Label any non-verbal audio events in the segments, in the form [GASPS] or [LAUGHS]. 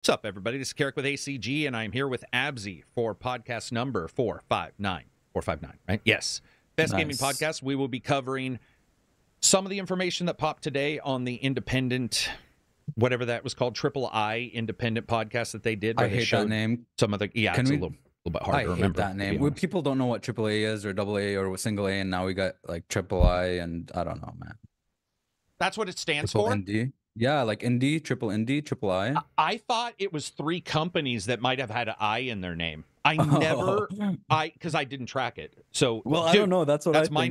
What's up, everybody? This is Karak with ACG, and I'm here with Abzi for podcast number 459. 459, right? Yes. Best Gaming Podcast. We will be covering some of the information that popped today on the independent, whatever that was called, Triple I independent podcast that they did. I hate that name. Some of the, yeah, Can it's we- a little, little bit hard I to hate remember. that name. Well, people don't know what AAA is or double A or single A, and now we got like triple I and I don't know, man. That's what it stands Triple for. Yeah, like indie, triple indie, triple I. I- I thought it was three companies that might have had an I in their name. I [LAUGHS] never, I because I didn't track it. So well, I don't know. That's what that's it- I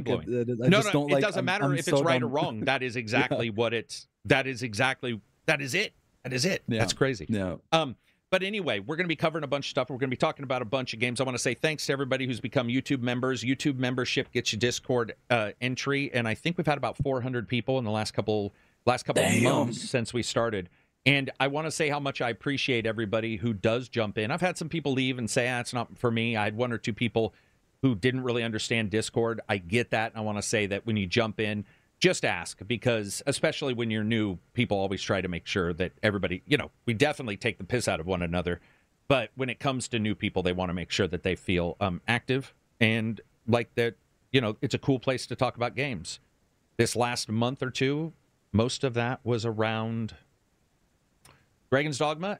no, no, it like. doesn't I'm- matter I'm if it's so right or wrong. That is [LAUGHS] exactly what it's. That is exactly. That is it. That is it. Yeah. That's crazy. Yeah. Um, but anyway, we're going to be covering a bunch of stuff. We're going to be talking about a bunch of games. I want to say thanks to everybody who's become YouTube members. YouTube membership gets you Discord uh, entry, and I think we've had about 400 people in the last couple last couple of months since we started. And I want to say how much I appreciate everybody who does jump in. I've had some people leave and say, ah, "It's not for me." I had one or two people who didn't really understand Discord. I get that. And I want to say that when you jump in, just ask because, especially when you're new, people always try to make sure that everybody, you know, we definitely take the piss out of one another. But when it comes to new people, they want to make sure that they feel um, active and like that, you know, it's a cool place to talk about games. This last month or two, most of that was around Dragon's Dogma,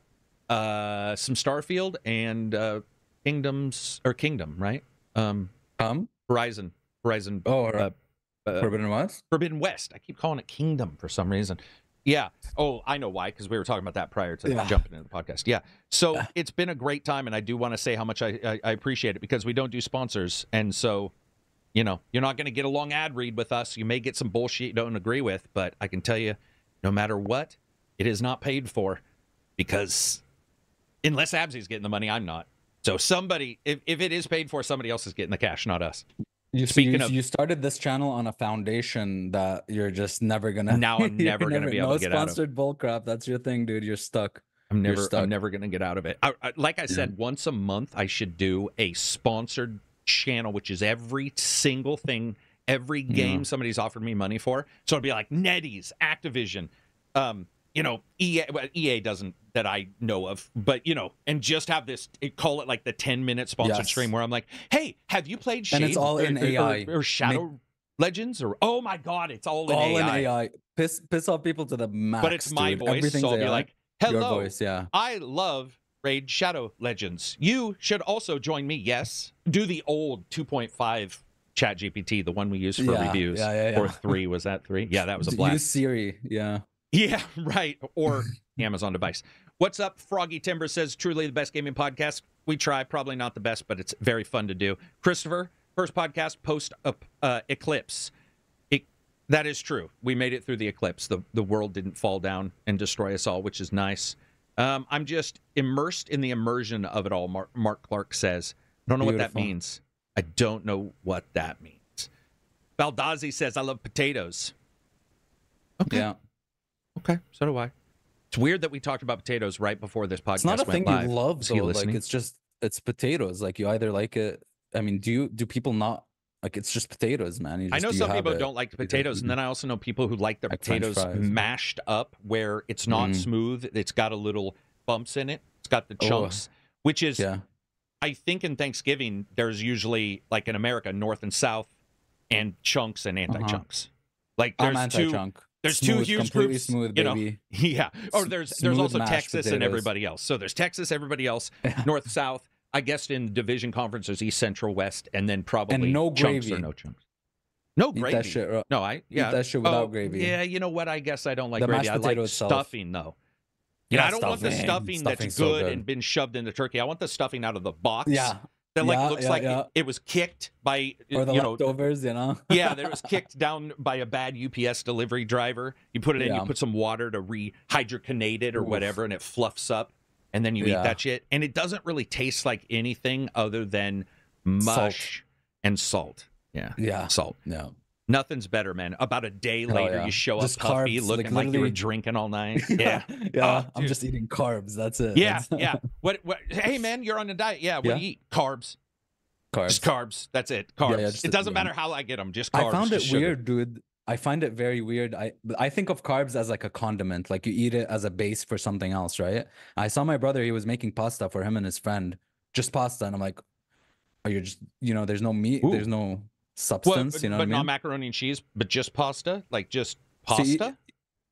uh, some Starfield, and uh, Kingdoms or Kingdom, right? Um, Um. Horizon, Horizon, Oh, uh, uh, Forbidden West. Forbidden West. I keep calling it Kingdom for some reason. Yeah. Oh, I know why, because we were talking about that prior to Yeah. jumping into the podcast. Yeah. So it's been a great time, and I do want to say how much I, I, I appreciate it because we don't do sponsors, and so you know you're not going to get a long ad read with us. You may get some bullshit you don't agree with, but I can tell you, no matter what, it is not paid for because unless Absy's getting the money, I'm not. So somebody, if, if it is paid for, somebody else is getting the cash, not us. You, Speaking you, of- you started this channel on a foundation that you're just never gonna. Now I'm [LAUGHS] never gonna be able no to get out of. No sponsored bullcrap. That's your thing, dude. You're stuck. I'm never stuck. I'm never going to get out of it. I, I, like I said, once a month I should do a sponsored channel, which is every single thing, every game somebody's offered me money for. So it'd be like NetEase, Activision, um, you know, EA, well, EA doesn't that I know of, but you know, and just have this it- call it like the 10 minute sponsored Yes. stream where I'm like, hey, have you played Shades And it's all or, in or- or- AI. or, Shadow Legends or oh my god, it's all in All AI. in AI. Piss piss off people to the max. But it's my dude. voice, Everything's so I'll be AI. like, your hello. voice. Yeah. I love Raid Shadow Legends. You should also join me. Yes. Do the old 2.5 ChatGPT, the one we use for Yeah, reviews. yeah, yeah, yeah. Or three. Was that three? Yeah, that was a Use blast. Siri. Yeah. Yeah, [LAUGHS] right. Or Amazon device. What's up? Froggy Timber says, truly the best gaming podcast. We try, probably not the best, but it's very fun to do. Christopher, first podcast post uh, eclipse. It, that is true. We made it through the eclipse. The the world didn't fall down and destroy us all, which is nice. Um, I'm just immersed in the immersion of it all. Mark, Mark Clark says. I don't know what that means. I don't know what that means. Baldazzi says, I love potatoes. Okay. Yeah. Okay, so do I. It's weird that we talked about potatoes right before this podcast It's not a thing live. you love though. Like it's just it's potatoes. Like you either like it. I mean, do you do people not like it's just potatoes, man? You I know some people don't like the potatoes, and then I also know people who like their Like potatoes fries. mashed up, where it's not Mm. smooth. It's got a little bumps in it. It's got the Oh. chunks, which is Yeah. I think in Thanksgiving there's usually like in America North and South, and chunks and anti-chunks. Like I'm there's two. anti-chunk. There's two huge groups, smooth, you know. baby. [LAUGHS] Yeah. Or there's there's also Texas and everybody else. So there's Texas, everybody else, [LAUGHS] North, South. I guess in division conferences, East, Central, West, and then probably and no chunks or gravy. no chunks. No Eat gravy. that shit. Raw. No, I yeah. that shit without Oh, gravy. Yeah, you know what? I guess I don't like The gravy. I like itself. stuffing though. Yeah, I don't want the stuffing. stuffing that's Stuffing's so good, good. and been shoved into turkey. I want the stuffing out of the box. Yeah. that like Yeah, looks yeah, like yeah. It, it was kicked by Or the you know leftovers, you know. [LAUGHS] yeah, that it was [LAUGHS] kicked down by a bad UPS delivery driver. You put it in, you put some water to rehydrogenate it or Oof. whatever, and it fluffs up, and then you eat that shit. And it doesn't really taste like anything other than mush and salt. Yeah, Yeah. salt. No. Nothing's better, man. About a day later, yeah. you show Just up puffy, looking like, like, you were drinking all night. [LAUGHS] Yeah, yeah. Oh, I'm just eating carbs. That's it. yeah, That's- yeah. [LAUGHS] What? What? Hey, man, you're on a diet. Yeah. What Yeah. do you eat? Carbs. Carbs. Just carbs. That's it. Carbs. yeah, it doesn't yeah. matter how I get them. Just carbs. I found it weird, dude. I find it very weird. I I think of carbs as like a condiment, like you eat it as a base for something else, right? I saw my brother; he was making pasta for him and his friend, just pasta, and I'm like, "Are you just you know? There's no meat, Ooh. there's no Well, substance, but, you know but what I not mean?" macaroni and cheese, but just pasta, like just See, pasta.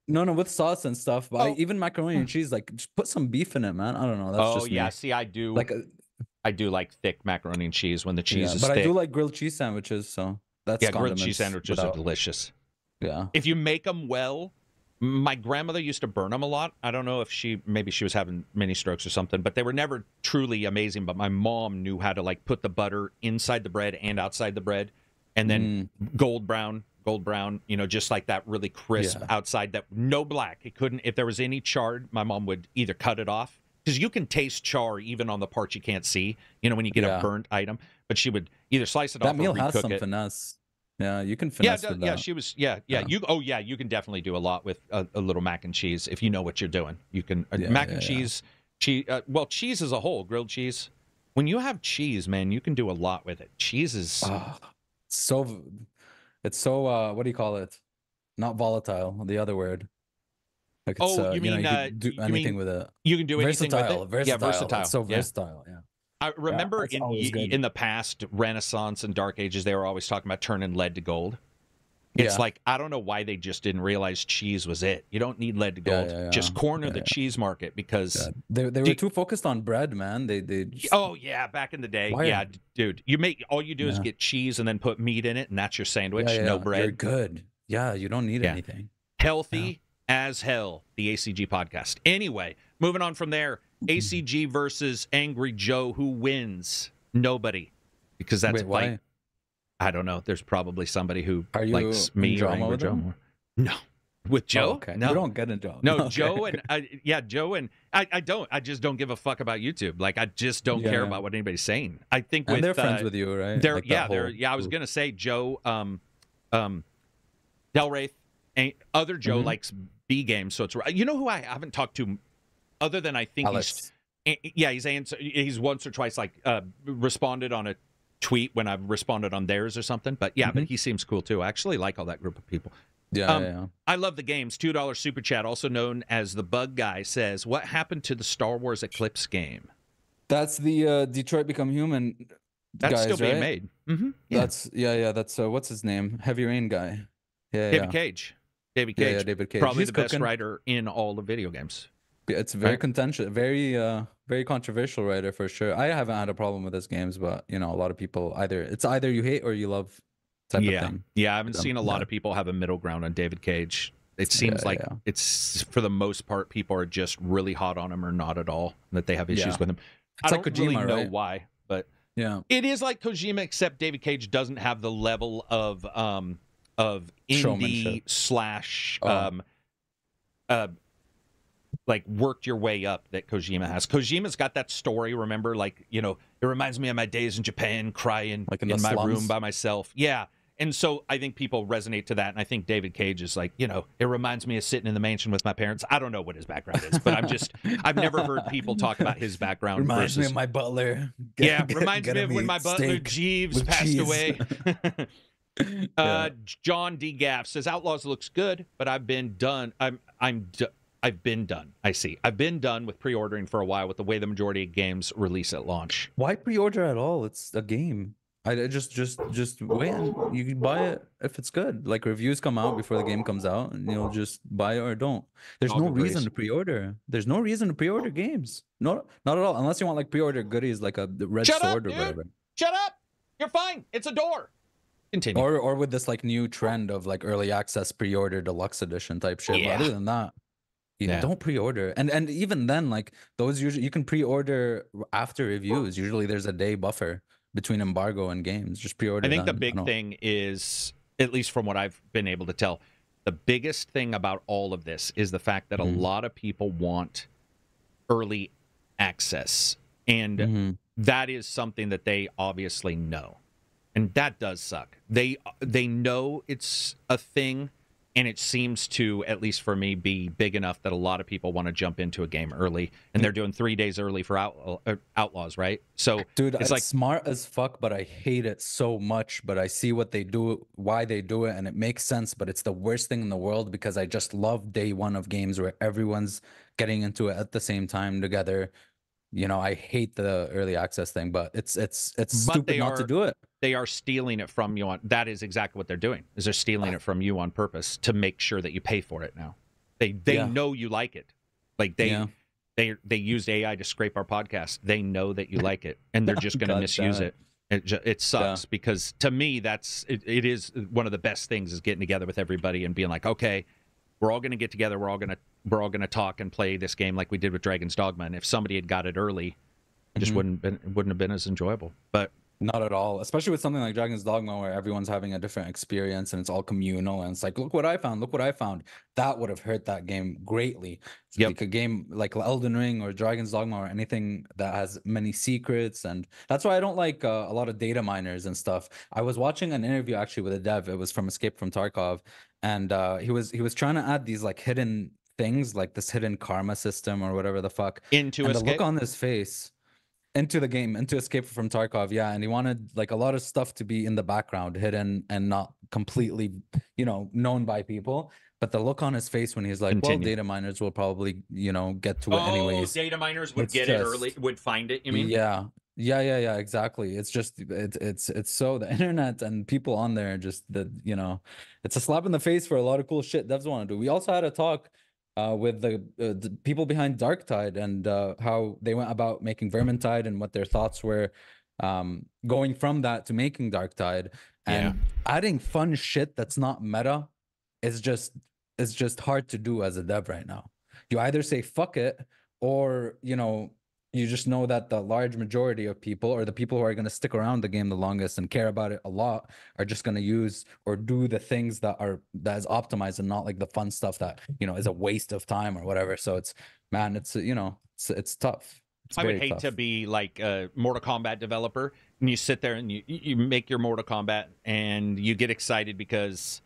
no, no, with sauce and stuff. But I, Oh. even macaroni and hmm. cheese, like just put some beef in it, man. I don't know. That's oh just yeah, me. see, I do. like a, I do like thick macaroni and cheese when the cheese yeah, is but thick. I do like grilled cheese sandwiches, so that's yeah, grilled cheese sandwiches are delicious. Yeah. If you make them well, my grandmother used to burn them a lot. I don't know if she maybe she was having mini strokes or something, but they were never truly amazing. But my mom knew how to like put the butter inside the bread and outside the bread, and then Mm, gold brown, gold brown, you know, just like that really crisp Yeah. outside that no black. It couldn't if there was any charred, my mom would either cut it off because you can taste char even on the parts you can't see, you know, when you get Yeah. a burnt item, but she would either slice it that off meal or has some it. finesse. Yeah, you can finish. Yeah, yeah, she was. Yeah, yeah, Yeah. You oh yeah, you can definitely do a lot with a, a little mac and cheese if you know what you're doing. You can uh, Yeah, mac and cheese, cheese. Uh, well, cheese as a whole, grilled cheese. When you have cheese, man, you can do a lot with it. Cheese is Ah, so it's so uh what do you call it? Not volatile, the other word. Like it's, Oh, uh, you know, mean, you uh, could do anything mean with it. you can do anything Versatile, with it. versatile. Yeah, versatile. It's so versatile. Yeah. I remember that's in in the past Renaissance and Dark Ages, they were always talking about turning lead to gold. It's Yeah. like I don't know why they just didn't realize cheese was it. You don't need lead to Yeah, gold. yeah, Just corner Yeah, the yeah. cheese market because Yeah. They they were too focused on bread, man. They they just, Oh yeah, back in the day, Why- yeah, dude. You make all you do is get cheese and then put meat in it, and that's your sandwich. yeah, yeah, no You're bread. good. Yeah, you don't need Yeah. anything. Healthy as hell. The ACG podcast. Anyway, moving on from there. ACG versus Angry Joe. Who wins? Nobody, because that's Wait, why? I don't know. There's probably somebody who Are you likes me or Angry with Joe more. No, with Joe. Oh, okay. No, You don't get a job. No, [LAUGHS] Okay, Joe and I, yeah, Joe and I, I don't. I just don't give a fuck about YouTube. Like I just don't care Yeah. about what anybody's saying. I think And with they're friends uh, with you, right? they're Like yeah, they're yeah. I was gonna say Joe, um, um, Del Wraith, and other Joe Mhm. likes B games, so it's you know who I haven't talked to, other than I think he's yeah he's answer he's once or twice like uh responded on a tweet when I've responded on theirs or something. But yeah, but Mhm. he seems cool too. I actually like all that group of people. Yeah, um, yeah, yeah. I love the games. Two dollar super chat, also known as the Bug Guy, says, "What happened to the Star Wars Eclipse game? That's the uh, Detroit Become Human. That's guys, still being right? made." Mm-hmm. Yeah. That's yeah, yeah. That's uh, what's his name? Heavy Rain guy. Yeah, David yeah. Cage. David Cage, yeah, David Cage. probably He's the best writer in all the video games. It's very Right. contentious, very uh, very controversial writer for sure. I haven't had a problem with his games, but you know, a lot of people either it's either you hate or you love type yeah, of thing. yeah. I haven't seen a lot yeah. of people have a middle ground on David Cage. It seems Yeah, like yeah. it's for the most part people are just really hot on him or not at all. That they have issues with him. It's I like don't really Kojima, know right? why, but Yeah, It is like Kojima, except David Cage doesn't have the level of um of indie slash Oh. um uh like worked your way up that Kojima has. Kojima's got that story, remember? Like, you know, it reminds me of my days in Japan crying Like in in, my room by myself. Yeah. And so I think people resonate to that. And I think David Cage is like, you know, it reminds me of sitting in the mansion with my parents. I don't know what his background is, but I'm just, I've never heard people talk about his background. reminds me of my butler. [LAUGHS] yeah, Get- reminds get me of when my butler Jeeves passed cheese. away. [LAUGHS] [LAUGHS] Yeah. uh, John D. Gaff says Outlaws looks good, but I've been done. I'm I'm d- I've been done. I see. I've been done with pre-ordering for a while with the way the majority of games release at launch. Why pre-order at all? It's a game. I I just just just wait. and You can buy it if it's good. Like reviews come out before the game comes out, and you'll just buy it or don't. There's Dog no agrees. reason to pre-order. There's no reason to pre-order games. No, not at all. Unless you want like pre-order goodies like a red Shut up, sword or dude. whatever. Shut up! You're fine. It's a door. Continue. Or or with this like new trend of like early access pre-order deluxe edition type shit. Yeah. But other than that, you Yeah. don't pre-order. And and even then, like those usually you can pre-order after reviews. Usually there's a day buffer between embargo and games. Just pre-order. I think the big thing is, at least from what I've been able to tell, the biggest thing about all of this is the fact that Mhm. a lot of people want early access. And Mhm. that is something that they obviously know and that does suck they they know it's a thing and it seems to at least for me be big enough that a lot of people want to jump into a game early and they're doing three days early for out, uh, outlaws right so Dude, it's it's like smart as fuck, but I hate it so much. But I see what they do, why they do it, and it makes sense. But it's the worst thing in the world because I just love day one of games where everyone's getting into it at the same time together. You know, I hate the early access thing, but it's it's it's But stupid not are- to do it. They are stealing it from you on that is exactly what they're doing is they're stealing it from you on purpose to make sure that you pay for it now. They they Yeah. know you like it. Like they Yeah. they they used ai to scrape our podcast. They know that you like it and they're just [LAUGHS] going to misuse damn it. It, it sucks because to me that's it, it is one of the best things is getting together with everybody and being like okay we're all going to get together. We're all going to we're all going to talk and play this game like we did with dragon's dogma and if somebody had got it early it just Mhm. wouldn't been wouldn't have been as enjoyable. But Not at all, especially with something like Dragon's Dogma where everyone's having a different experience and it's all communal and it's like, look what I found, look what I found. That would have hurt that game greatly. Yep. Like a game like Elden Ring or Dragon's Dogma or anything that has many secrets, and that's why I don't like uh, a lot of data miners and stuff. I was watching an interview actually with a dev. It was from Escape from Tarkov, and uh, he was he was trying to add these like hidden things, like this hidden karma system or whatever the fuck into and the escape look on his face into the game into escape from tarkov yeah and he wanted like a lot of stuff to be in the background hidden and not completely you know known by people but the look on his face when he's like Continue. well data miners will probably you know get to it Oh, anyways data miners would It's get it just- early, would find it. You mean? yeah yeah yeah yeah exactly it's just it's it's it's so the internet and people on there just that you know it's a slap in the face for a lot of cool shit devs want to do we also had a talk uh, with the, uh, the people behind Darktide and uh, how they went about making Vermintide and what their thoughts were um, going from that to making Darktide and Yeah. adding fun shit that's not meta is just is just hard to do as a dev right now. You either say fuck it or you know you just know that the large majority of people or the people who are going to stick around the game the longest and care about it a lot are just going to use or do the things that are that is optimized and not like the fun stuff that you know is a waste of time or whatever so it's man it's you know it's it's tough it's I would hate tough. to be like a Mortal Kombat developer and you sit there and you you make your Mortal Kombat and you get excited because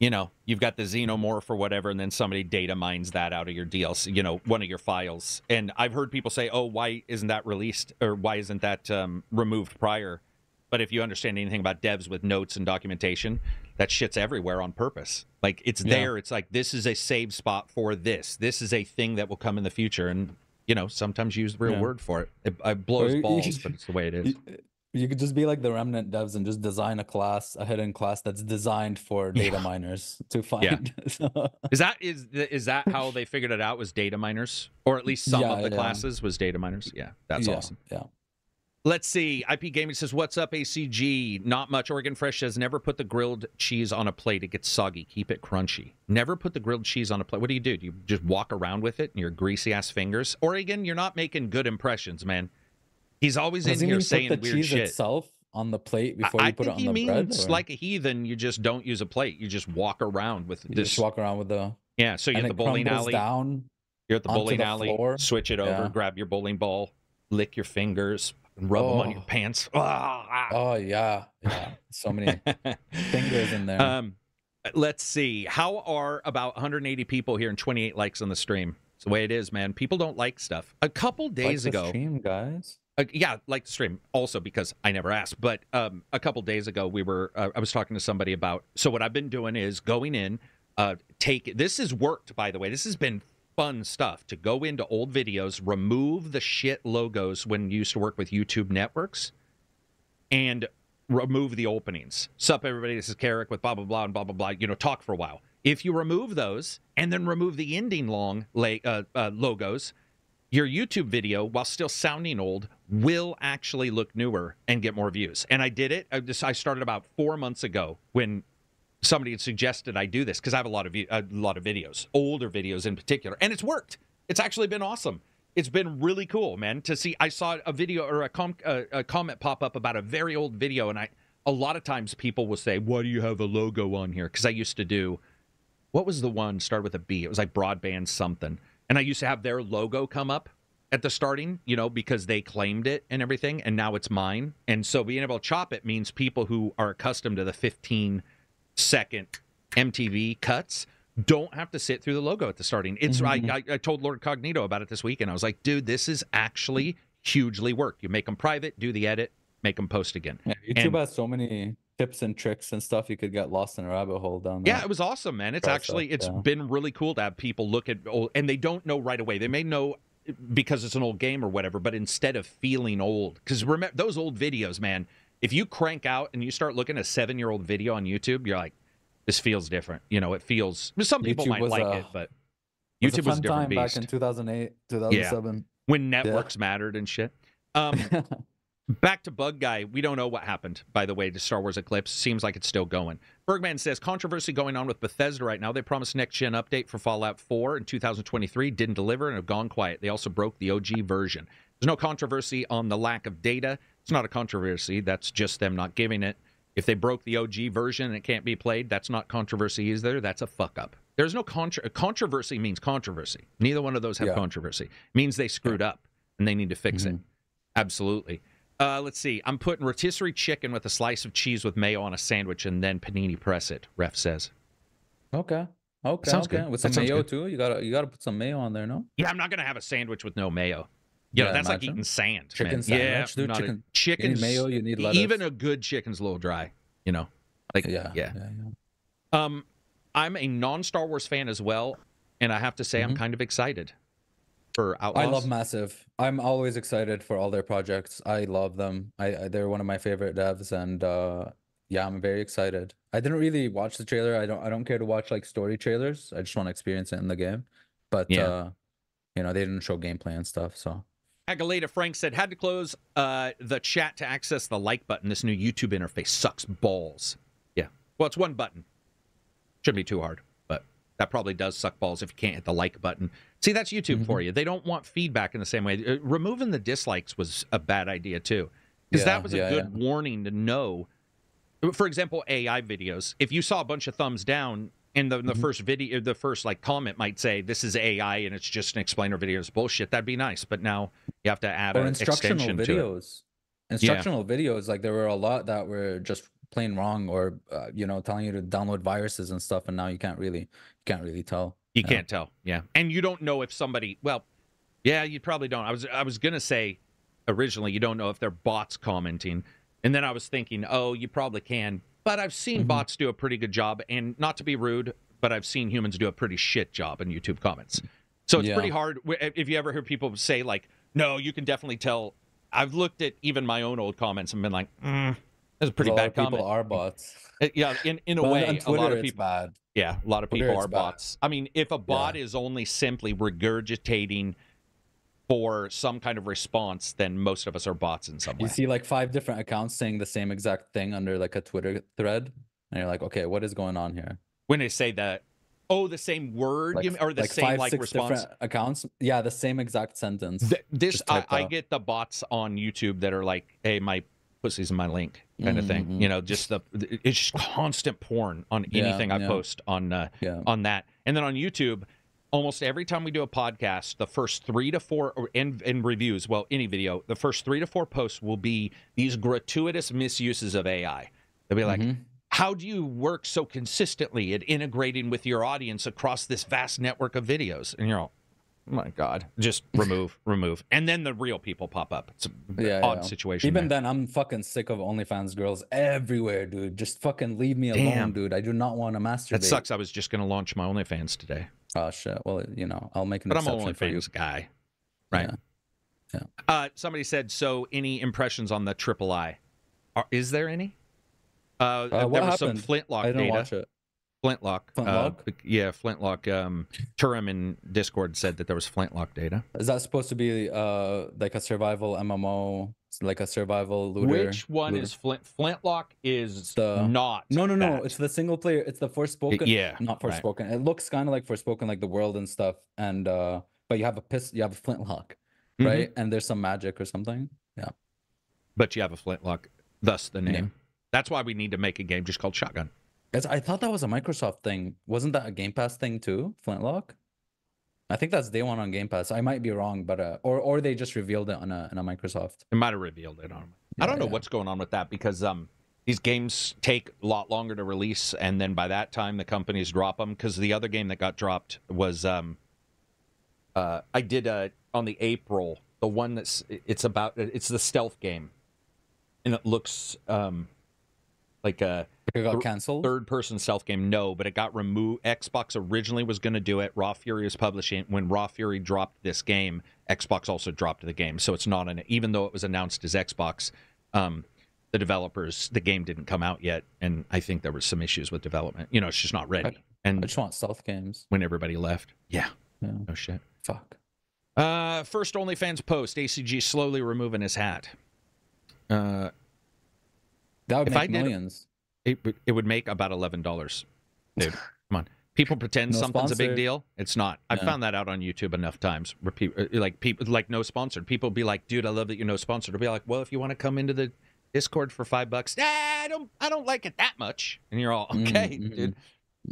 you know you've got the xenomorph or whatever, and then somebody data mines that out of your DLC, you know, one of your files. And I've heard people say, "Oh, why isn't that released or why isn't that um, removed prior?" But if you understand anything about devs with notes and documentation, that shit's everywhere on purpose. Like it's Yeah. there. It's like this is a save spot for this. This is a thing that will come in the future, and you know sometimes you use the real Yeah. word for it. It, it blows balls, but it's the way it is. You, could just be like the remnant devs and just design a class, a hidden class that's designed for data Yeah. miners to [LAUGHS] find. [LAUGHS] So- Is that is is that how they figured it out? Was data miners, or at least some Yeah, of the yeah. classes was data miners? Yeah, that's yeah, awesome. Yeah. Let's see. IP Gaming says, "What's up, ACG? Not much. Oregon Fresh says, never put the grilled cheese on a plate. It gets soggy. Keep it crunchy. Never put the grilled cheese on a plate. What do you do? Do you just walk around with it in your greasy ass fingers? Oregon, you're not making good impressions, man. He's always Does in he here saying put the weird cheese shit. itself on the plate before I you put it on he the bread? means or like a heathen. You just don't use a plate. You just walk around with you this. just walk around with the yeah. So you're at the bowling alley. down. You're at the bowling the alley. floor. Switch it over. Yeah. Grab your bowling ball. Lick your fingers. Rub them on your Oh. pants. Ah. [LAUGHS] Oh yeah, yeah. So many [LAUGHS] fingers in there. Um, let's see. How are about 180 people here and 28 likes on the stream? It's the way it is, man. People don't like stuff. A couple days the ago, stream, guys. Uh, yeah, like the stream. Also because I never asked, but um, a couple days ago we were. Uh, I was talking to somebody about. So what I've been doing is going in, uh, take. This has worked, by the way. This has been fun stuff to go into old videos, remove the shit logos when you used to work with YouTube networks, and remove the openings. Sup, everybody. This is Karak with blah blah blah and blah blah blah. You know, talk for a while. If you remove those and then remove the ending long uh, uh, logos, your YouTube video, while still sounding old, will actually look newer and get more views. And I did it. I, just, I started about four months ago when somebody had suggested I do this because I have a lot of a lot of videos, older videos in particular, and it's worked. It's actually been awesome. It's been really cool, man, to see. I saw a video or a, com- a, a comment pop up about a very old video, and I a lot of times people will say, "Why do you have a logo on here?" Because I used to do what was the one started with a B? It was like broadband something. And I used to have their logo come up at the starting, you know, because they claimed it and everything, and now it's mine. And so being able to chop it means people who are accustomed to the 15 second MTV cuts don't have to sit through the logo at the starting. It's Mhm. I, I I told Lord Cognito about it this week, and I was like, dude, this is actually hugely work. You make them private, do the edit, make them post again. Yeah, YouTube And- has so many tips and tricks and stuff. You could get lost in a rabbit hole down there. Yeah, it was awesome, man. It's Process, actually it's yeah. been really cool to have people look at old, and they don't know right away. They may know because it's an old game or whatever, but instead of feeling old, because remember those old videos, man. If you crank out and you start looking at a seven-year-old video on YouTube, you're like, this feels different. You know, it feels. Some people YouTube might like a- it, but It was YouTube was a different time beast back in 2008, 2007. when networks mattered and shit. Um, [LAUGHS] Back to Bug Guy. We don't know what happened, by the way, to Star Wars Eclipse. Seems like it's still going. Bergman says controversy going on with Bethesda right now. They promised next gen update for Fallout 4 in 2023, didn't deliver, and have gone quiet. They also broke the OG version. There's no controversy on the lack of data. It's not a controversy. That's just them not giving it. If they broke the OG version and it can't be played, that's not controversy either. That's a fuck up. There's no contra- controversy means controversy. Neither one of those have Yeah. controversy. It means they screwed up and they need to fix it. Mhm. Absolutely. Uh, let's see. I'm putting rotisserie chicken with a slice of cheese with mayo on a sandwich and then panini press it. Ref says. Okay. Okay. Sounds okay. good. With some mayo good. too. You gotta you gotta put some mayo on there, no? Yeah, I'm not gonna have a sandwich with no mayo. You know, Yeah, that's like eating sand. Chicken man. sandwich, yeah, dude, not a- chicken- You chicken's need mayo, you need lettuce. even a good chicken's a little dry. You know, like yeah, yeah. yeah, yeah. Um, I'm a non-Star Wars fan as well, and I have to say I'm Mhm. kind of excited for Outlaws. I love Massive. I'm always excited for all their projects. I love them. I, I they're one of my favorite devs, and uh, yeah, I'm very excited. I didn't really watch the trailer. I don't. I don't care to watch like story trailers. I just want to experience it in the game. But Yeah. uh, you know, they didn't show gameplay and stuff. So Agaleta Frank said, had to close uh, the chat to access the like button. This new YouTube interface sucks balls. Yeah. Well, it's one button. Shouldn't be too hard, but that probably does suck balls if you can't hit the like button. See, that's YouTube for you. They don't want feedback in the same way. Uh, removing the dislikes was a bad idea, too. Because Yeah, that was a yeah, good warning to know. For example, AI videos. If you saw a bunch of thumbs down, and the, the Mhm. first video, the first like comment might say, "This is AI and it's just an explainer video." It's bullshit. That'd be nice, but now you have to add or an instructional extension to it. videos. Instructional videos, like there were a lot that were just plain wrong, or uh, you know, telling you to download viruses and stuff, and now you can't really, you can't really tell. You can't tell, yeah, and you don't know if somebody. Well, yeah, you probably don't. I was I was gonna say originally you don't know if they're bots commenting, and then I was thinking, oh, you probably can, but I've seen Mhm. bots do a pretty good job, and not to be rude, but I've seen humans do a pretty shit job in YouTube comments. So it's Yeah. pretty hard. If you ever hear people say like, no, you can definitely tell. I've looked at even my own old comments and been like, mm, that's a pretty a lot bad of people are bots. Uh, Yeah, in in a But way, a lot of it's people. bad. Yeah, a lot of people are bots. I mean, if a bot is only simply regurgitating for some kind of response, then most of us are bots in some way. You see like five different accounts saying the same exact thing under like a Twitter thread, and you're like, okay, what is going on here? when they say that, oh, the same word Like, you mean, or the like same five, like six response. different accounts. Yeah, the same exact sentence. Th- this I, I get the bots on YouTube that are like, "Hey, my pussy's in my link," kind of thing. Mhm. You know, just the it's just constant porn on Yeah, anything I yeah. post on uh, yeah. on that. And then on YouTube, almost every time we do a podcast, the first three to four or in, in reviews, well, any video, the first three to four posts will be these gratuitous misuses of AI. They'll be like, Mhm. how do you work so consistently at integrating with your audience across this vast network of videos? And you're all, my God, just [LAUGHS] remove, remove. And then the real people pop up. It's an Yeah, odd yeah. situation. Even there. then, I'm fucking sick of OnlyFans girls everywhere, dude. Just fucking leave me Damn. alone, dude. I do not want to masturbate. that sucks. I was just going to launch my OnlyFans today. Oh shit. Well, you know, I'll make an But I'm an exception for you. OnlyFans guy. Right. Yeah. Uh, somebody said, so any impressions on the triple I? Are, is there any? Uh, Uh, what there was some happened? Flintlock I didn't data. watch it. Flintlock. uh, yeah, Flintlock. Um, Turum in Discord said that there was Flintlock data. Is that supposed to be uh like a survival MMO, like a survival looter? Which one looter? is Flint? Flintlock is The- not. No, no, no. that. It's the single player. It's the Forspoken. yeah, not right. Forspoken. It looks kind of like Forspoken, like the world and stuff. And uh, but you have a piss. You have a flintlock, Mhm. right? And there's some magic or something. Yeah. But you have a Flintlock, thus the name. Yeah. That's why we need to make a game just called Shotgun. It's, I thought that was a Microsoft thing. Wasn't that a Game Pass thing too? Flintlock. I think that's day one on Game Pass. I might be wrong, but uh, or or they just revealed it on a on a Microsoft. It might have revealed it on. I don't know yeah. what's going on with that because um these games take a lot longer to release, and then by that time the companies drop them. Because the other game that got dropped was um, uh, I did uh, on the April the one that's it's about it's the stealth game, and it looks um, like a It got canceled. third person stealth game. No, but it got removed. Xbox originally was going to do it. Raw Fury was publishing. When Raw Fury dropped this game, Xbox also dropped the game. So it's not an even though it was announced as Xbox, um, the developers the game didn't come out yet, and I think there was some issues with development. You know, it's just not ready. I And just want stealth games. when everybody left, yeah, Yeah. no shit. Fuck. Uh, first OnlyFans post: ACG slowly removing his hat. Uh, That would If make I did- millions. it would- it would make about eleven dollars, dude. Come on, people pretend No something's a big deal. It's not. I Yeah. found that out on YouTube enough times. Where people like people like no sponsored. People be like, "Dude, I love that you're no sponsored." I'll be like, "Well, if you want to come into the Discord for five bucks, nah, I don't, I don't like it that much." And you're all Mhm, okay, mhm. dude. [LAUGHS]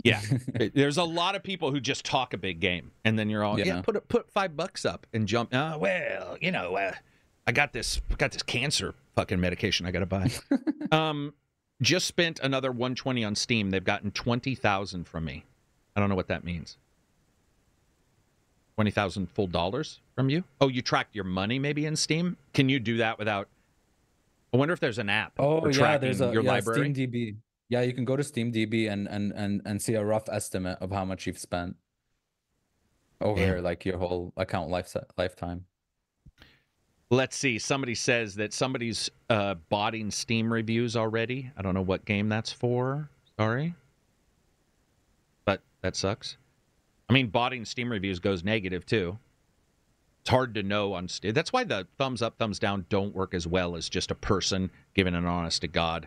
Yeah, there's a lot of people who just talk a big game, and then you're all, "Yeah, Yeah. put put five bucks up and jump." Uh, well, you know, uh, I got this, got this cancer fucking medication I got to buy. [LAUGHS] um, just spent another 120 on Steam. They've gotten 20,000 from me. I don't know what that means. 20,000 full dollars from you? Oh, you tracked your money maybe in Steam? Can you do that without I wonder if there's an app Oh yeah, there's a your yeah, library. SteamDB. Yeah, you can go to SteamDB and and and and see a rough estimate of how much you've spent over like your whole account life lifetime. Let's see. Somebody says that somebody's uh botting Steam reviews already. I don't know what game that's for. Sorry. But that sucks. I mean, botting Steam reviews goes negative too. It's hard to know on Steam. That's why the thumbs up, thumbs down don't work as well as just a person giving an honest to God.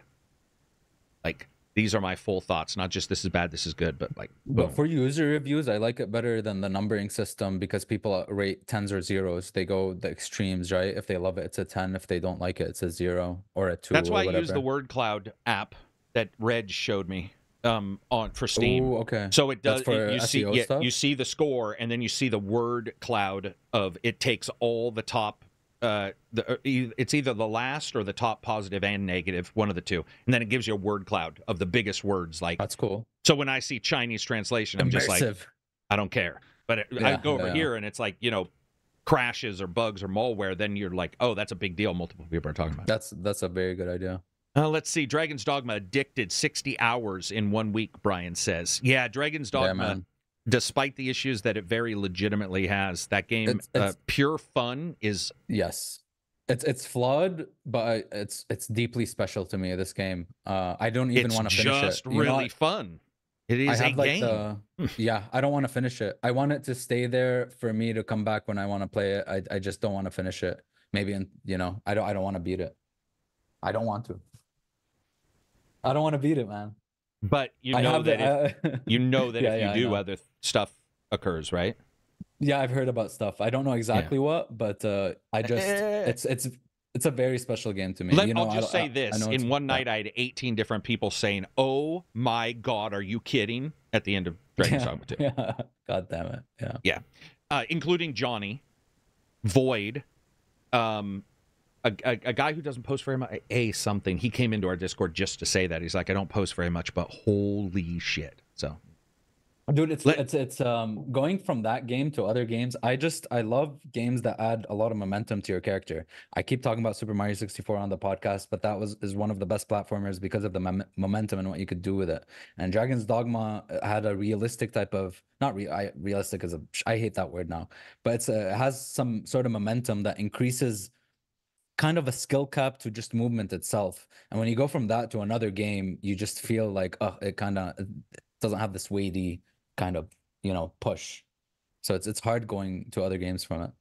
Like, these are my full thoughts, not just this is bad, this is good, but like, boom. But for user reviews, I like it better than the numbering system because people uh, rate tens or zeros. They go the extremes, right? If they love it, it's a 10. If they don't like it, it's a zero or a two. That's why I use the word cloud app that Reg showed me um, on for Steam. Ooh, okay. So it does. for you see, SEO yeah, you see the score, and then you see the word cloud of it takes all the top. Uh, the, uh, it's either the last or the top positive and negative, one of the two, and then it gives you a word cloud of the biggest words. Like That's cool. so, when I see Chinese translation, I'm just like, I don't care. But it, I go over yeah. here, and it's like you know, crashes or bugs or malware. Then you're like, oh, that's a big deal. Multiple people are talking about. That's that's a very good idea. Uh, let's see. Dragon's Dogma addicted 60 hours in one week, Brian says. Yeah, Dragon's Dogma, man. Despite the issues that it very legitimately has, that game, It's- uh, pure fun, is. Yes. It's it's flawed, but it's it's deeply special to me. This game, uh, I don't even want to finish just it. You know, really fun. It is I is a have like game. the [LAUGHS] yeah. I don't want to finish it. I want it to stay there for me to come back when I want to play it. I I just don't want to finish it. Maybe in you know I don't I don't want to beat it. I don't want to. I don't want to beat it, man. But you know that the, if, you know that Yeah, if you yeah, do, other stuff occurs, right? Yeah, I've heard about stuff. I don't know exactly what, but uh, I just Eh. it's it's it's a very special game to me. Let, you know, I'll just I- say I this: it's- in one night, I had 18 different people saying, "Oh my God, are you kidding?" At the end of [LAUGHS] Dragon's yeah, Dogma 2. yeah. [LAUGHS] God damn it. Yeah. uh, including Johnny, Void, um, a, a, a guy who doesn't post very much, a something. He came into our Discord just to say that. He's like, I don't post very much, but holy shit. So Dude, it's Let- it's it's um going from that game to other games. I just I love games that add a lot of momentum to your character. I keep talking about Super Mario 64 on the podcast, but that was is one of the best platformers because of the mom- momentum and what you could do with it. And Dragon's Dogma uh, had a realistic type of not re- I, realistic is a I hate that word now, but it's a, it has some sort of momentum that increases kind of a skill cap to just movement itself. And when you go from that to another game, you just feel like oh, it kind of doesn't have this weighty kind of you know push. So it's it's hard going to other games from it.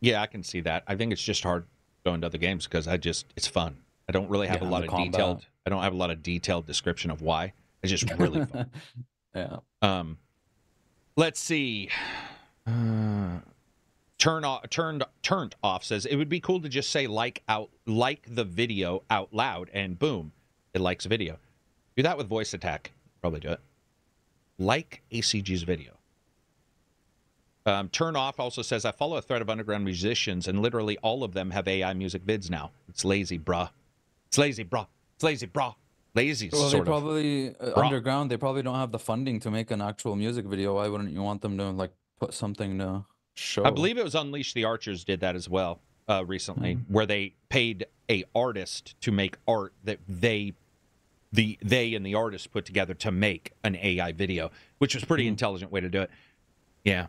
yeah, I can see that. I think it's just hard going to other games because I just it's fun. I don't really have Yeah, a lot of combat. detailed. I don't have a lot of detailed description of why. It's just really fun. [LAUGHS] yeah. Um, let's see. Uh, turn off, turned turned off says it would be cool to just say like out like the video out loud and boom, it likes video. Do that with voice attack. Probably do it. Like ACG's video. Um, turn off also says I follow a thread of underground musicians and literally all of them have AI music vids now. It's lazy, bruh. It's lazy, bruh It's lazy, bruh Lazy, Well, they sort of. probably uh, underground. They probably don't have the funding to make an actual music video. Why wouldn't you want them to like put something to show? I believe it was Unleash the Archers did that as well uh, recently, Mm-hmm. where they paid a artist to make art that they, the they and the artist put together to make an AI video, which was a pretty Mhm. intelligent way to do it. Yeah.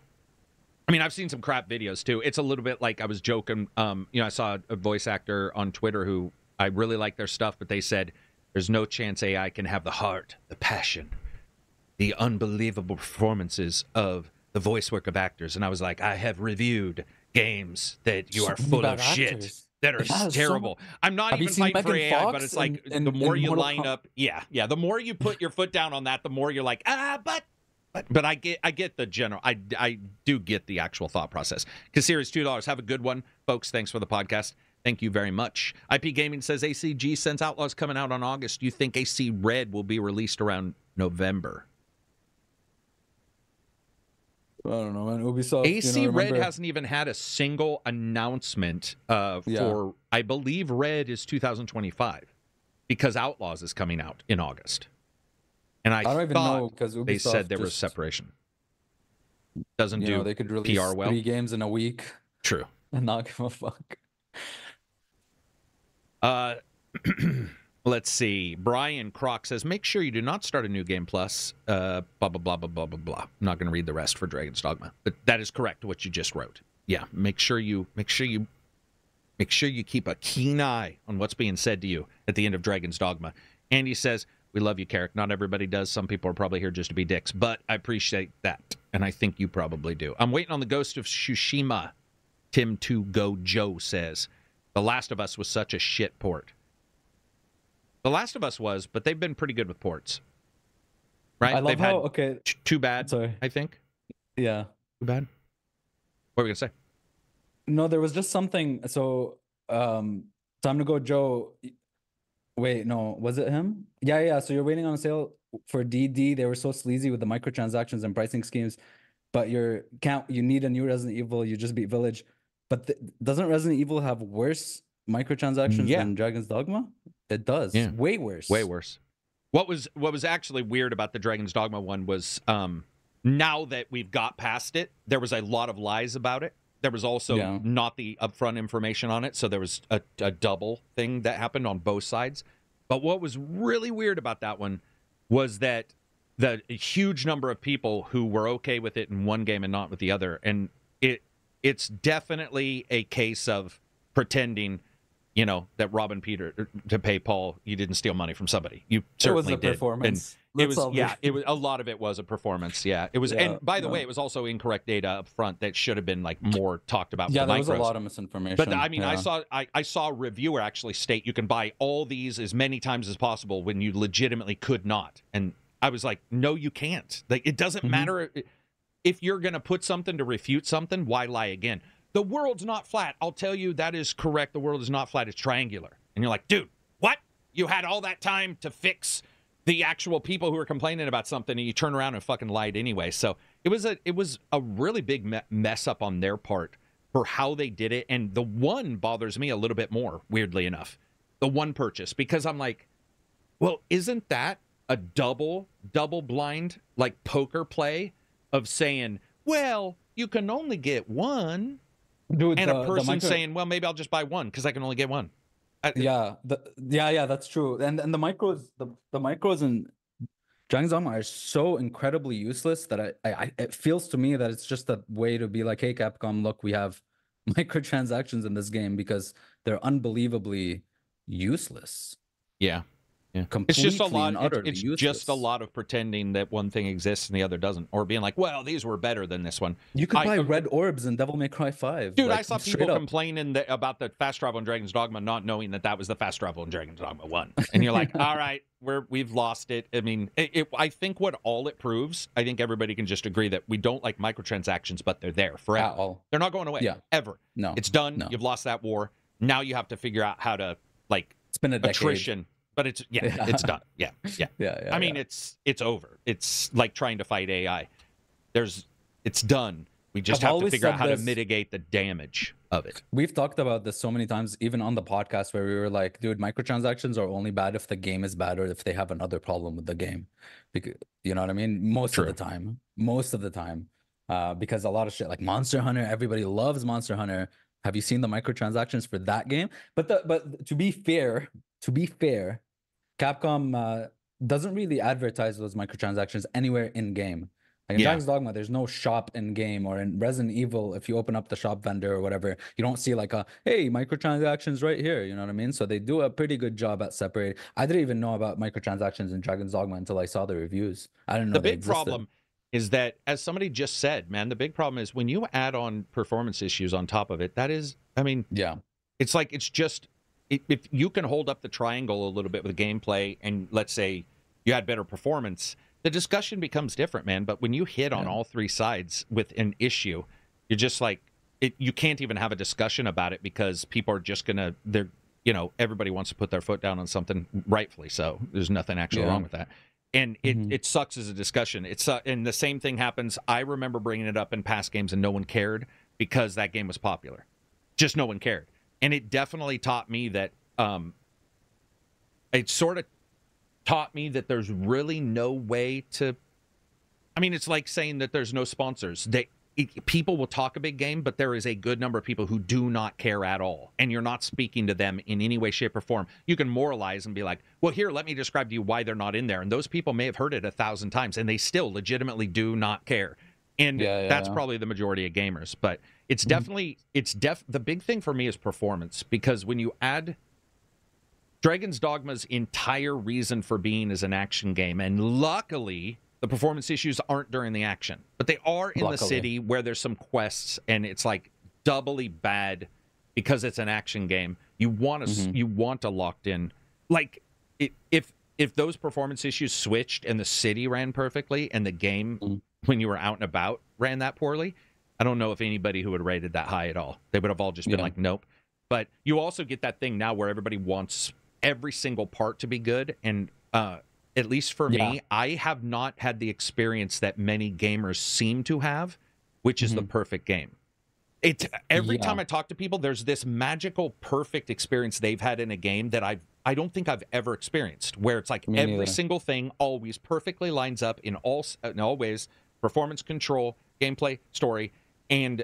I mean, I've seen some crap videos too. It's a little bit like I was joking. Um, you know, I saw a voice actor on Twitter who I really like their stuff, but they said there's no chance AI can have the heart, the passion, the unbelievable performances of the voice work of actors. And I was like, I have reviewed games that you are full of bad shit. That are [LAUGHS] Yeah, so terrible. I'm not Have even fighting for AI, but it's like in- in- the more you Mortal line Com- up, yeah, yeah. The more you put your foot down on that, the more you're like, ah, but but, but I get I get the general I, I do get the actual thought process. Because series two dollars. Have a good one, folks. Thanks for the podcast. Thank you very much. IP Gaming says ACG since Outlaws coming out on August. Do you think AC Red will be released around November? I don't know, man. Ubisoft. AC you know, Red hasn't even had a single announcement uh, Yeah. for. I believe Red is 2025 because Outlaws is coming out in August, and I, I don't even know because Ubisoft they said there was separation. Doesn't do know, they could release well. three games in a week true. [LAUGHS] and not give a fuck. Uh, [CLEARS THROAT] let's see. Brian Croc says, make sure you do not start a new game plus. Uh, blah blah blah blah blah blah blah. I'm not going to read the rest for Dragon's Dogma, but that is correct. What you just wrote. Yeah. Make sure you make sure you make sure you keep a keen eye on what's being said to you at the end of Dragon's Dogma. Andy says, we love you, Karak. Not everybody does. Some people are probably here just to be dicks, but I appreciate that, and I think you probably do. I'm waiting on the Ghost of Tsushima. Tim to go Joe says, The Last of Us was such a shit port. The Last of Us was, but they've been pretty good with ports. Right? I love they've how had okay. t- too bad, Sorry. I think. Yeah. Too bad. What were we gonna say? No, there was just something. So, um, time to go, Joe. Wait, no, was it him? Yeah, yeah. So you're waiting on a sale for DD. They were so sleazy with the microtransactions and pricing schemes, but you're can't. You need a new Resident Evil. You just beat Village, but th- doesn't Resident Evil have worse microtransactions Yeah. than Dragon's Dogma? It does. Yeah. Way worse. Way worse. What was what was actually weird about the Dragon's Dogma one was um now that we've got past it, there was a lot of lies about it. There was also Yeah. not the upfront information on it, so there was a, a double thing that happened on both sides. But what was really weird about that one was that the huge number of people who were okay with it in one game and not with the other, and it it's definitely a case of pretending you know that Robin Peter er, to pay Paul, you didn't steal money from somebody. You certainly It was certainly a did. performance. And it was yeah, they- it was a lot of it was a performance. Yeah, it was. Yeah, and by the yeah. way, it was also incorrect data up front that should have been like more talked about. Yeah, there the was a lot of misinformation. But I mean, I saw I, I saw a reviewer actually state you can buy all these as many times as possible when you legitimately could not. And I was like, no, you can't. Like it doesn't Mhm. matter if you're going to put something to refute something. Why lie again? The world's not flat. I'll tell you that is correct. The world is not flat. It's triangular. And you're like, dude, what? You had all that time to fix the actual people who are complaining about something, and you turn around and fucking lied anyway. So it was a it was a really big me- mess up on their part for how they did it. And the one bothers me a little bit more, weirdly enough, the one purchase because I'm like, well, isn't that a double double blind like poker play of saying, well, you can only get one, Dude, and the- a person micro- saying, well, maybe I'll just buy one because I can only get one. I- Yeah, the, yeah, yeah, that's true. And and the micros, the the micros in Dragon's Dogma are so incredibly useless that I, I, I it feels to me that it's just a way to be like, hey, Capcom, look, we have [LAUGHS] microtransactions in this game because they're unbelievably useless. Yeah. Yeah. It's just a lot. It's, it's just a lot of pretending that one thing exists and the other doesn't, or being like, "Well, these were better than this one." You could I- buy red orbs in Devil May Cry Five. Dude, I saw people up. complaining that, about the fast travel in Dragon's Dogma, not knowing that that was the fast travel in Dragon's Dogma One, [LAUGHS] and you're like, "All right, we're we've lost it." I mean, it, it, I think what all it proves, I think everybody can just agree that we don't like microtransactions, but they're there at forever. all. They're not going away. Yeah. ever. No, It's done. No. You've lost that war. Now you have to figure out how to like it's been a decade. attrition. But it's yeah, Yeah. it's done. Yeah, [LAUGHS] yeah. Yeah, yeah. I mean, yeah. it's it's over. It's like trying to fight AI. There's it's done. We just I've have to figure out how to mitigate the damage of it. We've talked about this so many times, even on the podcast, where we were like, dude, microtransactions are only bad if the game is bad or if they have another problem with the game. Because you know what I mean? Most True. of the time. Most of the time. Uh, because a lot of shit like Monster Hunter, everybody loves Monster Hunter. Have you seen the microtransactions for that game? But the but to be fair, to be fair, Capcom uh, doesn't really advertise those microtransactions anywhere in game. Like in Yeah. Dragon's Dogma, there's no shop in game, or in Resident Evil, if you open up the shop vendor or whatever, you don't see like a hey microtransactions right here. You know what I mean? So they do a pretty good job at separating. I didn't even know about microtransactions in Dragon's Dogma until I saw the reviews. I didn't know the big problem is that as somebody just said man the big problem is when you add on performance issues on top of it that is i mean Yeah, it's like it's just if you can hold up the triangle a little bit with gameplay and let's say you had better performance the discussion becomes different man. But when you hit on all three sides with an issue you're just like it, you can't even have a discussion about it because people are just gonna they're you know everybody wants to put their foot down on something rightfully so. There's nothing actually Yeah. wrong with that. And it, Mhm. it sucks as a discussion. It's uh, and the same thing happens. I remember bringing it up in past games and no one cared because that game was popular. Just no one cared and it definitely taught me that um it sort of taught me that there's really no way to i mean it's like saying that there's no sponsors. They it, people will talk a big game but there is a good number of people who do not care at all. And you're not speaking to them in any way shape or form. You can moralize and be like well here let me describe to you why they're not in there. And those people may have heard it a thousand times and they still legitimately do not care and Yeah, yeah, that's yeah. probably the majority of gamers but it's Mhm. definitely it's def the big thing for me is performance because when you add Dragon's Dogma's entire reason for being is an action game, and luckily the performance issues aren't during the action, but they are in the city where there's some quests, and it's like doubly bad because it's an action game. You want to Mhm. you want a locked in like it, if if those performance issues switched and the city ran perfectly and the game Mhm. When you were out and about ran that poorly, I don't know if anybody who would have rated that high at all. They would have all just been Yeah. like, nope. But you also get that thing now where everybody wants every single part to be good. And uh, at least for Yeah. me, I have not had the experience that many gamers seem to have, which is the perfect game. It's every Yeah. time I talk to people, there's this magical, perfect experience they've had in a game that I've I don't think I've ever experienced, where it's like Me every neither. single thing always perfectly lines up in all in all ways, performance control, gameplay, story, and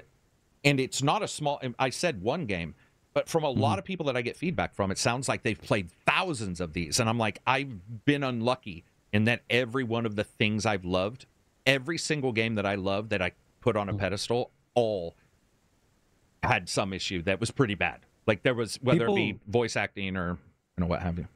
and it's not a small. I said one game, but from a Mm-hmm. lot of people that I get feedback from, it sounds like they've played thousands of these, and I'm like, I've been unlucky in that every one of the things I've loved, every single game that I loved that I put on a Mm. pedestal, all had some issue that was pretty bad. Like there was whether it be voice acting or you know what have you.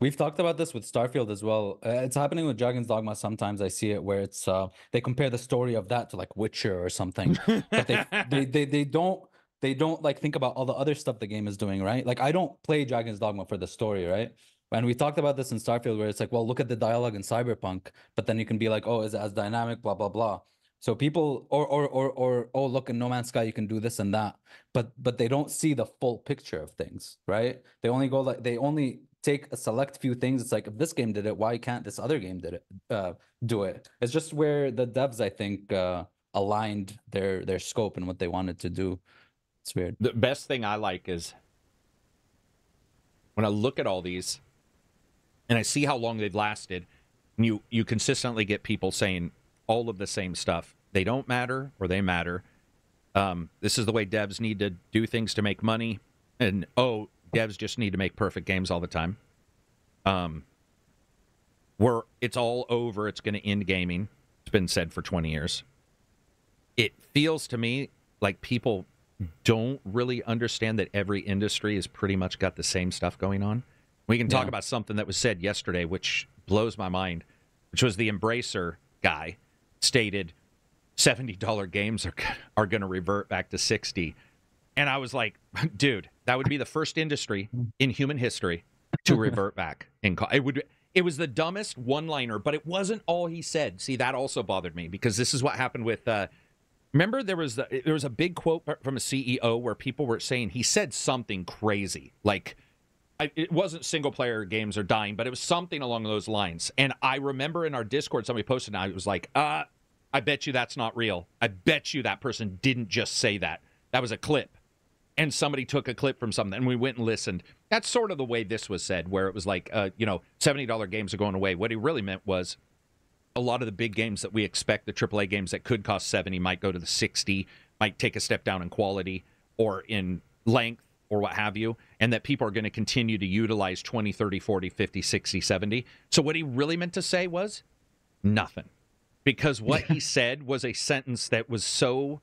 We've talked about this with Starfield as well. Uh, it's happening with Dragon's Dogma. Sometimes I see it where it's uh, they compare the story of that to like Witcher or something, but they, [LAUGHS] they they they don't they don't like think about all the other stuff the game is doing, right? Like I don't play Dragon's Dogma for the story, right? And we talked about this in Starfield, where it's like, well, look at the dialogue in Cyberpunk, but then you can be like, oh, is it as dynamic? Blah blah blah. So people, or or or or oh, look in No Man's Sky, you can do this and that, but but they don't see the full picture of things, right? They only go like they only take a select few things. It's like if this game did it, why can't this other game did it uh, do it? It's just where the devs, I think, uh, aligned their their scope and what they wanted to do. It's weird. The best thing I like is when I look at all these and I see how long they've lasted, you you consistently get people saying all of the same stuff. They don't matter or they matter. Um, this is the way devs need to do things to make money, and oh, devs just need to make perfect games all the time. Um, where it's all over, it's going to end gaming. It's been said for twenty years. It feels to me like people don't really understand that every industry has pretty much got the same stuff going on. We can talk Yeah. about something that was said yesterday, which blows my mind, which was the Embracer guy stated $70 games are, are going to revert back to 60. And I was like, [LAUGHS] dude, that would be the first industry in human history to [LAUGHS] revert back. In co- it would it was the dumbest one-liner, but it wasn't all he said. See, that also bothered me because this is what happened with uh, Remember, there was the, there was a big quote from a CEO where people were saying he said something crazy, like I, it wasn't single player games are dying, but it was something along those lines. And I remember in our Discord, somebody posted, and I was like, uh, I bet you that's not real. I bet you that person didn't just say that. That was a clip. And somebody took a clip from something and we went and listened. That's sort of the way this was said, where it was like, uh, you know, $70 games are going away. What he really meant was a lot of the big games that we expect, the AAA games that could cost 70 might go to the 60, might take a step down in quality or in length or what have you, and that people are going to continue to utilize 20, 30, 40, 50, 60, 70. So what he really meant to say was nothing. Because what he [LAUGHS] said was a sentence that was so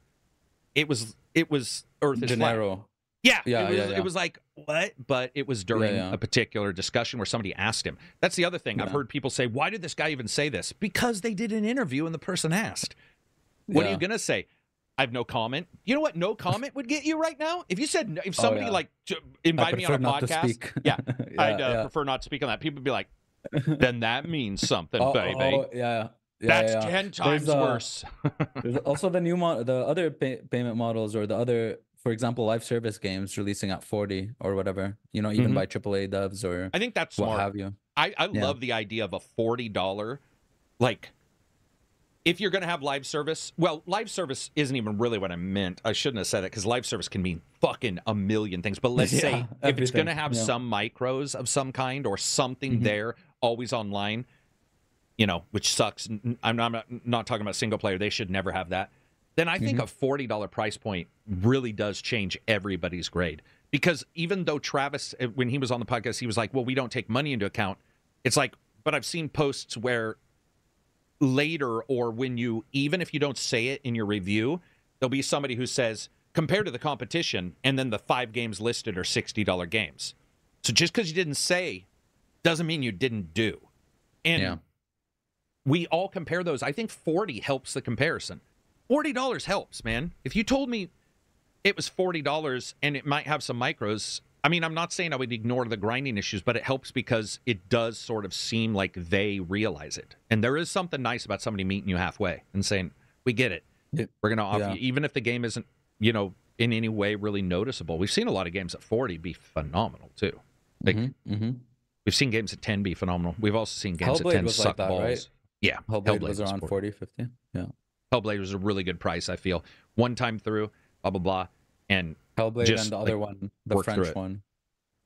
it was it was earth is flat. Yeah, Yeah, it was, yeah, yeah. it was like what? But it was during yeah. a particular discussion where somebody asked him. That's the other thing. I've heard people say, "Why did this guy even say this?" Because they did an interview and the person asked. What are you gonna say? I have no comment. You know what? No comment would get you right now. If you said, if Oh, somebody yeah. like invite me on a prefer not to podcast, speak. yeah, [LAUGHS] yeah, I'd uh, yeah. prefer not to speak on that. People would be like, then that means something, [LAUGHS] Oh, baby. oh, yeah. Yeah, That's yeah. ten times uh, worse. [LAUGHS] There's also the new mod, the other pay- payment models, or the other, for example, live service games releasing at 40 or whatever. You know, even Mhm. by AAA devs or I think that's smart. what have you. I, I Yeah. love the idea of a forty dollar, like, if you're going to have live service. Well, live service isn't even really what I meant. I shouldn't have said it because live service can mean fucking a million things. But let's [LAUGHS] say if it's going to have some micros of some kind or something Mhm. there, always online, you know, which sucks. I'm not, I'm not, talking about single player. They should never have that. Then I think Mhm. a forty dollar price point really does change everybody's grade. Because even though Travis, uh, when he was on the podcast, he was like, "Well, we don't take money into account." It's like, but I've seen posts where later or when you even if you don't say it in your review, there'll be somebody who says compared to the competition, and then the five games listed are sixty dollar games. So just because you didn't say doesn't mean you didn't do. And Yeah. We all compare those. I think 40 helps the comparison. $40 helps, man. If you told me it was $40 and it might have some micros, I mean, I'm not saying I would ignore the grinding issues, but it helps because it does sort of seem like they realize it. And there is something nice about somebody meeting you halfway and saying, "We get it. Yeah. We're going to offer Yeah. you even if the game isn't, you know, in any way really noticeable." We've seen a lot of games at 40 be phenomenal too. Like Mhm, mhm. we've seen games at 10 be phenomenal. We've also seen games Hellblade at 10 was like suck that, balls. right? Yeah, Hellblade, was was around 40. 40, 50. Yeah. Hellblade was a really good price, I feel. One time through, blah blah blah. And Hellblade Just, and the like, other one, the French one.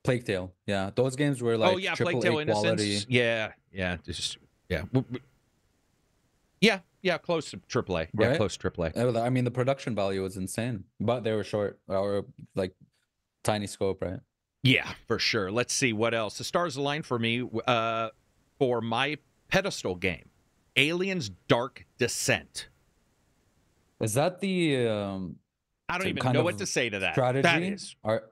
Plague Tale. Yeah. Those games were like oh yeah, triple Plague Tale A quality. Yeah, yeah, just yeah. Yeah, yeah, close to AAA. Yeah, Right? close to AAA. I mean, the production value was insane, but they were short or like tiny scope, right? Yeah, for sure. Let's see what else. The stars align for me uh, for my pedestal game, Aliens: Dark Descent. Is that the um, I don't even know what to say to that. strategy? That is Are,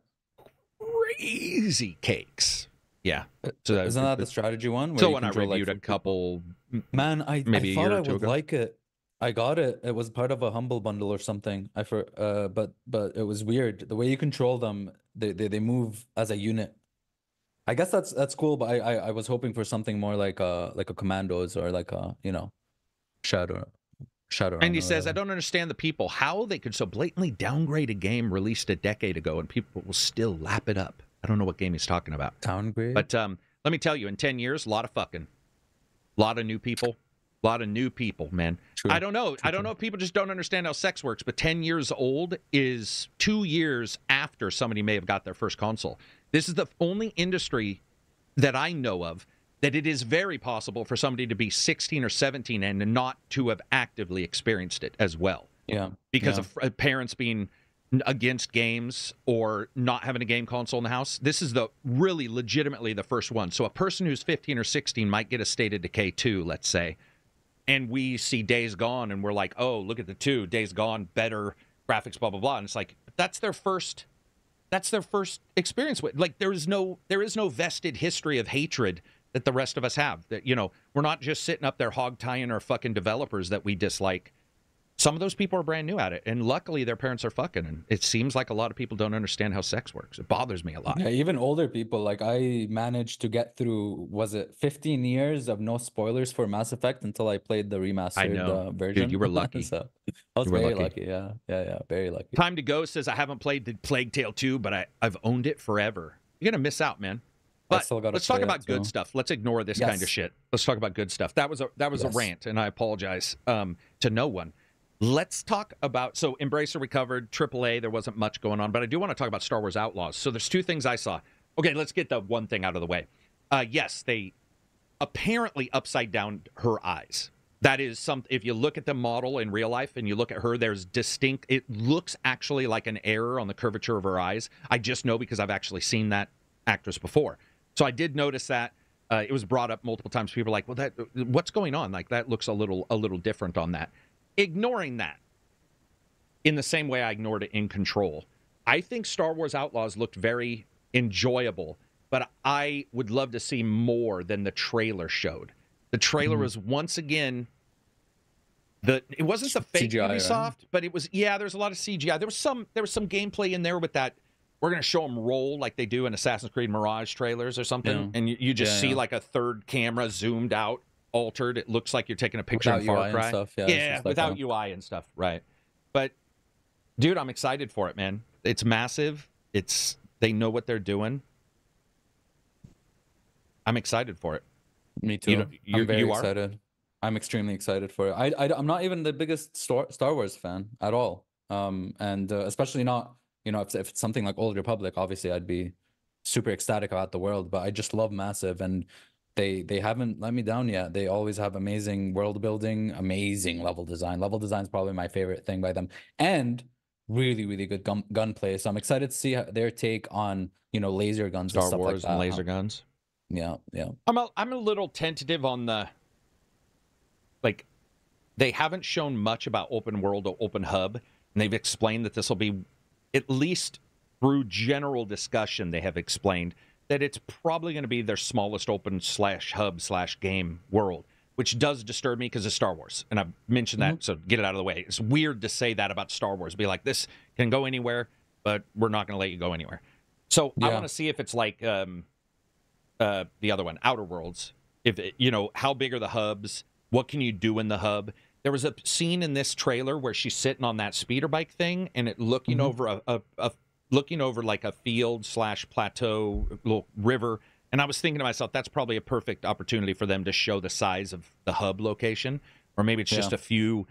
crazy cakes. Yeah. So that, isn't that the strategy one? so you when I control, like, reviewed a couple Man, I, maybe I thought I would ago. like it. I got it. It was part of a humble bundle or something. I for uh, but but it was weird. The way you control them, they they, they move as a unit. I guess that's that's cool, but I, I I was hoping for something more like a like a commandos or like a you know, shadow shadow. And he says, I don't understand the people, how they could so blatantly downgrade a game released a decade ago and people will still lap it up. I don't know what game he's talking about. downgrade. But um, let me tell you, in 10 years, a lot of fucking, a lot of new people, a lot of new people, man. True. I don't know. I don't know if people just don't understand how sex works, but 10 years old is two years after somebody may have got their first console. This is the only industry that I know of that it is very possible for somebody to be 16 or 17 and not to have actively experienced it as well yeah because yeah. of uh, parents being against games or not having a game console in the house. This is the really legitimately the first one. So a person who's 15 or 16 might get a State of Decay 2, let's say, and we see Days Gone and we're like, "Oh, look at the 2, Days Gone, better graphics blah blah blah." And it's like that's their first that's their first experience with like there is no there is no vested history of hatred that the rest of us have. That you know, we're not just sitting up there hog tying our fucking developers that we dislike. Some of those people are brand new at it, and luckily their parents are fucking. And it seems like a lot of people don't understand how sex works. It bothers me a lot. Yeah, even older people, like I managed to get through, was it 15 years of no spoilers for Mass Effect until I played the remastered uh, version? you were [LAUGHS] lucky. so I was very lucky. lucky. Yeah, yeah, yeah, very lucky. Time to go says I haven't played the Plague Tale 2, but I, I've owned it forever. You're gonna miss out, man. But let's talk about good stuff. Let's ignore this kind of shit. Let's talk about good stuff. That was a that was Yes. a rant, and I apologize um, to no one. Let's talk about so Embracer recovered, AAA. There wasn't much going on, but I do want to talk about Star Wars Outlaws. So there's two things I saw. Okay, let's get the one thing out of the way. Uh, yes, they apparently upside down her eyes. That is some. If you look at the model in real life and you look at her, there's distinct. It looks actually like an error on the curvature of her eyes. I just know because I've actually seen that actress before. So I did notice that. Uh, it was brought up multiple times. People were like, "Well, that what's going on? Like that looks a little a little different on that." Ignoring that, in the same way I ignored it in Control, I think Star Wars Outlaws looked very enjoyable, but I would love to see more than the trailer showed. The trailer Mhm. was once again the it wasn't the fake CGI? Ubisoft, but it was yeah. There's a lot of CGI. There was some there was some gameplay in there with that. We're gonna show them roll like they do in Assassin's Creed Mirage trailers or something, Yeah. and you, you just Yeah, see yeah. like a third camera zoomed out, altered. It looks like you're taking a picture Without in Far UI and Cry. stuff, yeah, yeah, just like without UI and stuff, right? But dude, I'm excited for it, man. It's massive. It's they know what they're doing. I'm excited for it. Me too. You you're- I'm very you excited. I'm extremely excited for it. I, I am not even the biggest Star Star Wars fan at all. Um, and uh, especially not you know if if it's something like Old Republic, obviously I'd be super ecstatic about the world. But I just love Massive, and they they haven't let me down yet. They always have amazing world building, amazing level design. Level design is probably my favorite thing by them, and really really good gun gunplay. So I'm excited to see how, their take on you know laser guns and Star stuff Wars like and laser guns. Yeah, yeah. I'm a, I'm a little tentative on the like they haven't shown much about open world or open hub and they've explained that this will be at least through general discussion they have explained that it's probably going to be their smallest open slash hub slash game world which does disturb me because it's star wars and i've mentioned that so get it out of the way it's weird to say that about star wars be like this can go anywhere but we're not going to let you go anywhere so i want to see if it's like um uh, the other one, Outer Worlds. If it, you know how big are the hubs, what can you do in the hub? There was a scene in this trailer where she's sitting on that speeder bike thing and it looking Mhm. over a, a, a looking over like a field slash plateau little river. And I was thinking to myself, that's probably a perfect opportunity for them to show the size of the hub location, or maybe it's just Yeah. a few,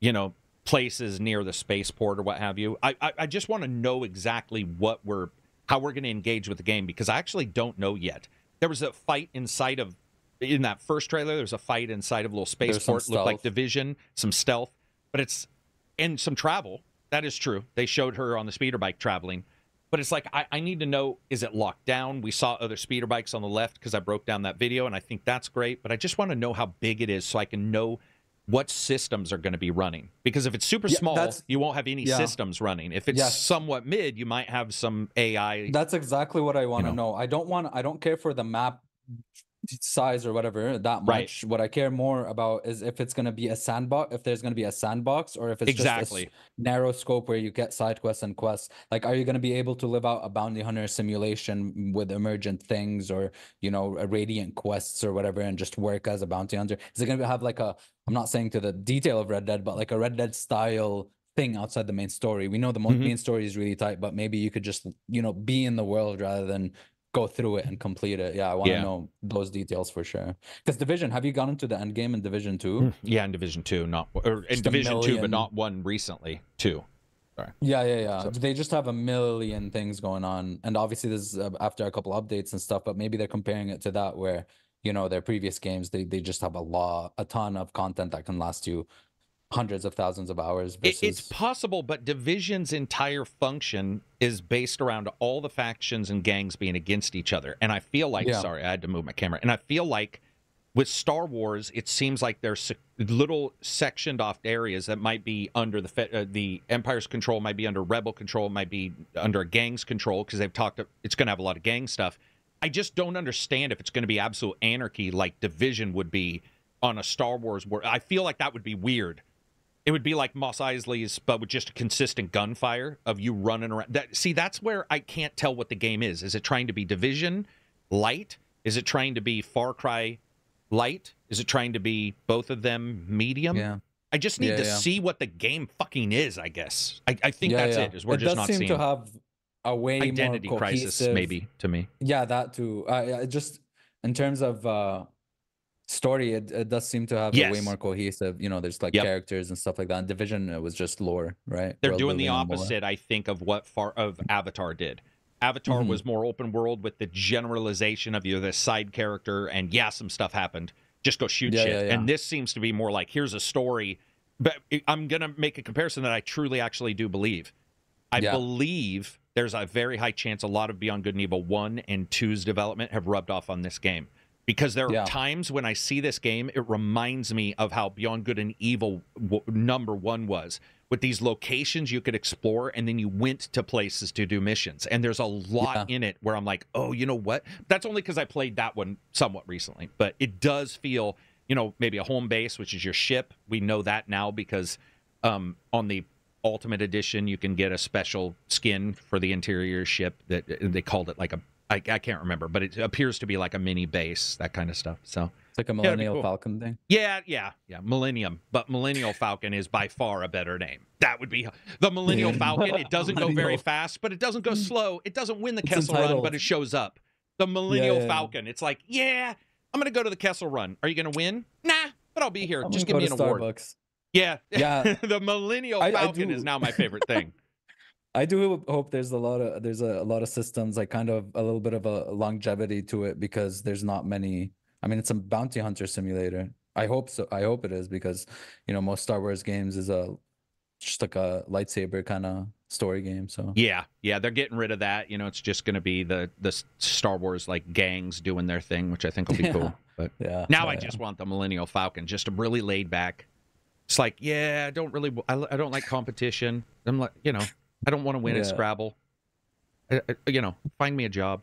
you know, places near the spaceport or what have you. I I, I just want to know exactly what we're how we're going to engage with the game because I actually don't know yet. There was a fight inside of in that first trailer. There's a fight inside of a little spaceport, looked like. Division, some stealth, but it's and some travel. That is true. They showed her on the speeder bike traveling, but it's like I, I need to know: is it locked down? We saw other speeder bikes on the left because I broke down that video, and I think that's great. But I just want to know how big it is so I can know what systems are going to be running. Because if it's super Yeah, small, you won't have any yeah. systems running. If it's Yes. somewhat mid, you might have some AI. That's exactly what I want to know. know. I don't want. I don't care for the map size or whatever that Right. much. What I care more about is if it's going to be a sandbox, if there's going to be a sandbox, or if it's Exactly. just a s- narrow scope where you get side quests and quests. Like, are you going to be able to live out a bounty hunter simulation with emergent things, or you know, radiant quests or whatever, and just work as a bounty hunter? Is it going to have like a? I'm not saying to the detail of Red Dead, but like a Red Dead style thing outside the main story. We know the Mhm. main story is really tight, but maybe you could just you know be in the world rather than go through it and complete it. Yeah, I want to Yeah. know those details for sure. Because Division, have you gone into the end game in Division Two? Yeah, in Division Two, not or in Division Two, but not one recently. Two. Sorry. Yeah, yeah, yeah. So- They just have a million things going on, and obviously this is uh, after a couple updates and stuff. But maybe they're comparing it to that, where you know their previous games, they they just have a lot, a ton of content that can last you hundreds of thousands of hours. Versus, it's possible, but Division's entire function is based around all the factions and gangs being against each other. And I feel like, Yeah. sorry, I had to move my camera. And I feel like with Star Wars, it seems like there's little sectioned off areas that might be under the uh, the Empire's control, might be under Rebel control, might be under a gang's control because they've talked. It's going to have a lot of gang stuff. I just don't understand if it's going to be absolute anarchy like Division would be on a Star Wars world. I feel like that would be weird. It would be like Mos Eisley's, but with just a consistent gunfire of you running around. That, see, that's where I can't tell what the game is. Is it trying to be Division light? Is it trying to be Far Cry light? Is it trying to be both of them medium? yeah. I just need Yeah, to yeah. see what the game fucking is. I guess. I, I think Yeah, that's it. Is we're it just does not seem seeing. to have a way identity more crisis, cohesive- maybe to me. Yeah, that too. Uh, just in terms of uh, story, it, it does seem to have a way more cohesive. You know, there's like Yep. characters and stuff like that. And Division it was just lore, right? They're World doing the opposite, I think, of what far of Avatar did. Avatar Mhm. was more open world with the generalization of you're the side character, and yeah, some stuff happened. Just go shoot Yeah, shit. yeah, yeah. And this seems to be more like here's a story. But I'm gonna make a comparison that I truly actually do believe. I believe there's a very high chance a lot of Beyond Good and Evil one and 2's development have rubbed off on this game. Because there are Yeah. times when I see this game, it reminds me of how Beyond Good and Evil w- number one was with these locations you could explore, and then you went to places to do missions. And there's a lot in it where I'm like, oh, you know what? That's only because I played that one somewhat recently, but it does feel, you know, maybe a home base, which is your ship. We know that now because um, on the Ultimate Edition, you can get a special skin for the interior ship that they called it like a. I, I can't remember, but it appears to be like a mini base, that kind of stuff. So It's like a Millennial cool. Falcon thing. yeah, yeah, yeah. Millennium, but Millennial Falcon is by far a better name. That would be the Millennial Falcon. It doesn't go very fast, but it doesn't go slow. It doesn't win the It's Kessel Run, but it shows up. The Millennial yeah, yeah. Falcon. It's like, yeah, I'm gonna go to the Kessel Run. Are you gonna win? Nah, but I'll be here. I'm Just give me an to award. Starbucks. Yeah, Yeah. [LAUGHS] the Millennial I- I Falcon is now my favorite thing. I do hope there's a lot of there's a, a lot of systems like kind of a little bit of a longevity to it because there's not many. I mean, it's a bounty hunter simulator. I hope so. I hope it is because you know most Star Wars games is a just like a lightsaber kind of story game. So Yeah, yeah, they're getting rid of that. You know, it's just gonna be the the Star Wars like gangs doing their thing, which I think will be [LAUGHS] Yeah. cool. But yeah. Now I yeah. just want the Millennial Falcon, just a really laid back. It's like, yeah, I don't really, I, I don't like competition. I'm like, you know, I don't want to win at Scrabble. I- I- you know, find me a job.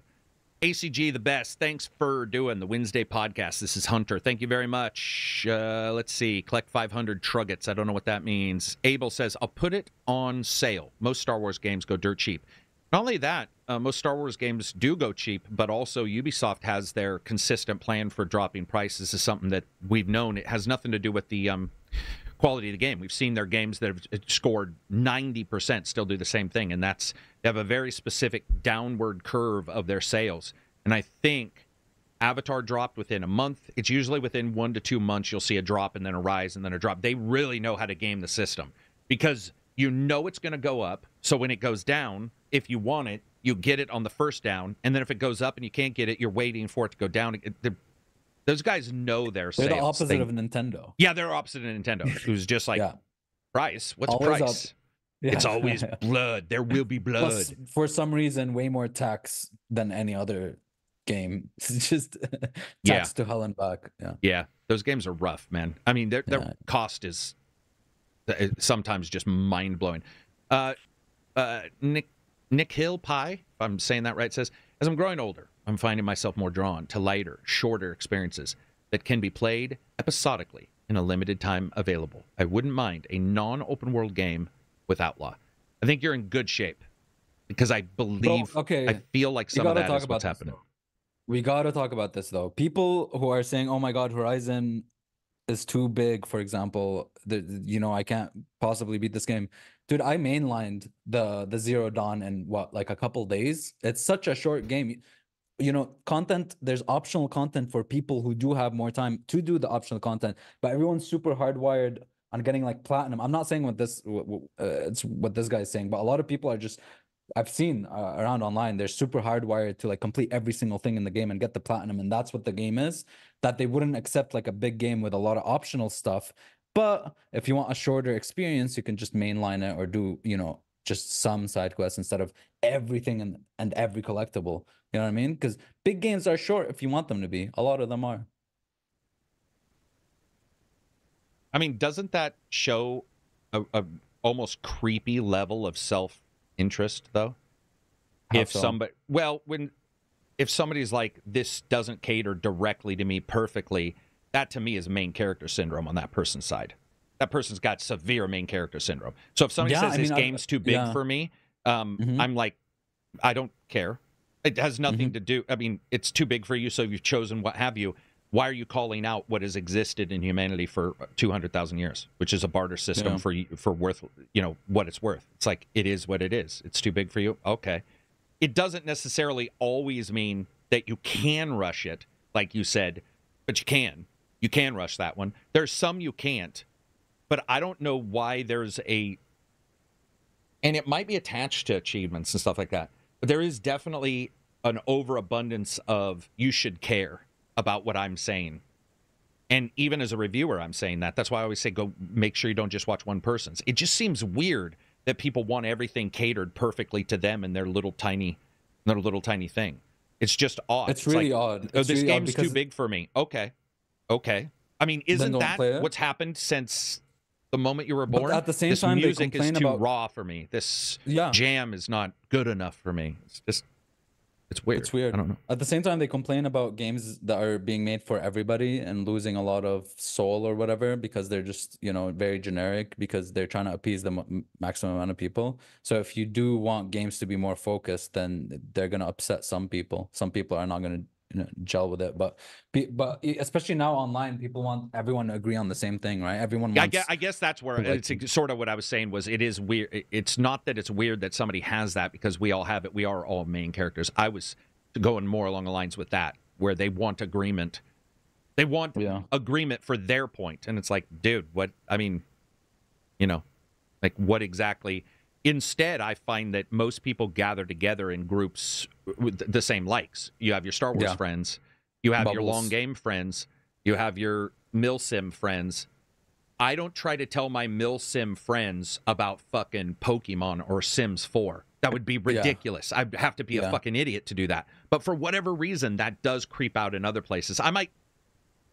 ACG the best. Thanks for doing the Wednesday podcast. This is Hunter. Thank you very much. Uh, let's see. Collect 500 Truggets. I don't know what that means. Abel says, I'll put it on sale. Most Star Wars games go dirt cheap. Not only that, uh, most Star Wars games do go cheap, but also Ubisoft has their consistent plan for dropping prices. This is something that we've known. It has nothing to do with the um, quality of the game. We've seen their games that have uh, scored 90% still do the same thing, and that's they have a very specific downward curve of their sales. And I think Avatar dropped within a month. It's usually within one to two months you'll see a drop and then a rise and then a drop. They really know how to game the system because you know it's going to go up. So when it goes down, if you want it, you get it on the first down, and then if it goes up and you can't get it, you're waiting for it to go down. They're- Those guys know their They're sales. the opposite They- of Nintendo. yeah, they're opposite of Nintendo, [LAUGHS] who's just like yeah. price. What's Always up. price? It's always [LAUGHS] blood. There will be blood. Plus, for some reason, way more tax than any other game. [LAUGHS] It's just Yeah. tax to hell and back. Yeah. Yeah, those games are rough, man. I mean, their their Yeah. cost is uh, sometimes just mind blowing. Uh, uh, Nick Nick Hill Pie, if I'm saying that right, says as I'm growing older, I'm finding myself more drawn to lighter, shorter experiences that can be played episodically in a limited time available. I wouldn't mind a non-open world game with Outlaw. I think you're in good shape because I believe, okay. I feel like some of that is about what's happening. though. We gotta talk about this though. People who are saying, "Oh my God, Horizon is too big," for example, the, you know, I can't possibly beat this game. Dude, I mainlined the the Zero Dawn in what, like a couple days? It's such a short game. You know, content. There's optional content for people who do have more time to do the optional content, but everyone's super hardwired on getting like platinum. I'm not saying what this uh, it's what this guy is saying, but a lot of people are just I've seen uh, around online, they're super hardwired to like complete every single thing in the game and get the platinum, and that's what the game is. That they wouldn't accept like a big game with a lot of optional stuff. But if you want a shorter experience, you can just mainline it or do you know just some side quests instead of everything and and every collectible. You know what I mean? Because big games are short if you want them to be. A lot of them are. I mean, doesn't that show a, a almost creepy level of self interest though? How if so? somebody, well, when if somebody's like, this doesn't cater directly to me perfectly, that to me is main character syndrome on that person's side. That person's got severe main character syndrome. So if somebody Yeah, says I this mean, I- game's too big yeah. for me, um, Mhm. I'm like, I don't care. It has nothing Mm-hmm. to do. I mean, it's too big for you, so you've chosen what have you. Why are you calling out what has existed in humanity for two hundred thousand years, which is a barter system Yeah. for you for worth, you know, what it's worth? It's like it is what it is. It's too big for you. Okay, it doesn't necessarily always mean that you can rush it, like you said, but you can. You can rush that one. There's some you can't, but I don't know why there's a, and it might be attached to achievements and stuff like that. There is definitely an overabundance of you should care about what I'm saying. And even as a reviewer, I'm saying that. That's why I always say go make sure you don't just watch one person's. It just seems weird that people want everything catered perfectly to them and their little tiny, their little tiny thing. It's just odd. It's really like, odd. Oh, It's this really odd game's too big for me. Okay, okay. I mean, isn't that what's happened since the moment you were But born? at the same this time, they music is too about- raw for me. This Yeah. jam is not good enough for me. It's just, it's weird. It's weird. I don't know. At the same time, they complain about games that are being made for everybody and losing a lot of soul or whatever because they're just, you know, very generic because they're trying to appease the m- maximum amount of people. So if you do want games to be more focused, then they're going to upset some people. Some people are not going to you know, gel with it. But but especially now online, people want everyone to agree on the same thing, right? Everyone Yeah, I wants. guess, I guess that's where like- it's sort of what I was saying was it is weird. It's not that it's weird that somebody has that because we all have it. We are all main characters. I was going more along the lines with that where they want agreement. They want Yeah. agreement for their point, and it's like, dude, what? I mean, you know, like what exactly? Instead, I find that most people gather together in groups with the same likes. You have your Star Wars Yeah. friends, you have your long game friends, you have your milsim friends. I don't try to tell my milsim friends about fucking Pokemon or Sims 4. That would be ridiculous. I'd have to be a fucking idiot to do that. But for whatever reason, that does creep out in other places. I might,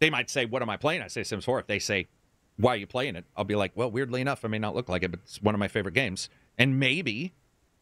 they might say, What am I playing? I say Sims 4. If they say, Why are you playing it? I'll be like, Well, weirdly enough, I may not look like it, but it's one of my favorite games. And maybe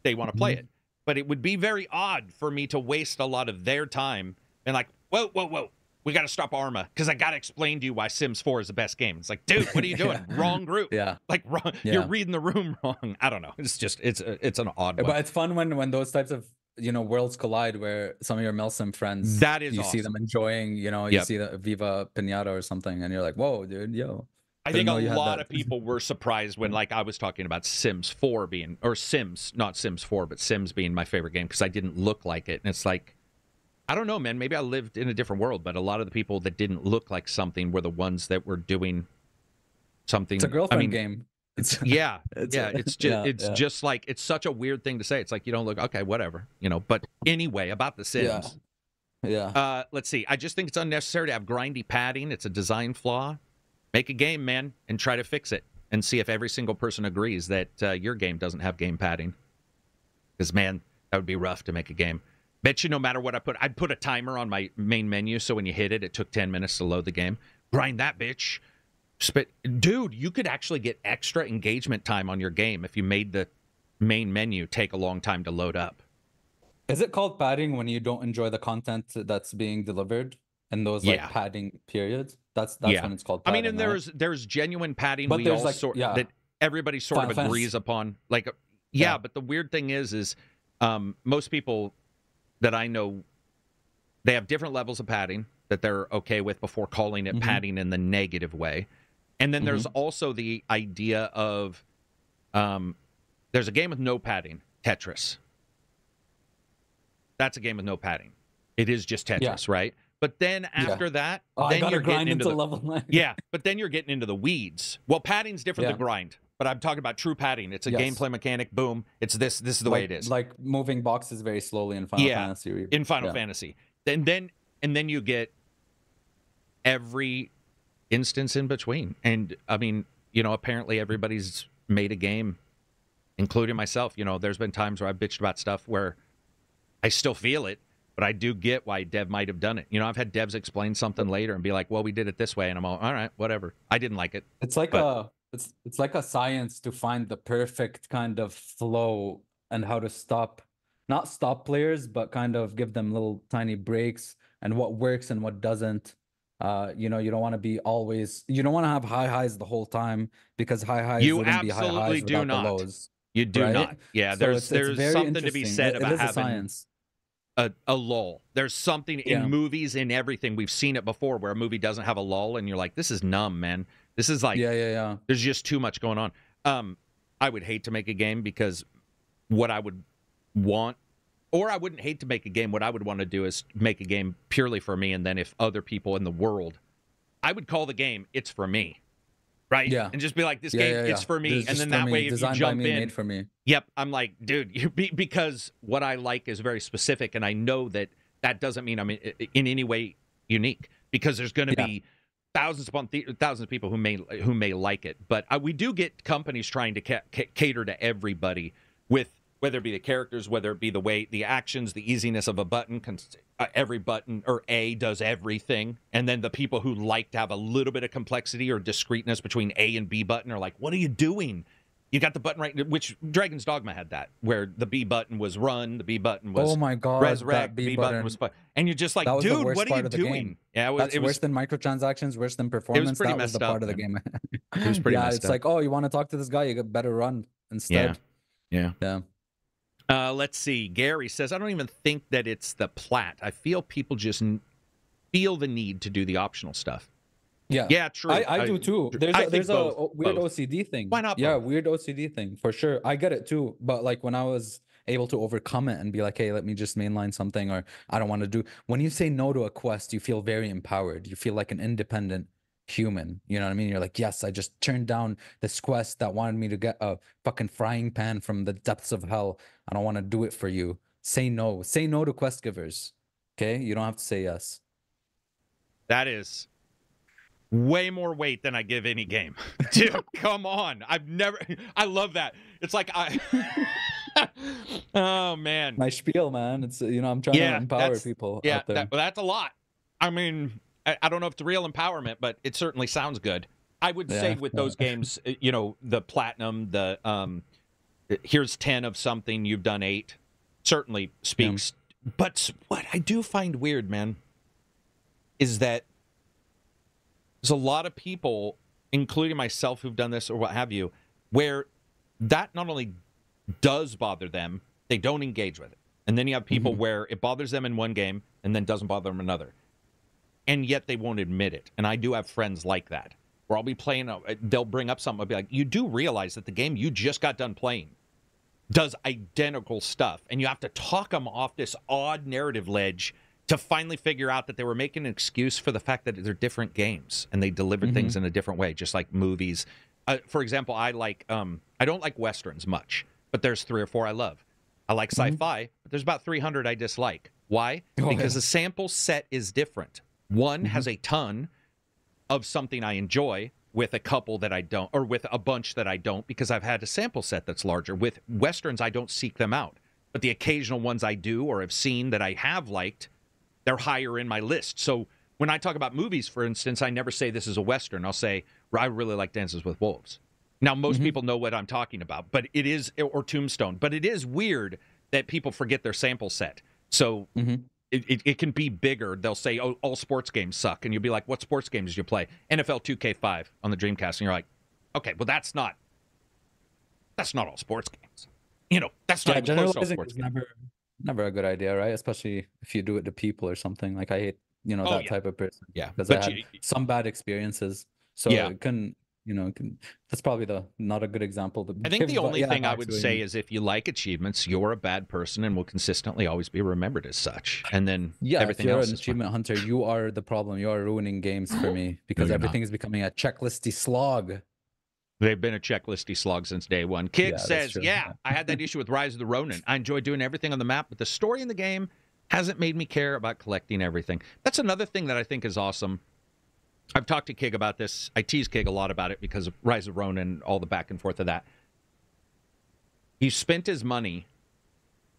they want to play Mhm. it. But it would be very odd for me to waste a lot of their time and like, Whoa, whoa, whoa. We got to stop Arma because I got to explain to you why Sims 4 is the best game. It's like, dude, what are you [LAUGHS] doing? Yeah. Wrong group. Yeah. Like, wrong. Yeah. You're reading the room [LAUGHS] wrong. I don't know. It's just, it's, it's an odd one. But it's fun when when those types of you know worlds collide where some of your Milsim friends That is you see them enjoying you know you Yep. see the Viva Pinata or something and you're like whoa dude yo I think a know you had lot that. of people were surprised when, like, I was talking about Sims 4 being, or Sims, not Sims 4, but Sims being my favorite game because I didn't look like it. And it's like, I don't know, man. Maybe I lived in a different world, but a lot of the people that didn't look like something were the ones that were doing something. it's a girlfriend I mean, game it's [LAUGHS] [LAUGHS] Yeah, It's yeah. a- It's just, yeah, it's yeah. just like it's such a weird thing to say. It's like you don't look okay, whatever, you know. But anyway, about the Sims. Yeah. yeah Uh, let's see. I just think it's unnecessary to have grindy padding. It's a design flaw. Make a game, man, and try to fix it, and see if every single person agrees that uh, your game doesn't have game padding. Because man, that would be rough to make a game. Bet you no matter what I put, I'd put a timer on my main menu so when you hit it, it took ten minutes to load the game. Grind that bitch. Spit, dude. You could actually get extra engagement time on your game if you made the main menu take a long time to load up. is it called padding when you don't enjoy the content that's being delivered in those like Yeah. padding periods that's that's Yeah. when it's called I mean, and right? there's there's genuine padding But we there's, all like, sort yeah. that everybody sort of agrees upon. Like, yeah, Yeah. but the weird thing is, is um, most people that I know, they have different levels of padding that they're okay with before calling it Mhm. padding in the negative way, and then there's Mm-hmm. also the idea of, um, there's a game with no padding, Tetris. That's a game with no padding. It is just Tetris, right? But then Yeah. after that, oh, then you're getting into the level nine [LAUGHS] yeah, but then you're getting into the weeds. Well, padding's different than grind, but I'm talking about true padding. It's a Yes. gameplay mechanic. Boom. It's this. This is the way it is like moving boxes very slowly in Final Yeah, Fantasy in Final yeah. Fantasy. And then and then you get every instance in between. And I mean, you know, apparently everybody's made a game, including myself. You know, there's been times where I've bitched about stuff where I still feel it, but I do get why Dev might have done it. You know, I've had devs explain something later and be like, "Well, we did it this way," and I'm all, "All right, whatever." I didn't like it. It's like But- a it's it's like a science to find the perfect kind of flow and how to stop not stop players, but kind of give them little tiny breaks and what works and what doesn't. Uh, you know, you don't want to be always you don't want to have high highs the whole time because high highs You wouldn't be high highs do not. the lows. You do Right? not. Yeah, So there's it's- it's there's something to be said It- about it having science. A, a lull. There's something Yeah. in movies in everything. We've seen it before where a movie doesn't have a lull and you're like, this is numb, man. This is like yeah, yeah, yeah. there's just too much going on. Um, I would hate to make a game because what I would want or I wouldn't hate to make a game. What I would want to do is make a game purely for me, and then if other people in the world, I would call the game "It's for me," right? Yeah. and just be like, "This Yeah, game, yeah, it's for me," and then that me, way, if you jump me, in, made for me. Yep, I'm like, dude, you be, because what I like is very specific, and I know that that doesn't mean I'm in, in any way unique because there's going to Yeah. be thousands upon th- thousands of people who may who may like it. But uh, we do get companies trying to ca- ca- cater to everybody with whether it be the characters, whether it be the way the actions, the easiness of a button. Uh, every button or A does everything, and then the people who like to have a little bit of complexity or discreteness between A and B button are like, "What are you doing?" You got the button right, which Dragon's Dogma had that, where the B button was run, the B button was Oh my god, resurrect, that the B B button, button was fun, and you're just like, That was the dude, worst what are part you of the doing? game. Yeah, it was. That's it worse than microtransactions, worse than performance. pretty that was the messed part up, of the game. It was pretty [LAUGHS] yeah, messed it's up. like, oh, you want to talk to this guy? You got better run instead. yeah. Yeah. Uh, let's see. Gary says, I don't even think that it's the plat. I feel people just feel the need to do the optional stuff. Yeah. Yeah, true. I, I do too. There's I a, there's a both, o- weird both. OCD thing. Why not Yeah, both? weird OCD thing for sure. I get it too. But like when I was able to overcome it and be like, hey, let me just mainline something, or I don't want to do. When you say no to a quest, you feel very empowered. You feel like an independent human. You know what I mean? You're like, yes, I just turned down this quest that wanted me to get a fucking frying pan from the depths of hell. I don't want to do it for you. Say no. Say no to quest givers. Okay, you don't have to say yes. That is way more weight than I give any game. [LAUGHS] Dude, come on. I've never [LAUGHS] I love that. It's like I [LAUGHS] Oh man. My spiel, man. It's you know I'm trying Yeah, to empower people Yeah, out there. that, that's a lot. I mean, I, I don't know if it's real empowerment, but it certainly sounds good. I would say Yeah. with those games, uh, you know, the platinum, the um, here's ten of something, you've done eight, certainly speaks. But what I do find weird, man, is that there's a lot of people, including myself, who've done this or what have you, where that not only does bother them, they don't engage with it. And then you have people where it bothers them in one game and then doesn't bother them in another. And yet they won't admit it. And I do have friends like that where I'll be playing, uh, they'll bring up something, I'll be like, you do realize that the game you just got done playing does identical stuff. And you have to talk them off this odd narrative ledge to finally figure out that they were making an excuse for the fact that they're different games and they delivered things in a different way, just like movies. Uh, for example, I like, um, I don't like westerns much, but there's three or four I love. I like sci-fi, but there's about 300 I dislike. Why? Because the sample set is different. One has a ton of something I enjoy with a couple that I don't, or with a bunch that I don't, because I've had a sample set that's larger. With westerns, I don't seek them out, but the occasional ones I do or have seen that I have liked, they're higher in my list. So when I talk about movies, for instance, I never say this is a western. I'll say I really like Dances with Wolves. Now most people know what I'm talking about, but it is or Tombstone, but it is weird that people forget their sample set. So Mhm. It, it, it can be bigger. They'll say, "Oh, all sports games suck," and you'll be like, "What sports games did you play?" NFL 2K5 on the Dreamcast, and you're like, "Okay, well that's not that's not all sports games." You know, that's not yeah, even close all generalizing sports is games. never never a good idea, right? Especially if you do it to people or something. Like I hate, you know, Oh, that yeah. type of person Yeah, because I had you- some bad experiences. So Yeah. it couldn't, you know, can, that's probably the not a good example. To I think give, the but only yeah, thing I would say is if you like achievements, you're a bad person and will consistently always be remembered as such. And then yeah, everything if you're else an is fine. achievement hunter, you are the problem. You are ruining games for me [GASPS] because not. everything is becoming a checklisty slog. They've been a checklisty slog since day one. Kig Yeah, says, "Yeah, I had that issue with Rise of the Ronin. I enjoy doing everything on the map, but the story in the game hasn't made me care about collecting everything." That's another thing that I think is awesome. I've talked to Kig about this. I tease Kig a lot about it because of Rise of the Ronin, all the back and forth of that. He spent his money,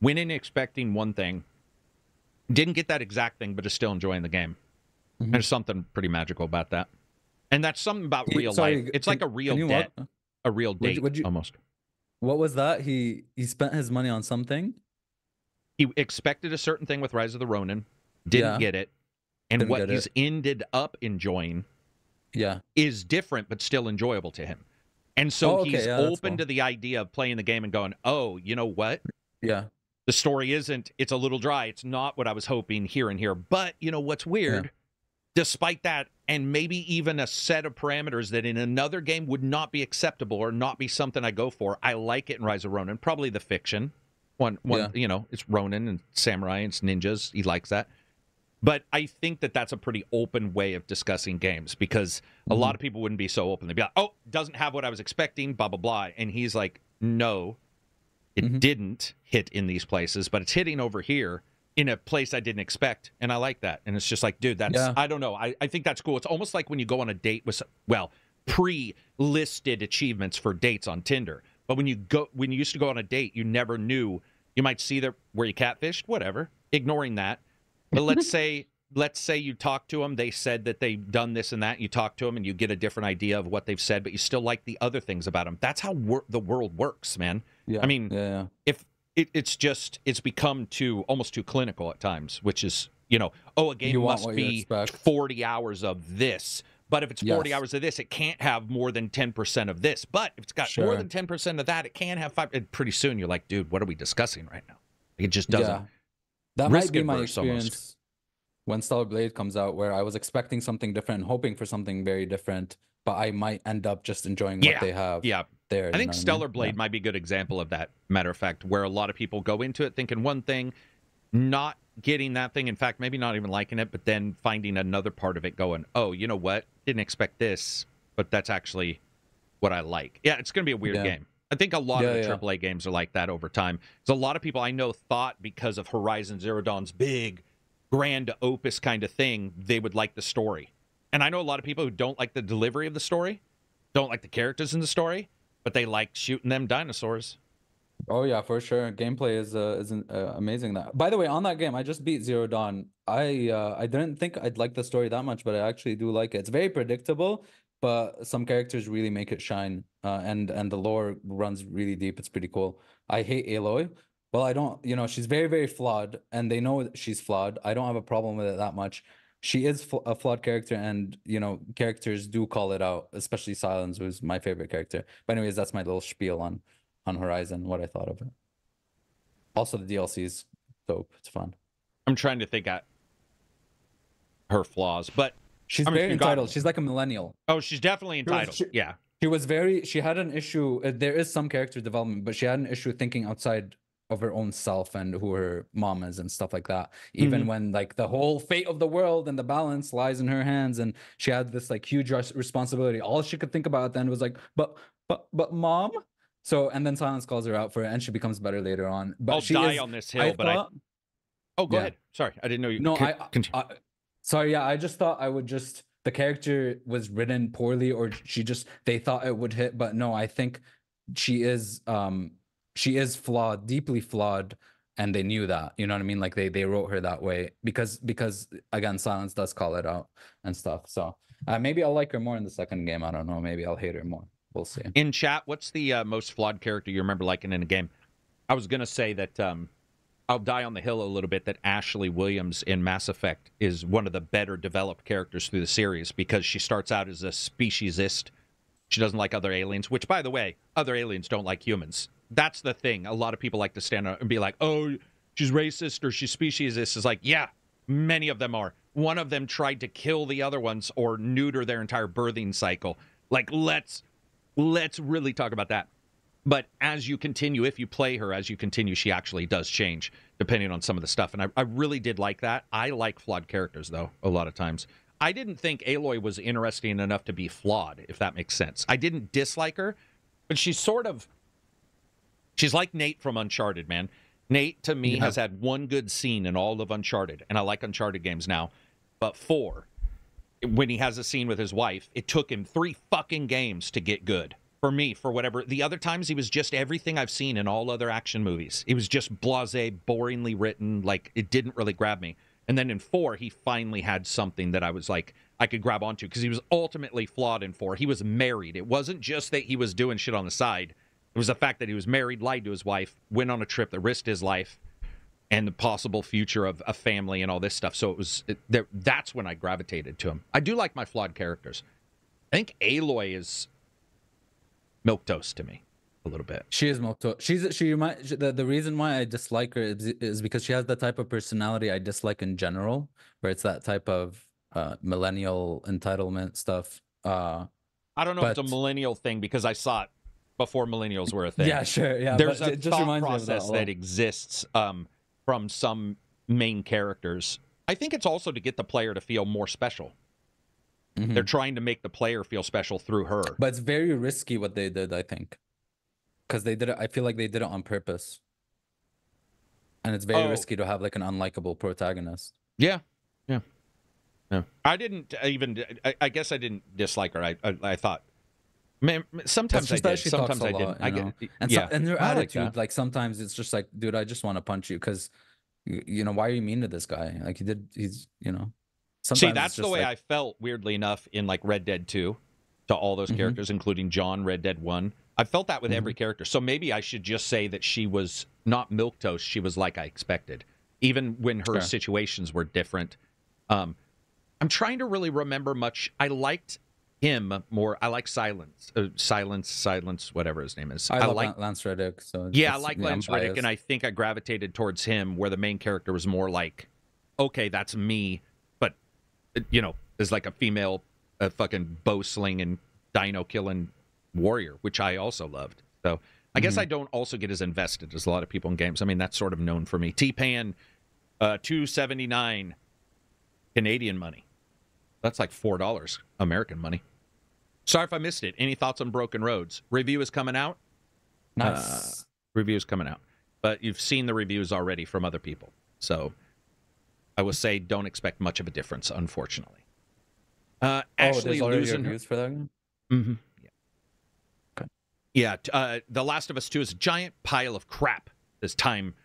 went in expecting one thing, didn't get that exact thing, but is still enjoying the game. Mhm. There's something pretty magical about that. And that's something about real sorry, life. It's can- like a real debt, what? a real Would you- date would you- almost. What was that? He he spent his money on something. He expected a certain thing with Rise of the Ronin, didn't Yeah. get it, and what he's ended up enjoying Yeah. is different but still enjoyable to him. And so Oh, okay, he's yeah, open cool. to the idea of playing the game and going, "Oh, you know what? Yeah. The story isn't it's a little dry. It's not what I was hoping here and here. But, you know what's weird? Despite that and maybe even a set of parameters that in another game would not be acceptable or not be something I go for, I like it in Rise of Ronin, probably the fiction. One, one, Yeah. you know, it's Ronin and samurai and it's ninjas. He likes that. But I think that that's a pretty open way of discussing games because a Mm-hmm. lot of people wouldn't be so open. They'd be like, "Oh, doesn't have what I was expecting," blah blah blah, and he's like, "No, it Mhm. didn't hit in these places, but it's hitting over here." In a place I didn't expect, and I like that. And it's just like, dude, that's Yeah. I don't know. I, I think that's cool. It's almost like when you go on a date with, well, pre-listed achievements for dates on Tinder. But when you go, when you used to go on a date, you never knew. You might see there where you catfished, whatever. Ignoring that, but let's say, let's say you talk to them. They said that they've done this and that. You talk to them, and you get a different idea of what they've said, but you still like the other things about them. That's how wor- the world works, man. Yeah. I mean, yeah, yeah. if it, it's just it's become too almost too clinical at times, which is you know, oh, a game You must be forty hours of this. But if it's 40 Yes. hours of this, it can't have more than 10% of this. But if it's got more than 10% of that, it can have five. And pretty soon you're like, dude, what are we discussing right now? It just doesn't. Yeah. That might be my adverse almost. experience when Stellar Blade comes out, where I was expecting something different hoping for something very different, but I might end up just enjoying Yeah. what they have Yeah. there. I think Stellar mean? Blade might be a good example of that. Matter of fact, where a lot of people go into it thinking one thing, not getting that thing. In fact, maybe not even liking it, but then finding another part of it going, oh, you know what? Didn't expect this, but that's actually what I like. Yeah, it's going to be a weird Yeah. game. I think a lot Yeah, of the yeah. AAA games are like that over time. There's a lot of people I know thought because of Horizon Zero Dawn's big, grand opus kind of thing, they would like the story. And I know a lot of people who don't like the delivery of the story, don't like the characters in the story, but they like shooting them dinosaurs. Oh yeah, for sure. Gameplay is uh, is uh, amazing. That by the way, on that game, I just beat Zero Dawn. I uh, I didn't think I'd like the story that much, but I actually do like it. It's very predictable, but some characters really make it shine. Uh, and and the lore runs really deep. It's pretty cool. I hate Aloy. Well, I don't. You know, she's very very flawed, and they know she's flawed. I don't have a problem with it that much. She is fl- a flawed character, and you know, characters do call it out, especially Silence, who's my favorite character. But anyways, that's my little spiel on on Horizon, what I thought of it. Also, the DLC is dope. It's fun. I'm trying to think at her flaws, but She's I mean, very got- entitled. She's like a millennial. oh, she's definitely entitled. she- yeah. She was very. She had an issue. Uh, there is some character development, but she had an issue thinking outside of her own self and who her mom is and stuff like that. Even Mhm. when like the whole fate of the world and the balance lies in her hands, and she had this like huge res- responsibility. All she could think about then was like, but but but mom. So and then Silence calls her out for it, and she becomes better later on. But I'll she die is, on this hill, I but I oh, go Yeah. ahead. Sorry, I didn't know you. No, Con- I, continue. I sorry, yeah, I just thought I would just the character was written poorly or she just they thought it would hit, but no, I think she is um she is flawed, deeply flawed, and they knew that. You know what I mean? Like they they wrote her that way because because again, silence does call it out and stuff. So uh, maybe I'll like her more in the second game. I don't know. Maybe I'll hate her more. We'll see. in chat, what's the uh, most flawed character you remember liking in a game? I was gonna say that um, I'll die on the hill a little bit. That Ashley Williams in Mass Effect is one of the better developed characters through the series because she starts out as a speciesist. She doesn't like other aliens, which, by the way, other aliens don't like humans. That's the thing. A lot of people like to stand up and be like, "Oh, she's racist or she's speciesist." Is like, yeah, many of them are. One of them tried to kill the other ones or neuter their entire birthing cycle. Like, let's let's really talk about that. But as you continue, if you play her as you continue, she actually does change depending on some of the stuff. And I, I really did like that. I like flawed characters, though, a lot of times. I didn't think Aloy was interesting enough to be flawed, if that makes sense. I didn't dislike her, but she's sort of. She's like Nate from Uncharted, man. Nate, to me, Yeah. has had one good scene in all of Uncharted, and I like Uncharted games now. But four, when he has a scene with his wife, it took him three fucking games to get good. For me, for whatever. The other times, he was just everything I've seen in all other action movies. It was just blase, boringly written. Like, it didn't really grab me. And then in four, he finally had something that I was like, I could grab onto because he was ultimately flawed in four. He was married. It wasn't just that he was doing shit on the side, it was the fact that he was married, lied to his wife, went on a trip that risked his life and the possible future of a family and all this stuff. So it was it, that's when I gravitated to him. I do like my flawed characters. I think Aloy is milk toast to me a little bit. She is Moto. She's she might the, the reason why I dislike her is, is because she has the type of personality I dislike in general, where it's that type of uh millennial entitlement stuff. Uh I don't know if it's a millennial thing because I saw it before millennials were a thing. Yeah, sure. Yeah, There's but a it just thought reminds me of process that, a that exists um, from some main characters. I think it's also to get the player to feel more special. Mhm. They're trying to make the player feel special through her. But it's very risky what they did, I think. Because they did it, I feel like they did it on purpose. And it's very Oh. risky to have like an unlikable protagonist. Yeah, yeah, yeah. I didn't even. I, I guess I didn't dislike her. I I, I thought, man, sometimes I just that did. she talks Sometimes a I lot, didn't. I you know? get. And yeah, so, and their I like attitude, that. like, sometimes it's just like, dude, I just want to punch you because, you know, why are you mean to this guy? Like he did, he's, you know. Sometimes See, that's the way like, I felt. Weirdly enough, in like Red Dead Two, to all those Mhm. characters, including John, Red Dead One. I felt that with every Mm-hmm. character. So maybe I should just say that she was not milk toast. She was like I expected, even when her Sure. situations were different. Um, I'm trying to really remember much. I liked him more. I like Silence, uh, Silence, Silence, whatever his name is. I, love like Lan- Lance Reddick. So yeah, I like Lance biased. and I think I gravitated towards him, where the main character was more like, okay, that's me, you know, is like a female, uh, fucking bow slinging, dino killing warrior, which I also loved. So I guess Mhm. I don't also get as invested as a lot of people in games. I mean, that's sort of known for me. T Pan, uh, two seventy nine, Canadian money. That's like four dollars American money. Sorry if I missed it. Any thoughts on Broken Roads? Review is coming out Nice. reviews coming out, but you've seen the reviews already from other people. So I will say don't expect much of a difference, unfortunately. Uh, oh, Ashley losing her. for that game? hmm Yeah. Okay. Yeah. Uh, the Last of Us Two is a giant pile of crap. This time,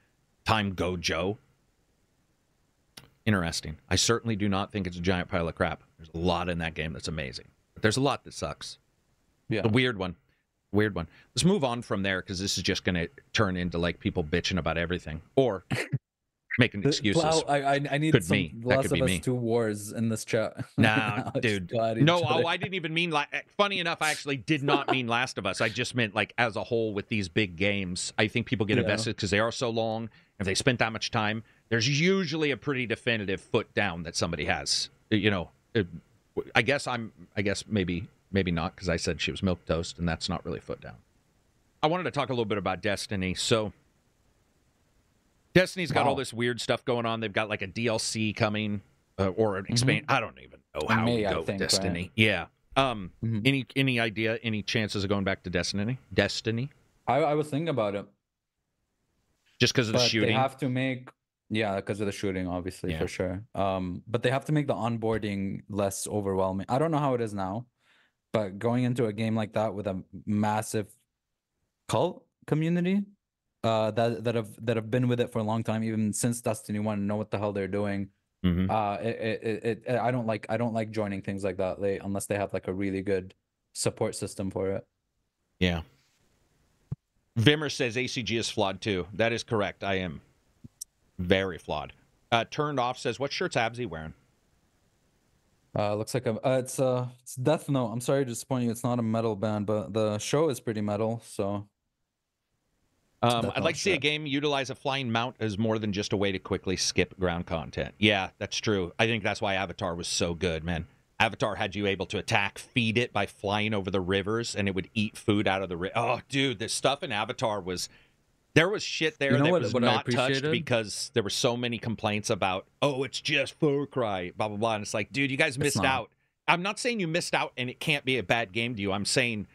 time go Joe. Interesting. I certainly do not think it's a giant pile of crap. There's a lot in that game that's amazing, but there's a lot that sucks. Yeah. The weird one. Weird one. Let's move on from there because this is just going to turn into like people bitching about everything or [LAUGHS] making excuses. Wow, I, I, I need Could some. That Last of Us me. 2 wars in this chat. [LAUGHS] Nah, dude. go at each No, oh, I didn't even mean like. Eh, funny enough, I actually did not mean Last of Us. I just meant like as a whole with these big games. I think people get Yeah. invested because they are so long. If they spent that much time, there's usually a pretty definitive foot down that somebody has. Eh, you know, eh, it- I guess I'm. I guess maybe maybe not because I said she was milk toast, and that's not really foot down. I wanted to talk a little bit about Destiny. So. Destiny's got all this weird stuff going on. They've got like a DLC coming uh, or an expand. I don't even know how May, we I go with think, right? Destiny. Yeah. Um. Mhm. Any any idea? Any chances of going back to Destiny? Destiny? I, I was thinking about it. Just because of the shooting? they have to make yeah because of the shooting obviously Yeah. for sure um but they have to make the onboarding less overwhelming i don't know how it is now but going into a game like that with a massive cult community uh that that have that have been with it for a long time even since destiny 1 know what the hell they're doing Mhm. uh it, it, it, it i don't like i don't like joining things like that late unless they have like a really good support system for it Yeah. Vimmer says ACG is flawed too. That is correct. I am very flawed. Uh, turned off says, "What shirt's Absy wearing?" Uh, looks like a uh, it's uh it's Death Note. I'm sorry to disappoint you. It's not a metal band, but the show is pretty metal. So Um, I'd like to see a game utilize a flying mount as more than just a way to quickly skip ground content. Yeah, that's true. I think that's why Avatar was so good, man. Avatar had you able to attack, feed it by flying over the rivers, and it would eat food out of the river. Oh, dude, the stuff in Avatar was. There was shit there You know that what- was what not touched because there were so many complaints about, oh, it's just Far Cry, blah blah blah. And it's like, dude, you guys missed out. I'm not saying you missed out and it can't be a bad game to you. I'm saying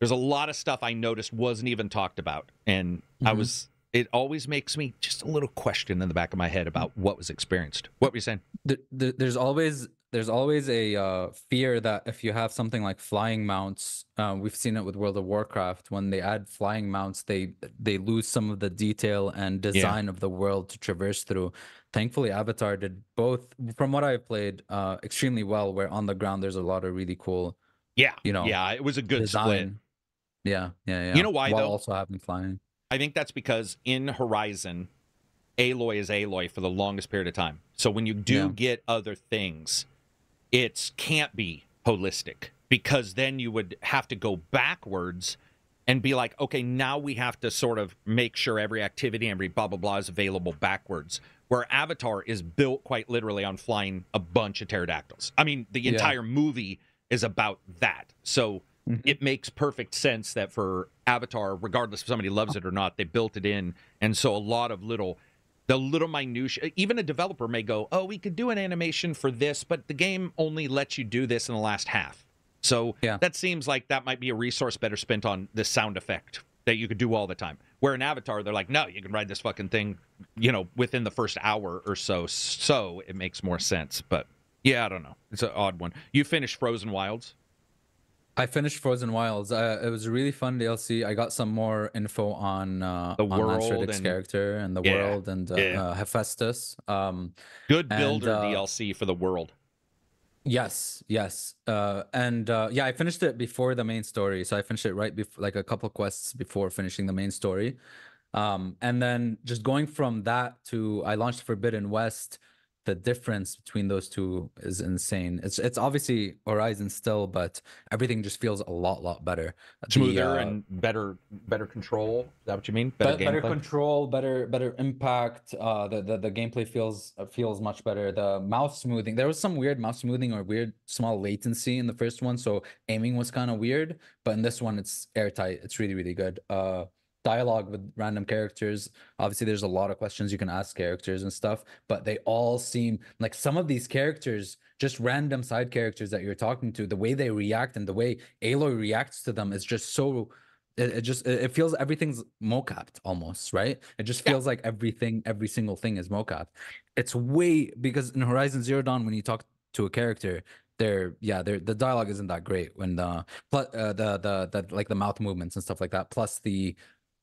there's a lot of stuff I noticed wasn't even talked about, and I Mhm. was. It always makes me just a little question in the back of my head about what was experienced. What were you saying? th- th- there's always there's always a uh, fear that if you have something like flying mounts, uh, we've seen it with World of Warcraft. When they add flying mounts, they they lose some of the detail and design of the world to traverse through. Thankfully, Avatar did both. From what I've played, uh, extremely well. Where on the ground, there's a lot of really cool Yeah, You know, yeah, it was a good design. split. Yeah, yeah, yeah. You know why, While though? also having flying. I think that's because in Horizon, Aloy is Aloy for the longest period of time. So when you do Yeah. get other things, it can't be holistic because then you would have to go backwards and be like, okay, now we have to sort of make sure every activity, every blah blah blah is available backwards. Where Avatar is built quite literally on flying a bunch of pterodactyls. I mean, the Yeah. entire movie is about that. So Mhm. it makes perfect sense that for Avatar, regardless if somebody loves it or not, they built it in, and so a lot of little. The little minutia, even a developer may go, "Oh, we could do an animation for this, but the game only lets you do this in the last half." So Yeah. that seems like that might be a resource better spent on this sound effect that you could do all the time. Where in Avatar, they're like, no, you can ride this fucking thing, you know, within the first hour or so. So it makes more sense. But yeah, I don't know. It's an odd one. You finished Frozen Wilds. I finished Frozen Wilds. Uh, it was a really fun DLC. I got some more info on uh, The on world and- character and the Yeah, world and uh, yeah. uh, Hephaestus. Um, Good And, builder uh, DLC for the world. Yes, yes. Uh, and uh, yeah, I finished it before the main story. So I finished it right before, like a couple quests before finishing the main story. Um, and then just going from that to I launched Forbidden West. The difference between those two is insane. It's it's obviously Horizon still, but everything just feels a lot lot better. The, Smoother uh, and better better control. Is that what you mean? be- Better, better, control, better better impact. Uh, the, the the gameplay feels uh, feels much better. The mouse smoothing, there was some weird mouse smoothing or weird small latency in the first one, so aiming was kind of weird. But in this one, it's airtight. It's really really good. Uh, dialogue with random characters. Obviously, there's a lot of questions you can ask characters and stuff, but they all seem like some of these characters, just random side characters that you're talking to, the way they react and the way Aloy reacts to them is just so it, it just it feels everything's mocapped almost right it just Yeah. feels like everything every single thing is mocapped it's way because in horizon zero dawn when you talk to a character they're yeah they're, the dialogue isn't that great when the plus uh, the, the the like the mouth movements and stuff like that plus the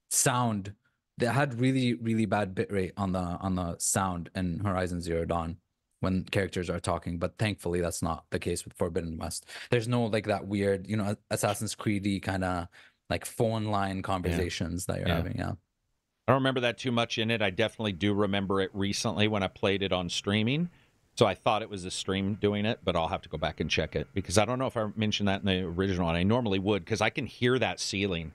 sound they had really really bad bitrate on the on the sound in horizon zero dawn when characters are talking but thankfully that's not the case with forbidden west there's no like that weird you know assassin's creedy kind of like phone line conversations that you're Yeah. having yeah I don't remember that too much in it. I definitely do remember it recently when I played it on streaming. So I thought it was a stream doing it, but I'll have to go back and check it because I don't know if I mentioned that in the original. And I normally would because I can hear that ceiling.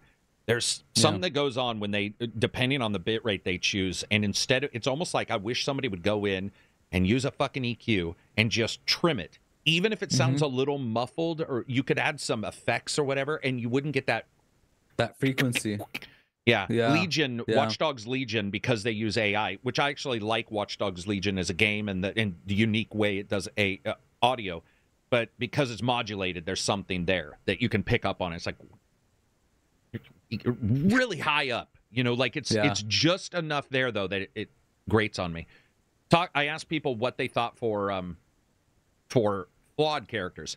There's something that goes on when they, depending on the bit rate they choose, and instead, of, it's almost like I wish somebody would go in and use a fucking EQ and just trim it, even if it sounds a little muffled, or you could add some effects or whatever, and you wouldn't get that that frequency yeah. Yeah, Legion, yeah. Watch Dogs Legion, because they use AI, which I actually like Watch Dogs Legion as a game and the, and the unique way it does a uh, audio, but because it's modulated, there's something there that you can pick up on. It's like really high up, you know, like it's Yeah. it's just enough there though that it, it grates on me. Talk. I asked people what they thought for um for flawed characters,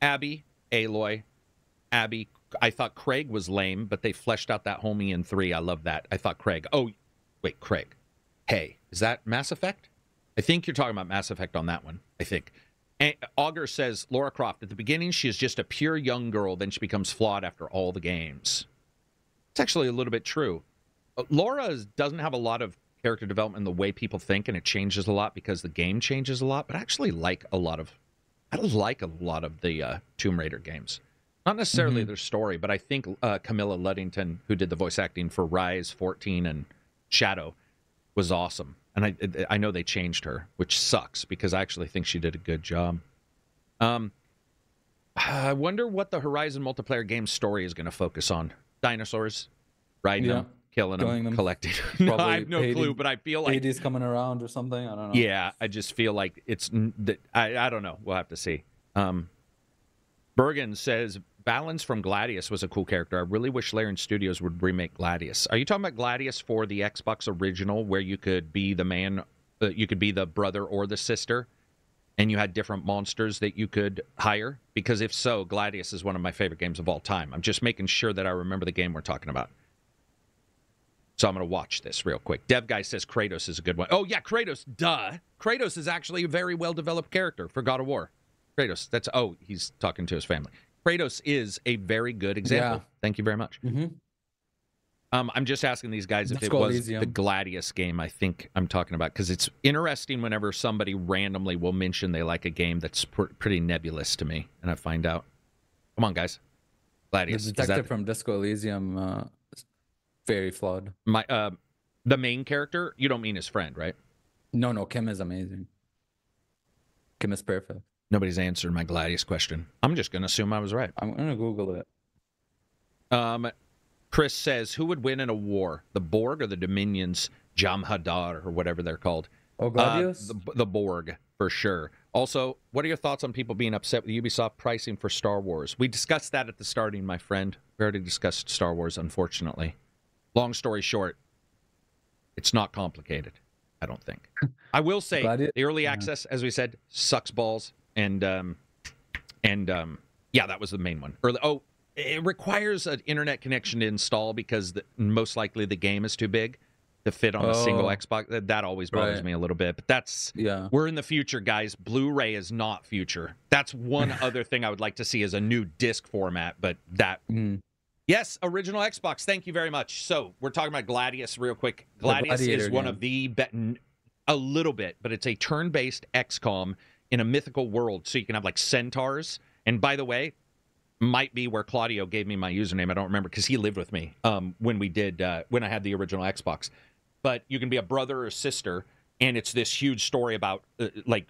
Abby, Aloy, Abby. I thought Craig was lame, but they fleshed out that homie in three. I love that. I thought Craig. Oh, wait, Craig. Hey, is that Mass Effect? I think you're talking about Mass Effect on that one. I think. And Augur says Laura Croft at the beginning she is just a pure young girl, then she becomes flawed after all the games. It's actually a little bit true. Uh, Laura doesn't have a lot of character development in the way people think, and it changes a lot because the game changes a lot. But I actually like a lot of, I like a lot of the uh, Tomb Raider games. Not necessarily Mhm. their story, but I think uh, Camilla Luddington, who did the voice acting for Rise, 14, and Shadow, was awesome. And I I know they changed her, which sucks because I actually think she did a good job. Um, [SIGHS] I wonder what the Horizon multiplayer game story is going to focus on. Dinosaurs, riding Yeah. them, killing them, Killing them. collecting. [LAUGHS] no, I have no Hades- clue, but I feel like Hades coming around or something i don't know yeah, I just feel like it's I, I don't know. We'll have to see. Um, Bergen says Valens from Gladius was a cool character. I really wish Larian Studios would remake Gladius. Are you talking about Gladius for the Xbox original, where you could be the man, uh, you could be the brother or the sister, and you had different monsters that you could hire? Because if so, Gladius is one of my favorite games of all time. I'm just making sure that I remember the game we're talking about. So I'm going to watch this real quick. Dev guy says Kratos is a good one. Oh yeah, Kratos. Duh. Kratos is actually a very well developed character for God of War. Kratos. That's oh, he's talking to his family. Kratos is a very good example. Yeah. Thank you very much. hmm Um, I'm just asking these guys if Let's it was Elysium. the Gladius game. I think I'm talking about because it's interesting whenever somebody randomly will mention they like a game that's pr- pretty nebulous to me, and I find out. Come on, guys. Gladius. Is detective that from disco elysium uh very flawed my uh, the main character? You don't mean his friend, right? no no kim is amazing kim is perfect Nobody's answered my Gladius question. I'm just going to assume I was right. i'm gonna google it Um, Chris says, "Who would win in a war, the Borg or the Dominions, Jem'Hadar or whatever they're called?" Oh, Uh, the, the Borg for sure. Also, what are your thoughts on people being upset with Ubisoft pricing for Star Wars? We discussed that at the starting, my friend. We already discussed Star Wars, unfortunately. Long story short, it's not complicated. I don't think. I will say the early access, as we said, sucks balls, and um, and um, yeah, that was the main one. Early, oh, it requires an internet connection to install because the, most likely the game is too big to fit on a single Oh. Xbox. That, that always bothers Right. me a little bit, but that's yeah. we're in the future, guys. Blu-ray is not future. That's one [LAUGHS] other thing I would like to see is a new disc format, but that Mm. Yes, original Xbox. Thank you very much. So we're talking about Gladius real quick. Gladius is one of the be- a little bit, but it's a turn-based XCOM in a mythical world. So you can have like centaurs. And by the way, might be where Claudio gave me my username. I don't remember because he lived with me um, when we did uh, when I had the original Xbox. But you can be a brother or sister, and it's this huge story about uh, like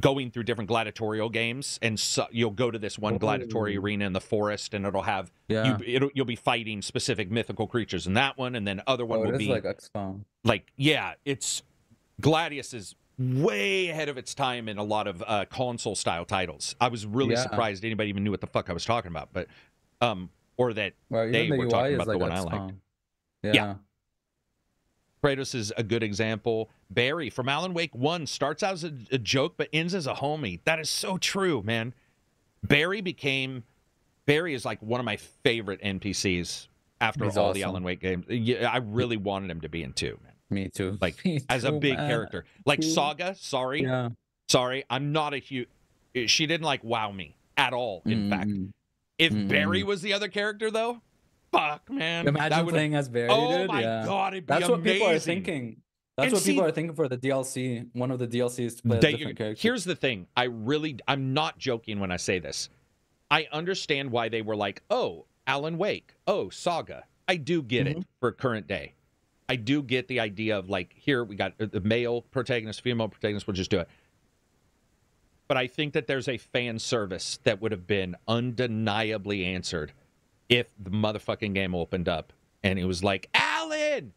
going through different gladiatorial games, and so you'll go to this one gladiatory arena in the forest, and it'll have Yeah. you, it'll, you'll be fighting specific mythical creatures in that one, and then other one oh, will be like XCOM. like yeah, it's Gladius is way ahead of its time in a lot of uh, console style titles. I was really Yeah. surprised anybody even knew what the fuck I was talking about, but um, or that Well, They were the talking UI is about the one I liked. Yeah. Yeah. Kratos is a good example. Barry from Alan Wake 1 starts out as a, a joke but ends as a homie. That is so true, man. Barry became Barry is like one of my favorite NPCs after He's all the. Alan Wake games. Yeah, I really wanted him to be in two, man. Me too. [LAUGHS] Like, Me As a big man. character. Like Saga, sorry. Yeah. Sorry, I'm not a huge she didn't like wow me at all, in fact. Mm. If Mm-mm. Barry was the other character though, fuck man. Imagine playing as Barry, Oh dude. my yeah. god, it'd be That's what people are thinking. That's And what people are thinking for the DLC. One of the DLCs to play They- different character. here's the thing. I really, I'm not joking when I say this. I understand why they were like, oh, Alan Wake, oh, Saga. I do get Mm-hmm. it for current day. I do get the idea of like, here we got uh, the male protagonist, female protagonist, we'll just do it. But I think that there's a fan service that would have been undeniably answered if the motherfucking game opened up and it was like, Alan,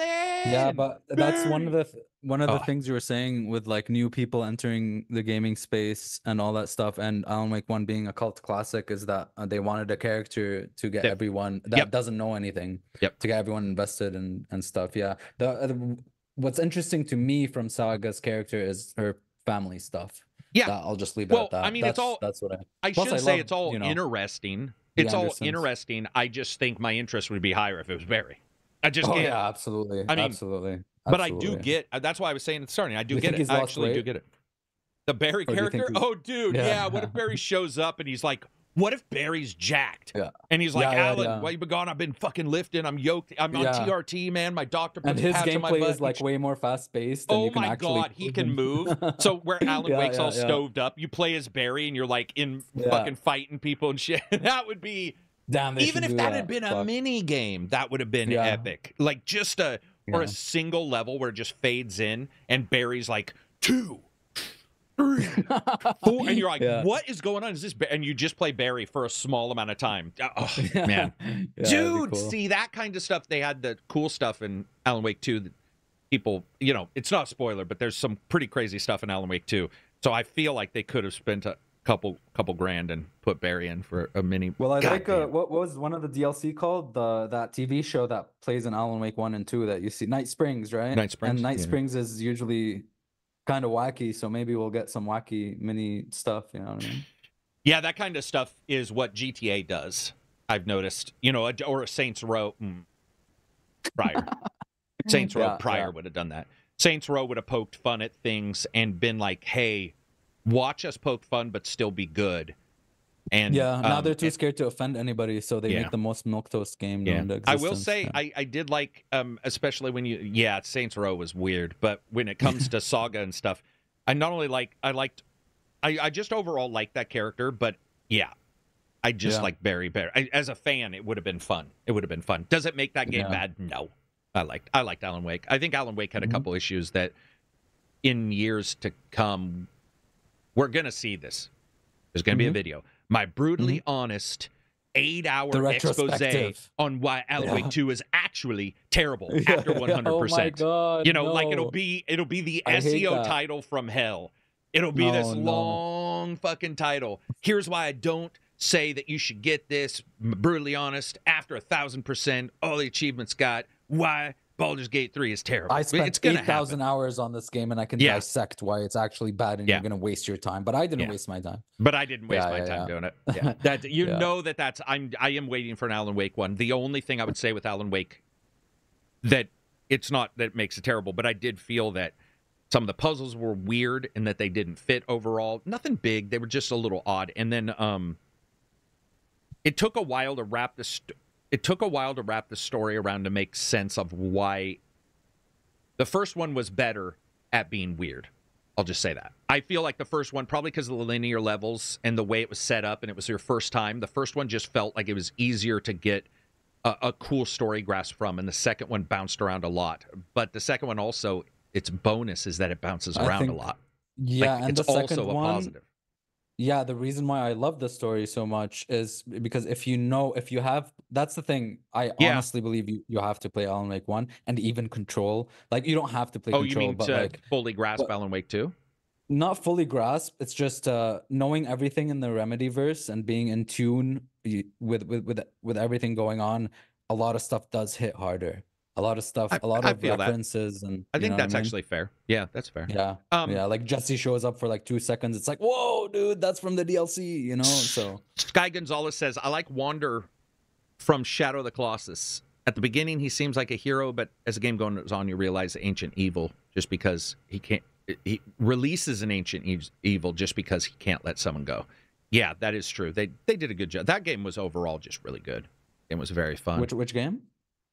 Alan. Yeah, but that's one of the th- one of the Oh. things you were saying with like new people entering the gaming space and all that stuff, and Alan Wake One being a cult classic is that uh, they wanted a character to get That- everyone that Yep. doesn't know anything, Yep. to get everyone invested and and stuff. Yeah, the, uh, the what's interesting to me from Saga's character is her family stuff. Yeah. That- I'll just leave it Well, at that. I mean, it's all- that's what I. I Plus, should I say love, it's all you know, interesting. It's all interesting. I just think my interest would be higher if it was Barry. I just Oh can't. yeah, absolutely. I mean, absolutely. but I do get. uh, That's why I was saying at the starting. I do You get it. I actually do get it. The Barry Or do you think character. Oh, dude, yeah. Yeah. What if Barry [LAUGHS] shows up and he's like, "What if Barry's jacked?" Yeah. And he's like, Yeah, "Alan, yeah. why you been gone? I've been fucking lifting. I'm yoked. I'm on. TRT, man. My doctor puts and his pats on my gameplay is like way more fast paced. Oh you can my actually god, he can move. [LAUGHS] So where Alan Wake's all stoved up, you play as Barry and you're like in fucking fighting people and shit. [LAUGHS] that would be Damn, even if do that, had been a mini game, that would have been Yeah. epic. Like just a or Yeah. a single level where it just fades in and Barry's like two, three, [LAUGHS] four, and you're like, Yeah. what is going on? Is this? Ba-? And you just play Barry for a small amount of time. Uh, oh [LAUGHS] man, [LAUGHS] dude, cool. see that kind of stuff. They had the cool stuff in Alan Wake 2 that people, you know, it's not a spoiler, but there's some pretty crazy stuff in Alan Wake 2. So I feel like they could have spent a couple couple grand and put Barry in for a mini. Well, I like uh, what, what was one of the DLC called the that TV show that plays in Alan Wake one and two that you see Night Springs, right? Night Springs, And Night yeah. Springs is usually kind of wacky, so maybe we'll get some wacky mini stuff. You know what I mean? Yeah, that kind of stuff is what GTA does. I've noticed, you know, or Saints Row mm, prior. [LAUGHS] Saints Row Yeah, prior yeah. would have done that. Saints Row would have poked fun at things and been like, "Hey, watch us poke fun, but still be good." And yeah. Now um, they're too scared to offend anybody, so they Yeah. make the most milquetoast game Yeah, I will say yeah. I, I did like, um, especially when you, yeah, Saints Row was weird, but when it comes [LAUGHS] to Saga and stuff, I not only like, I liked, I, I just overall like that character, but yeah, I just Yeah. like Barry Barry. I, as a fan, it would have been fun. It would have been fun. Does it make that game bad? No, I liked, I liked Alan Wake. I think Alan Wake had a Mhm. couple issues that, in years to come, we're gonna see this. There's gonna be a Mhm. video. My brutally honest eight hour expose on why Alan Yeah. 2 is actually terrible [LAUGHS] Yeah, after 100%. Oh my god. you know, like it'll be it'll be the I SEO title from hell. It'll be this No, no. long fucking title. Here's why I don't say that you should get this. Brutally honest, after a thousand percent, all the achievements got. Why Baldur's Gate 3 is terrible. I spent eight thousand hours on this game, and I can Yeah. dissect why it's actually bad, and Yeah. you're gonna waste your time. But I didn't Yeah. waste my time. But I didn't waste my time doing it. [LAUGHS] Yeah. That you know that that's I'm I am waiting for an Alan Wake one. The only thing I would say with Alan Wake that it's not that it makes it terrible, but I did feel that some of the puzzles were weird and that they didn't fit overall. Nothing big, they were just a little odd. And then um it took a while to wrap the st- it took a while to wrap the story around to make sense of why the first one was better at being weird. I'll just say that. I feel like the first one, probably because of the linear levels and the way it was set up and it was your first time, the first one just felt like it was easier to get a, a cool story grasp from. And the second one bounced around a lot. But the second one also, its bonus is that it bounces I around a lot. Yeah, Like, and it's the second also a one, positive. Yeah, the reason why I love the story so much is because if you know, if you have, that's the thing. I Yeah. honestly believe you, you have to play Alan Wake 1 and even Control. Like, you don't have to play Oh, you Control, mean but to like, fully grasp but- Alan Wake 2? not fully grasp. It's just uh, knowing everything in the Remedy verse and being in tune with, with, with, with everything going on. A lot of stuff does hit harder. A lot of stuff, I- a lot I of feel that. references. And I think that's mean? actually fair. Yeah, that's fair. Yeah. Um, yeah. Like Jesse shows up for like two seconds. It's like, whoa, dude, that's from the DLC, you know? So. Sky Gonzalez says, I like Wander from Shadow of the Colossus. At the beginning, he seems like a hero, but as the game goes on, you realize the ancient evil just because he can't. He releases an ancient e- evil just because he can't let someone go. Yeah, that is true. They they did a good job. That game was overall just really good. It was very fun. Which which game?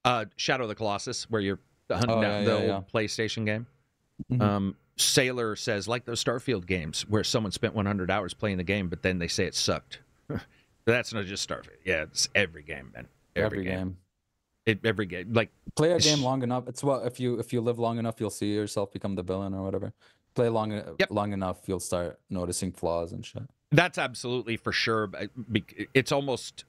Uh, Shadow of the Colossus, where you're hunting Oh, down yeah, the yeah, old PlayStation game. Mhm. Um, Sailor says, like those Starfield games where someone spent 100 hours playing the game, but then they say it sucked. [LAUGHS] that's not just Starfield. Yeah, it's every game, man. Every, Every game. game. It, every game. Like, Play a game long enough. It's what if you if you live long enough, you'll see yourself become the villain or whatever. Play long e- Yep. long enough, you'll start noticing flaws and shit. that's absolutely for sure. It's almost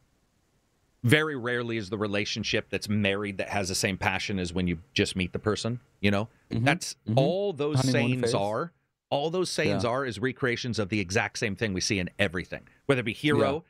very rarely is the relationship that's married that has the same passion as when you just meet the person. You know, Mhm, that's mhm. all those Honeymoon sayings phase. are. All those sayings Yeah. are is recreations of the exact same thing we see in everything, whether it be hero,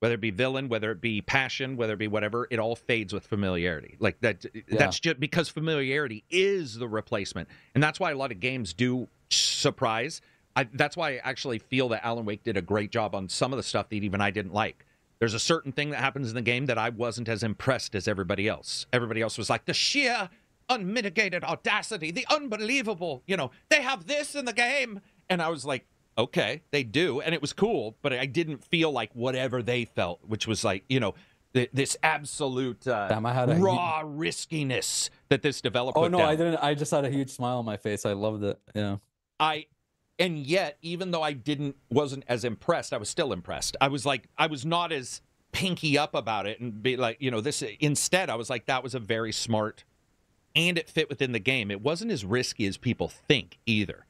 whether it be villain, whether it be passion, whether it be whatever. It all fades with familiarity. Like that. That's just because familiarity is the replacement, and that's why a lot of games do surprise. I, that's why I actually feel that Alan Wake did a great job on some of the stuff that even I didn't like. There's a certain thing that happens in the game that I wasn't as impressed as everybody else. Everybody else was like the sheer unmitigated audacity, the unbelievable, you know, they have this in the game. And I was like, okay, they do. And it was cool, but I didn't feel like whatever they felt, which was like, you know, th- this absolute uh, Damn, I had a hu- raw riskiness that this developer Oh no, down. I didn't. I just had a huge smile on my face. I loved it. Yeah. I and yet even though I didn't wasn't as impressed, I was still impressed. I was like I was not as pinky up about it and be like, you know, this instead I was like that was a very smart and it fit within the game. It wasn't as risky as people think either.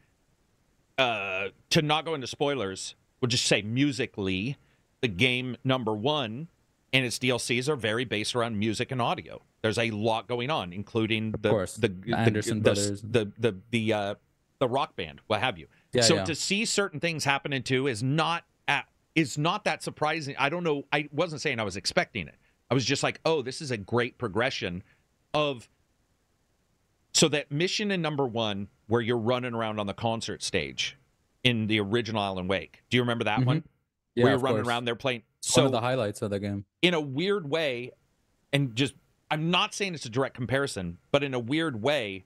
Uh to not go into spoilers, we'll just say musically, the game number 1 and its DLCs are very based around music and audio. There's a lot going on, including the course. the, The the Anderson the, brothers. the the the uh, the rock band, what have you. Yeah, so yeah. to see certain things happening too is not at, is not that surprising. I don't know. I wasn't saying I was expecting it. I was just like, oh, this is a great progression of. So that mission in number one, where you're running around on the concert stage, in the original Alan Wake. Do you remember that one? Mhm. Yeah, where you're running course. around there playing. One So of the highlights of the game. in a weird way, and just I'm not saying it's a direct comparison, but in a weird way,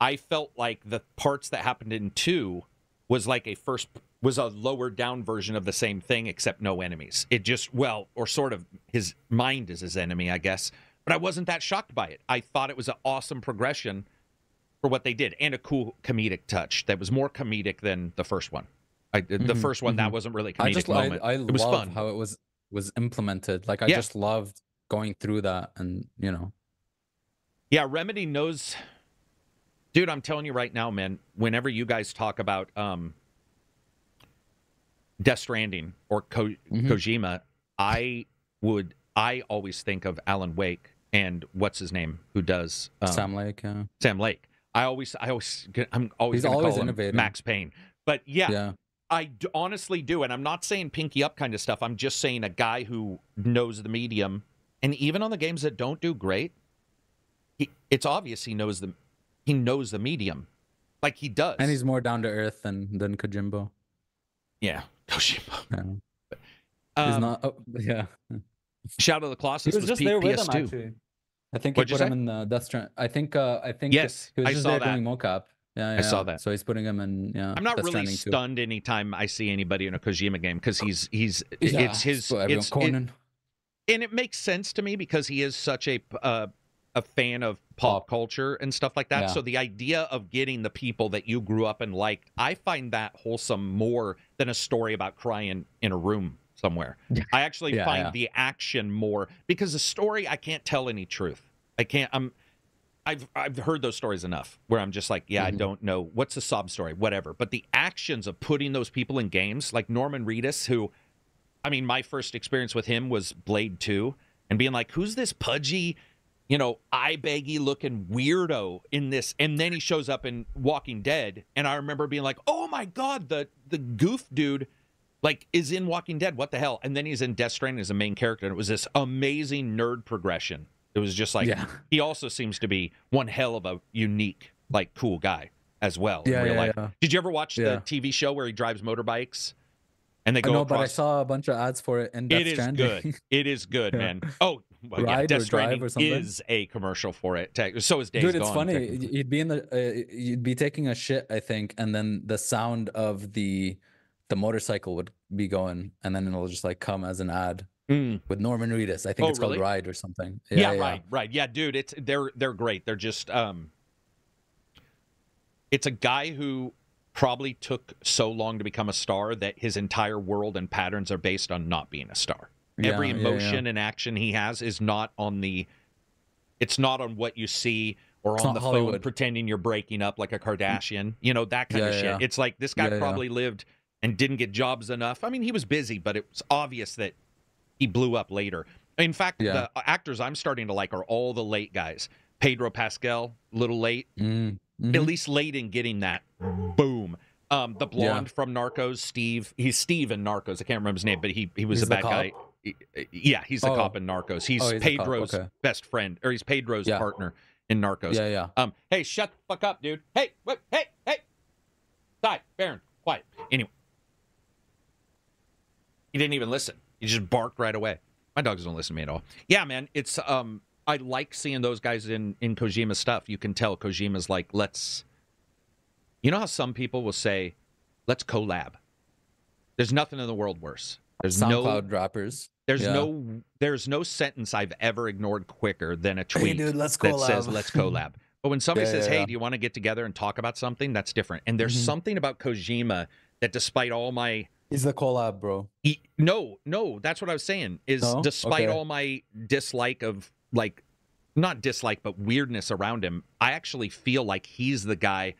I felt like the parts that happened in two was like a first was a lower down version of the same thing except no enemies. It just well, or sort of his mind is his enemy, I guess. But I wasn't that shocked by it. I thought it was an awesome progression for what they did and a cool comedic touch that was more comedic than the first one. I, the Mhm, first one that mhm. wasn't really a I comedic just I, moment. I it was love fun. how it was was implemented. Like I Yeah. just loved going through that and you know. Yeah, Remedy knows. Dude, I'm telling you right now, man. Whenever you guys talk about um, Death Stranding or Ko- Mhm. Kojima, I would I always think of Alan Wake and what's his name who does um, Sam Lake, yeah. Sam Lake. I always, I always, I'm always, He's always call innovating. Max Payne. But yeah, Yeah. I d- honestly do, and I'm not saying pinky up kind of stuff. I'm just saying a guy who knows the medium, and even on the games that don't do great, he, it's obvious he knows the he knows the medium, like he does. And he's more down to earth than than Kojimbo. yeah. [LAUGHS] Kojima. Yeah. He's Um, not oh, yeah. Shadow of the He was was, just peak there with PS2. him actually. I think he What'd you put him in the Death Strand. I think uh I think Yes, he was I just saw there that. doing mocap. Yeah, yeah. I saw that. So he's putting him in yeah. I'm not Death really Stranding too. stunned anytime I see anybody in a Kojima game because he's he's Yeah, it's his what everyone- it's it- Conan. and it makes sense to me because he is such a uh, a fan of pop, culture and stuff like that. Yeah. So the idea of getting the people that you grew up and liked, I find that wholesome more than a story about crying in a room somewhere. I actually Yeah, find yeah. the action more because the story I can't tell any truth. I can't. I'm. I've I've heard those stories enough where I'm just like, yeah, I Mhm. don't know what's the sob story, whatever. But the actions of putting those people in games, like Norman Reedus, who I mean, my first experience with him was Blade 2 and being like, who's this pudgy, you know, eye baggy looking weirdo in this? And then he shows up in Walking Dead. And I remember being like, oh my God, the, the goof dude like is in Walking Dead. What the hell? And then he's in Death Stranding as a main character. And it was this amazing nerd progression. It was just like, Yeah. he also seems to be one hell of a unique, like, cool guy as well Yeah, yeah, yeah. Did you ever watch Yeah. the TV show where he drives motorbikes? And they I go know, across but I saw a bunch of ads for it And it is good. It is good, [LAUGHS] man. Oh, [LAUGHS] well, yeah, Ride Death or Drive or something? is a commercial for it. So is Days Dude, it's Gone, funny. You'd be in the uh, you'd be taking a shit, I think, and then the sound of the the motorcycle would be going, and then it'll just like come as an ad Mm. with Norman Reedus. I think Oh, it's really? called Ride or something. Yeah, right, right. Yeah, dude, it's they're they're great. They're just um it's a guy who probably took so long to become a star that his entire world and patterns are based on not being a star. Every Yeah, yeah, yeah. emotion and action he has is not on the it's not on what you see or It's on the phone pretending you're breaking up like a Kardashian. You know, that kind Yeah, of shit. yeah. It's like this guy Yeah, yeah. probably lived and didn't get jobs enough. I mean, he was busy, but it was obvious that he blew up later. In fact, Yeah. the actors I'm starting to like are all the late guys. Pedro Pascal, little late, Mm, at mhm. least late in getting that boom. Um, the blonde from Narcos, Steve. He's Steve in Narcos. I can't remember his name, but he he was He's a the bad guy. Yeah, he's the Oh. cop in Narcos. He's, Oh, he's Pedro's okay. best friend, or he's Pedro's Yeah. partner in Narcos. Yeah, yeah. Um, hey, shut the fuck up, dude. Hey, wait, hey, hey. Side, Baron, quiet. Anyway. He didn't even listen. He just barked right away. My dogs don't listen to me at all. Yeah, man. It's um I like seeing those guys in in Kojima stuff. You can tell Kojima's like, let's you know how some people will say, let's collab. There's nothing in the world worse. There's no SoundCloud rappers. there's Yeah. no there's no sentence I've ever ignored quicker than a tweet dude, let's that says let's collab. [LAUGHS] But when somebody Yeah, says, yeah, "Hey, yeah. do you want to get together and talk about something?" That's different. And there's Mhm. something about Kojima that despite all my He's the collab, bro. e- no, no, that's what I was saying is No? despite Okay. all my dislike of like not dislike but weirdness around him, I actually feel like he's the guy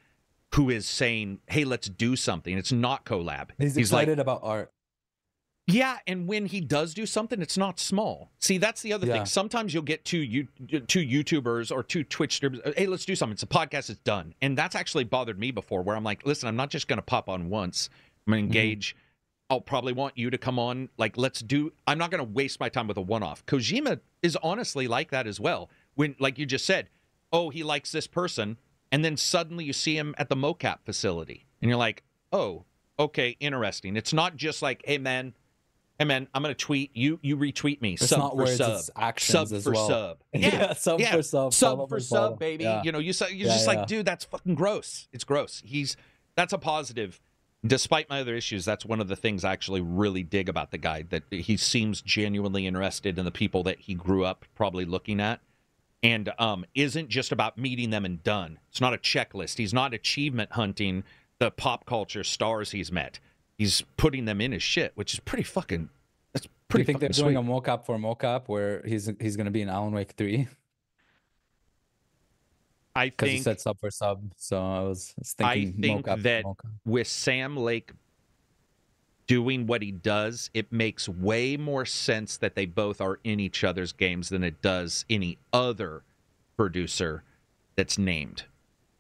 who is saying, "Hey, let's do something." It's not collab. He's, like, excited about art. Yeah, and when he does do something, it's not small. See, that's the other Yeah. thing. Sometimes you'll get two you two YouTubers or two Twitch streamers. Hey, let's do something. It's a podcast. It's done, and that's actually bothered me before. Where I'm like, listen, I'm not just going to pop on once. I'm going to Mhm. engage. I'll probably want you to come on. Like, let's do. I'm not going to waste my time with a one-off. Kojima is honestly like that as well. When, like you just said, oh, he likes this person, and then suddenly you see him at the mocap facility, and you're like, oh, okay, interesting. It's not just like, hey, man. Hey man, I'm gonna tweet you. You retweet me. It's sub not for words, sub. actions Sub as for well. sub. [LAUGHS] Yeah, Yeah, sub yeah. for sub. follow sub for follow. sub, baby. Yeah. You know, you say you're just like, dude, that's fucking gross. It's gross. He's that's a positive. Despite my other issues, that's one of the things I actually really dig about the guy. That he seems genuinely interested in the people that he grew up probably looking at, and um, isn't just about meeting them and done. It's not a checklist. He's not achievement hunting the pop culture stars he's met. He's putting them in his shit, which is pretty fucking. That's pretty. Do you think they're fucking doing sweet. a mocap for mocap where he's he's gonna be in Alan Wake three? I [LAUGHS] think said sub for sub, so I was, I was I think that- mocap. with Sam Lake doing what he does, it makes way more sense that they both are in each other's games than it does any other producer that's named.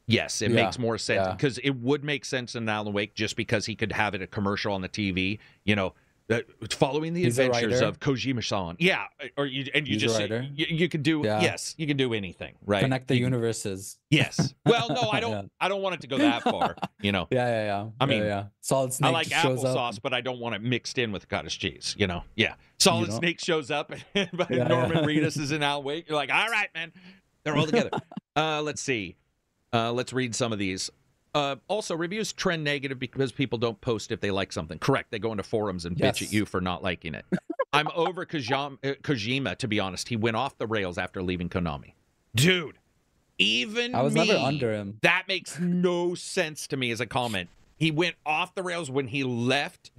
Yes, it Yeah, makes more sense yeah. because it would make sense in Alan Wake just because he could have it a commercial on the TV. You know, that following the He's adventures of Kojima-san. Yeah, or you and you He's just you, you could do Yeah. yes, you can do anything, right? Connect the universes. Yes. Well, no, I [LAUGHS] don't. Yeah. I don't want it to go that far. You know, [LAUGHS] Yeah, yeah, yeah. I Yeah, mean, yeah. Solid Snake I like applesauce, but I don't want it mixed in with cottage cheese. You know, yeah. Solid? Snake shows up, [LAUGHS] and Yeah, Norman yeah. Reedus is in Alan Wake. You're like, all right, man, they're all together. uh, let's see. Uh, let's read some of these. Uh, also, reviews trend negative because people don't post if they like something. Correct. They go into forums and bitch at you for not liking it. I'm over Kojima, uh, Kojima, to be honest. He went off the rails after leaving Konami. Dude, even I was me, never under him. that makes no sense to me as a comment. He went off the rails when he left.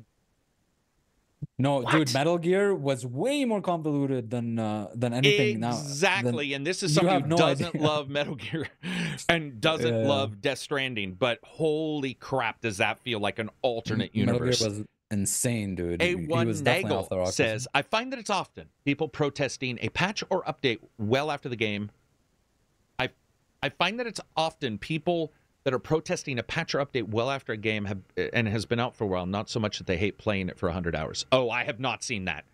No, What? dude, Metal Gear was way more convoluted than uh, than anything now. than- Exactly. and this is somebody who no doesn't idea. love Metal Gear [LAUGHS] and doesn't Yeah. love Death Stranding. But holy crap, does that feel like an alternate universe? Metal Gear was insane, dude. He- he A1 was definitely off the Nagel says, I find that it's often people protesting a patch or update well after the game. I I find that it's often people that are protesting a patch or update well after a game have and has been out for a while, not so much that they hate playing it for 100 hours. Oh, I have not seen that.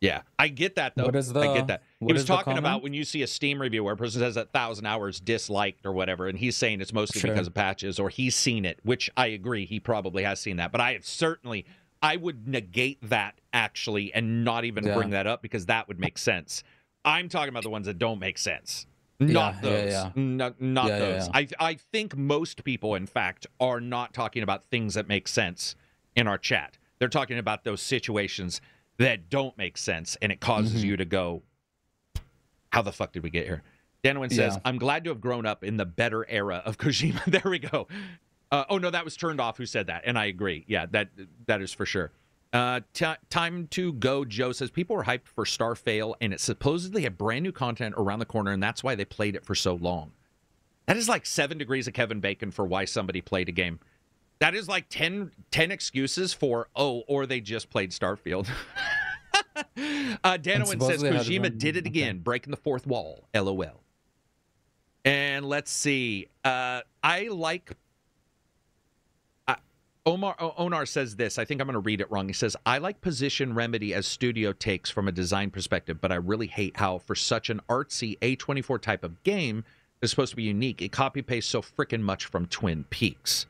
Yeah, I get that though. What is I get that. He was talking about when you see a Steam review where a person says a thousand hours disliked or whatever, and he's saying it's mostly Sure. because of patches or he's seen it, which I agree, he probably has seen that. But I have certainly, I would negate that actually and not even Yeah. bring that up because that would make sense. I'm talking about the ones that don't make sense. Not Yeah, those. yeah, yeah. Not, not those. I I think most people, in fact, are not talking about things that make sense in our chat. They're talking about those situations that don't make sense, and it causes Mhm. you to go, "How the fuck did we get here?" Danwin says. "I'm glad to have grown up in the better era of [LAUGHS] Kojima." there we go. Uh, oh no, that was turned off. Who said that? And I agree. Yeah, that that is for sure. Uh, t- time to go. Joe says people were hyped for Starfail, and it supposedly had brand new content around the corner, and that's why they played it for so long. That is like seven degrees of Kevin Bacon for why somebody played a game. That is like 10, 10 excuses for oh, or they just played Starfield. [LAUGHS] uh, Danowin says Kojima did it again, breaking the fourth wall. LOL. And let's see. Uh, I like Omar O- Onar says this. I think I'm going to read it wrong. He says, "I like position Remedy as studio takes from a design perspective, but I really hate how for such an artsy A24 type of game is supposed to be unique, it copy pastes so freaking much from Twin Peaks."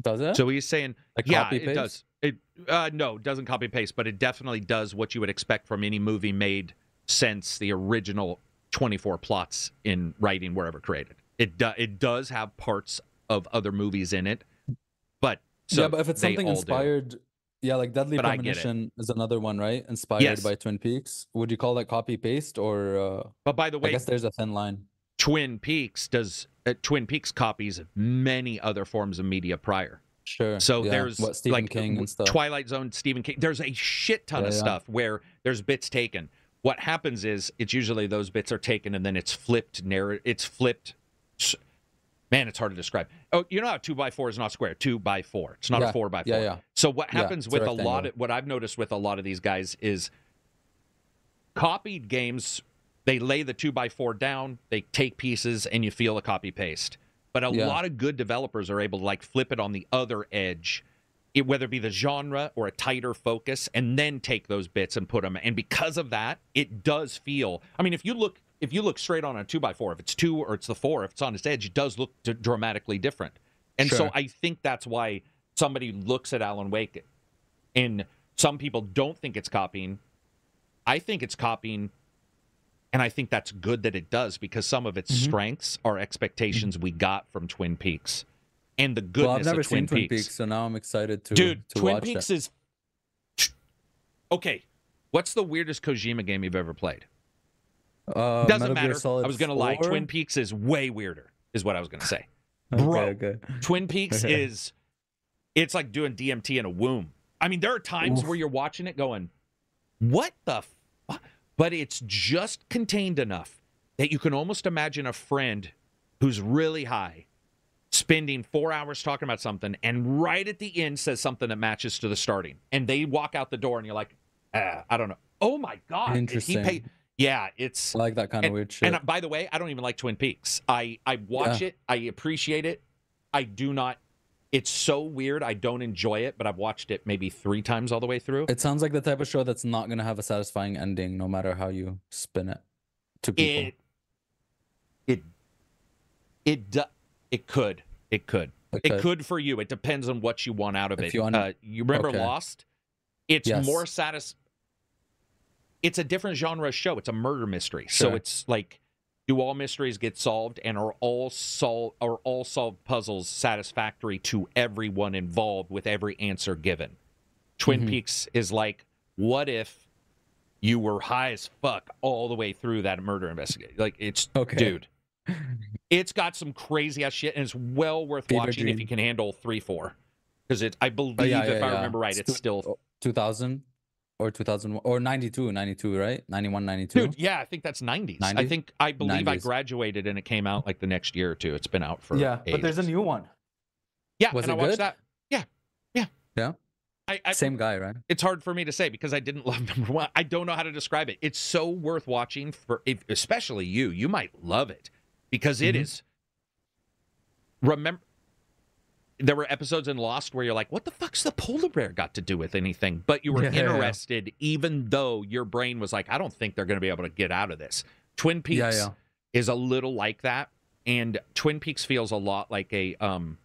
Does it? So he's saying, Like yeah, it does. It uh, no, it doesn't copy paste, but it definitely does what you would expect from any movie made since the original 24 plots in writing wherever created. It do, it does have parts of other movies in it, so yeah, but if it's something all do. inspired, yeah, like Deadly But I. Premonition is another one, right? Inspired Yes. by Twin Peaks. Would you call that copy paste or? Uh, But by the I way, guess there's a thin line. Twin Peaks does uh, Twin Peaks copies many other forms of media prior. Sure. So yeah, there's what Stephen like King and stuff. Twilight Zone, Stephen King. There's a shit ton Yeah, of yeah. stuff where there's bits taken. What happens is it's usually those bits are taken and then it's flipped narrative. It's flipped. Man, it's hard to describe. Oh, you know how two by four is not square. Two by four. It's not a four by four. yeah, yeah. So what happens a with a lot of what I've noticed with a lot of these guys is copied games. They lay the two by four down. They take pieces and you feel a copy paste. But a Yeah. lot of good developers are able to like flip it on the other edge, it, whether it be the genre or a tighter focus, and then take those bits and put them. And because of that, it does feel. I mean, if you look if you look straight on a two by four, if it's two or it's the four, if it's on its edge, it does look d- dramatically different. And so I think that's why somebody looks at Alan Wake, and some people don't think it's copying. I think it's copying, and I think that's good that it does because some of its Mhm. strengths are expectations we got from Twin Peaks, and the goodness well, I've never of Twin seen Twin Peaks. Peaks, so now I'm excited to Dude, to Twin Peaks it. is okay. What's the weirdest Kojima game you've ever played? Uh, Doesn't matter. I was gonna lie. 4? Twin Peaks is way weirder. Is what I was gonna say. [LAUGHS] Bro. okay. Twin Peaks [LAUGHS] is it's like doing DMT in a womb. I mean, there are times Oof. where you're watching it going, "What the?" But it's just contained enough that you can almost imagine a friend who's really high spending four hours talking about something, and right at the end says something that matches to the starting, and they walk out the door, and you're like, ah, I don't know. Oh my god, did he Interesting. Yeah, it's I like that kind of weird shit. and uh, by the way, I don't even like Twin Peaks. I I watch it, I appreciate it. I do not. It's so weird. I don't enjoy it, but I've watched it maybe three times all the way through. it sounds like the type of show that's not gonna have a satisfying ending, no matter how you spin it to people. It it it it could it could It it could. could for you. It depends on what you want out of If it. you un- uh, you remember Okay. Lost? It's Yes. more satis. It's a different genre show. It's a murder mystery, so it's like, do all mysteries get solved, and are all sol are all solved puzzles satisfactory to everyone involved with every answer given? Twin Mhm. Peaks is like, what if you were high as fuck all the way through that murder investigation? Like, it's Okay. dude. It's got some crazy ass shit, and it's well worth Fever watching if you can handle three, four. Because it, I believe, Oh, yeah, if yeah, I remember right, it's Stu- still, 2000 or 2001 or 92, 92, right? 91, 92. dude. Yeah, I think that's nineties. I think I believe I graduated and it came out like the next year or two. It's been out for yeah, but there's a new one. yeah. Was and it I watched good? that. Yeah, yeah, Yeah? I, I Same guy, right? it's hard for me to say because I didn't [LAUGHS] love number one. I don't know how to describe it. It's so worth watching for, if, especially you. You might love it because it Mhm. is. Remember, there were episodes in Lost where you're like, "What the fuck's the polar bear got to do with anything?" But you were [LAUGHS] Yeah, interested, even though your brain was like, "I don't think they're going to be able to get out of this." Twin Peaks Yeah, yeah. is a little like that, and Twin Peaks feels a lot like a um,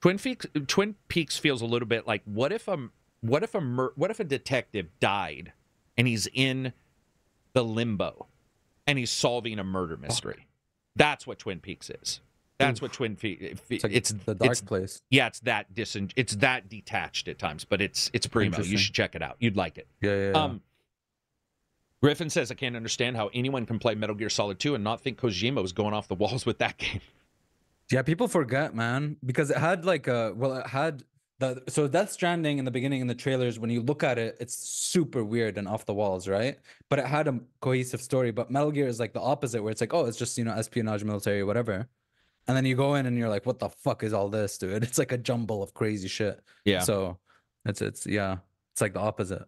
Twin Peaks. Twin Peaks feels a little bit like what if a what if a mur- what if a detective died and he's in the limbo and he's solving a murder mystery. That's what Twin Peaks is. That's Oof. what Twin Peaks. It's It's, like it's the dark it's place. yeah, it's that disen- It's that detached at times, but it's it's primo. You should check it out. You'd like it. Yeah, yeah. yeah. Um, Griffin says, I can't understand how anyone can play Metal Gear Solid 2 and not think Kojima was going off the walls with that [LAUGHS] game. Yeah, people forget, man, because it had like a well, it had the so Death Stranding in the beginning in the trailers. When you look at it, it's super weird and off the walls, right? But it had a cohesive story. But Metal Gear is like the opposite, where it's like, oh, it's just you know espionage, military, whatever. And then you go in and you're like, what the fuck is all this, dude? [LAUGHS] It's like a jumble of crazy shit. Yeah. So it's it's yeah, it's like the opposite.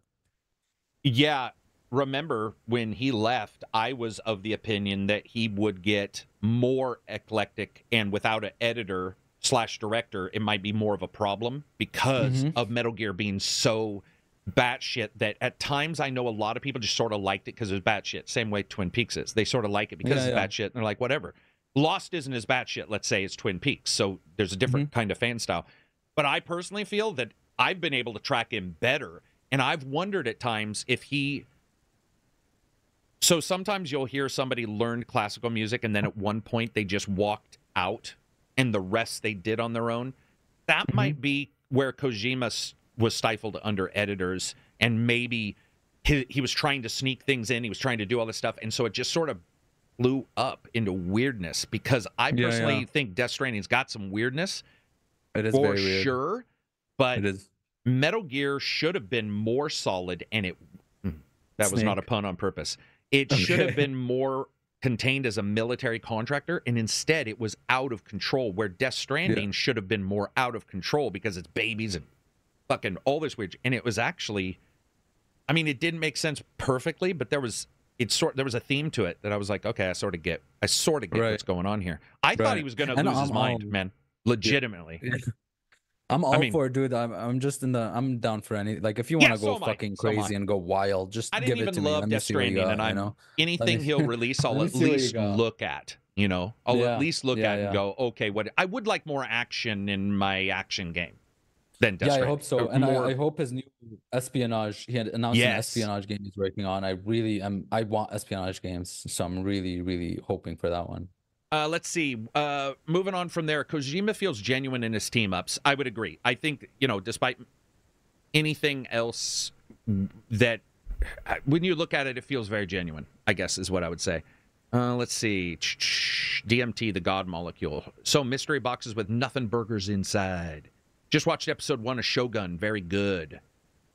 Yeah. Remember when he left, I was of the opinion that he would get more eclectic and without an editor slash director, it might be more of a problem because Mhm. of Metal Gear being so batshit that at times I know a lot of people just sort of liked it because it was batshit. Same way Twin Peaks is. They sort of like it because Yeah, it's yeah. batshit and they're like, whatever. Lost isn't as batshit, let's say, as Twin Peaks. So there's a different Mm-hmm. kind of fan style. But I personally feel that I've been able to track him better. And I've wondered at times if he. So sometimes you'll hear somebody learned classical music and then at one point they just walked out and the rest they did on their own. That Mm-hmm. might be where Kojima was stifled under editors and maybe he, he was trying to sneak things in. He was trying to do all this stuff. And so it just sort of blew up into weirdness because I Yeah, personally yeah. think Death Stranding's got some weirdness It is for very weird. sure. But It is. Metal Gear should have been more solid, and it mm, that was not a pun on purpose. It should have been more contained as a military contractor, and instead it was out of control. Where Death Stranding should have been more out of control because it's babies and fucking all this weird. And it was actually, I mean, it didn't make sense perfectly, but there was it sort there was a theme to it that I was like, okay, I sort of get, I sort of get Right. what's going on here. I thought he was going to And lose his I'm mind, all- man, legitimately. [LAUGHS] I'm all mean- for it, dude. I'm I'm just in the I'm down for any like if you want Yeah, to go so am I. fucking So crazy and go wild, just I didn't give it even to me. love Let me Death see what you Stranding, got, and I'm- know? anything me- he'll release, [LAUGHS] I'll at see what you least look at. You know, I'll Yeah. at least look Yeah, at and go, okay, what I would like more action in my action game Death yeah, I hope so. And more- I, I hope his new espionage. He had announced an espionage game he's working on. I really am. I want espionage games, so I'm really, really hoping for that one. Uh, let's see. Uh, moving on from there, Kojima feels genuine in his team ups. I would agree. I think you know, despite anything else that when you look at it, it feels very genuine. I guess is what I would say. Uh, let's see. DMT, the God molecule. So mystery boxes with nothing burgers inside. Just watched episode one of Shogun. Very good.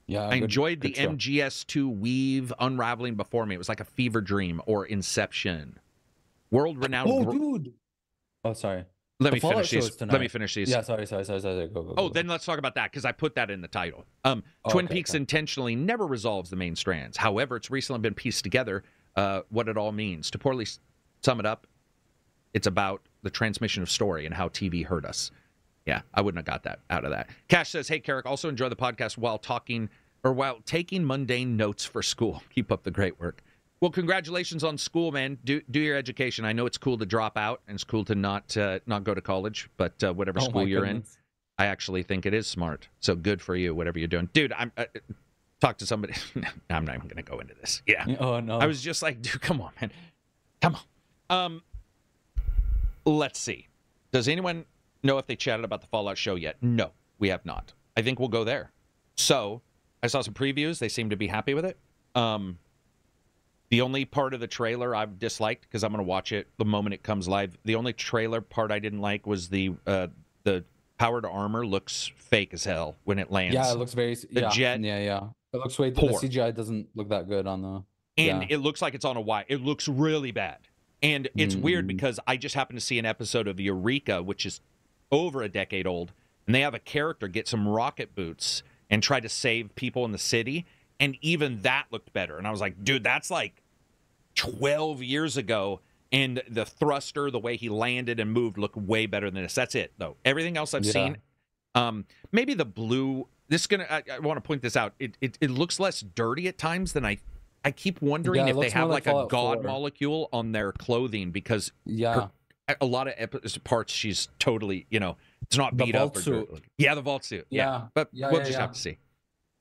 Yeah, I good- enjoyed the. MGS2 weave unraveling before me. It was like a fever dream or Inception. World renowned. Oh, dude. Oh, sorry. Let The me finish these. is Let me finish these. Yeah, sorry, sorry, sorry, sorry. Go, go, Oh, go. then let's talk about that because I put that in the title. Um, Oh, Twin okay, Peaks okay. intentionally never resolves the main strands. However, it's recently been pieced together uh, what it all means. To poorly sum it up, it's about the transmission of story and how TV hurt us. Yeah, I wouldn't have got that out of that. Cash says, "Hey, Karak, also enjoy the podcast while talking or while taking mundane notes for school. [LAUGHS] Keep up the great work." Well, congratulations on school, man. Do do your education. I know it's cool to drop out and it's cool to not uh, not go to college, but uh, whatever Oh, school you're in. I actually think it is smart. So good for you, whatever you're doing, dude. I'm uh, talk to somebody. [LAUGHS] I'm not even gonna go into this. Yeah, Oh no. I was just like, dude, come on, man, come on. Um, let's see. Does anyone know if they chatted about the Fallout show yet? No, we have not. I think we'll go there. So I saw some previews. They seem to be happy with it. Um, the only part of the trailer I've disliked because I'm going to watch it the moment it comes live. The only trailer part I didn't like was the uh, the powered armor looks fake as hell when it lands. Yeah, it looks very. yeah, jet- yeah, yeah. It looks way. The CGI doesn't look that good on the. and Yeah. it looks like it's on a wire. It looks really bad, and it's weird Mm. because I just happened to see an episode of Eureka, which is over a decade old, and they have a character get some rocket boots and try to save people in the city, and even that looked better. And I was like, dude, that's like twelve years ago. And the thruster, the way he landed and moved, looked way better than this. That's it, though. Everything else I've Yeah. seen, um, maybe the blue. This is gonna. I, I want to point this out. It, it it looks less dirty at times than I. I keep wondering Yeah, if they have like like, a god 4. molecule on their clothing because Yeah. A lot of parts she's totally you know it's not beat up or yeah the vault suit. Yeah, Yeah. but Yeah, we'll yeah, just have to see.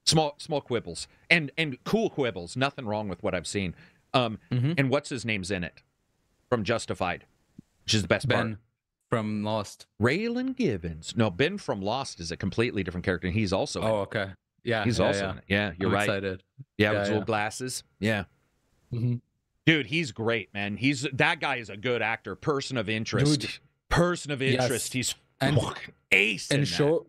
Small small quibbles. And and cool quibbles. Nothing wrong with what I've seen. Um Mhm. and what's his name's in it? From Justified which is the best part. Ben from Lost. Raylan Givens no Ben from Lost is a completely different character and he's also in. Oh, okay. Yeah, he's also yeah. in it. Yeah you're I'm right. Excited. yeah, Yeah, with little glasses. Yeah. Mhm. Dude, he's great, man. He's that guy is a good actor, person of interest. Dude. person of Yes. interest. He's And- ace. And show,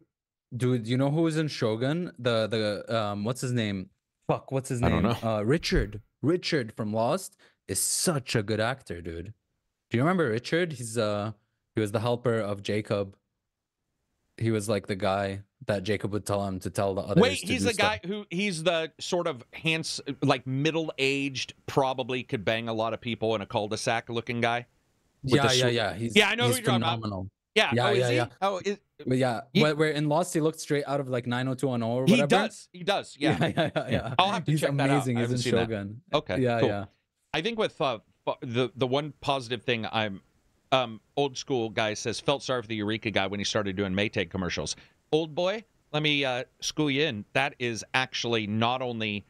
dude, you know who was in Shogun? The the um, what's his name? Fuck, what's his I name? don't know. Uh, Richard. Richard from Lost is such a good actor, dude. Do you remember Richard? He's uh, he was the helper of Jacob. He was like the guy that Jacob would tell him to tell the others. Wait, he's the stuff. guy who he's the sort of hands like middle aged, probably could bang a lot of people in a cul-de-sac looking guy. Yeah, yeah, yeah. He's Yeah, I know who he's you're talking about. phenomenal. Yeah. Yeah, oh, yeah, yeah. Oh, is, But yeah, He- where, where in Lost he looked straight out of like 90210 or he does. He does. Yeah. [LAUGHS] yeah, yeah, yeah. Yeah. I'll have to he's check that out. amazing. He's in haven't that. Shogun. Okay. Yeah, cool. yeah. I think with uh, the the one positive thing I'm um old school guy says felt sorry for the Eureka guy when he started doing Maytag commercials. Old boy, let me uh, school you in. That is actually not only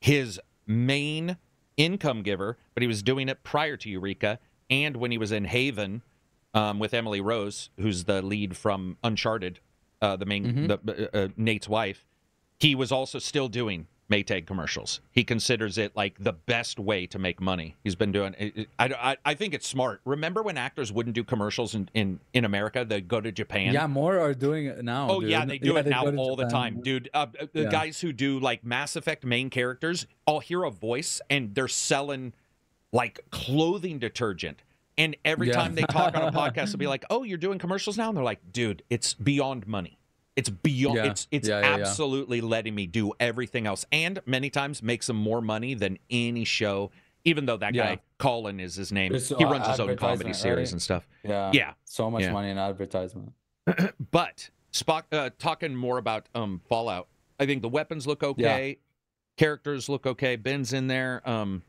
his main income giver, but he was doing it prior to Eureka and when he was in Haven um, with Emily Rose, who's the lead from Uncharted, uh, the main Mhm. the, uh, uh, Nate's wife. He was also still doing Maytag commercials. He considers it like the best way to make money. He's been doing. I, I, I think it's smart. Remember when actors wouldn't do commercials in in, in America? They'd go to Japan. Yeah, more are doing it now. Oh yeah, they do Yeah, it now go to all the time, dude. Uh, uh, the Yeah. guys who do like Mass Effect main characters, I'll hear a voice and they're selling like clothing detergent. And every Yeah. time they talk on a [LAUGHS] podcast, they'll be like, "Oh, you're doing commercials now," and they're like, "Dude, it's beyond money. It's beyond. Yeah. It's it's Yeah, yeah, yeah. absolutely letting me do everything else, and many times makes them more money than any show." Even though that Yeah. guy Colin is his name, It's, he uh, runs his own comedy advertisement, series right? and stuff. Yeah, Yeah, so much Yeah. money in advertisement. [CLEARS THROAT] but Spock uh, talking more about um, Fallout. I think the weapons look okay, characters look okay. Ben's in there. Um,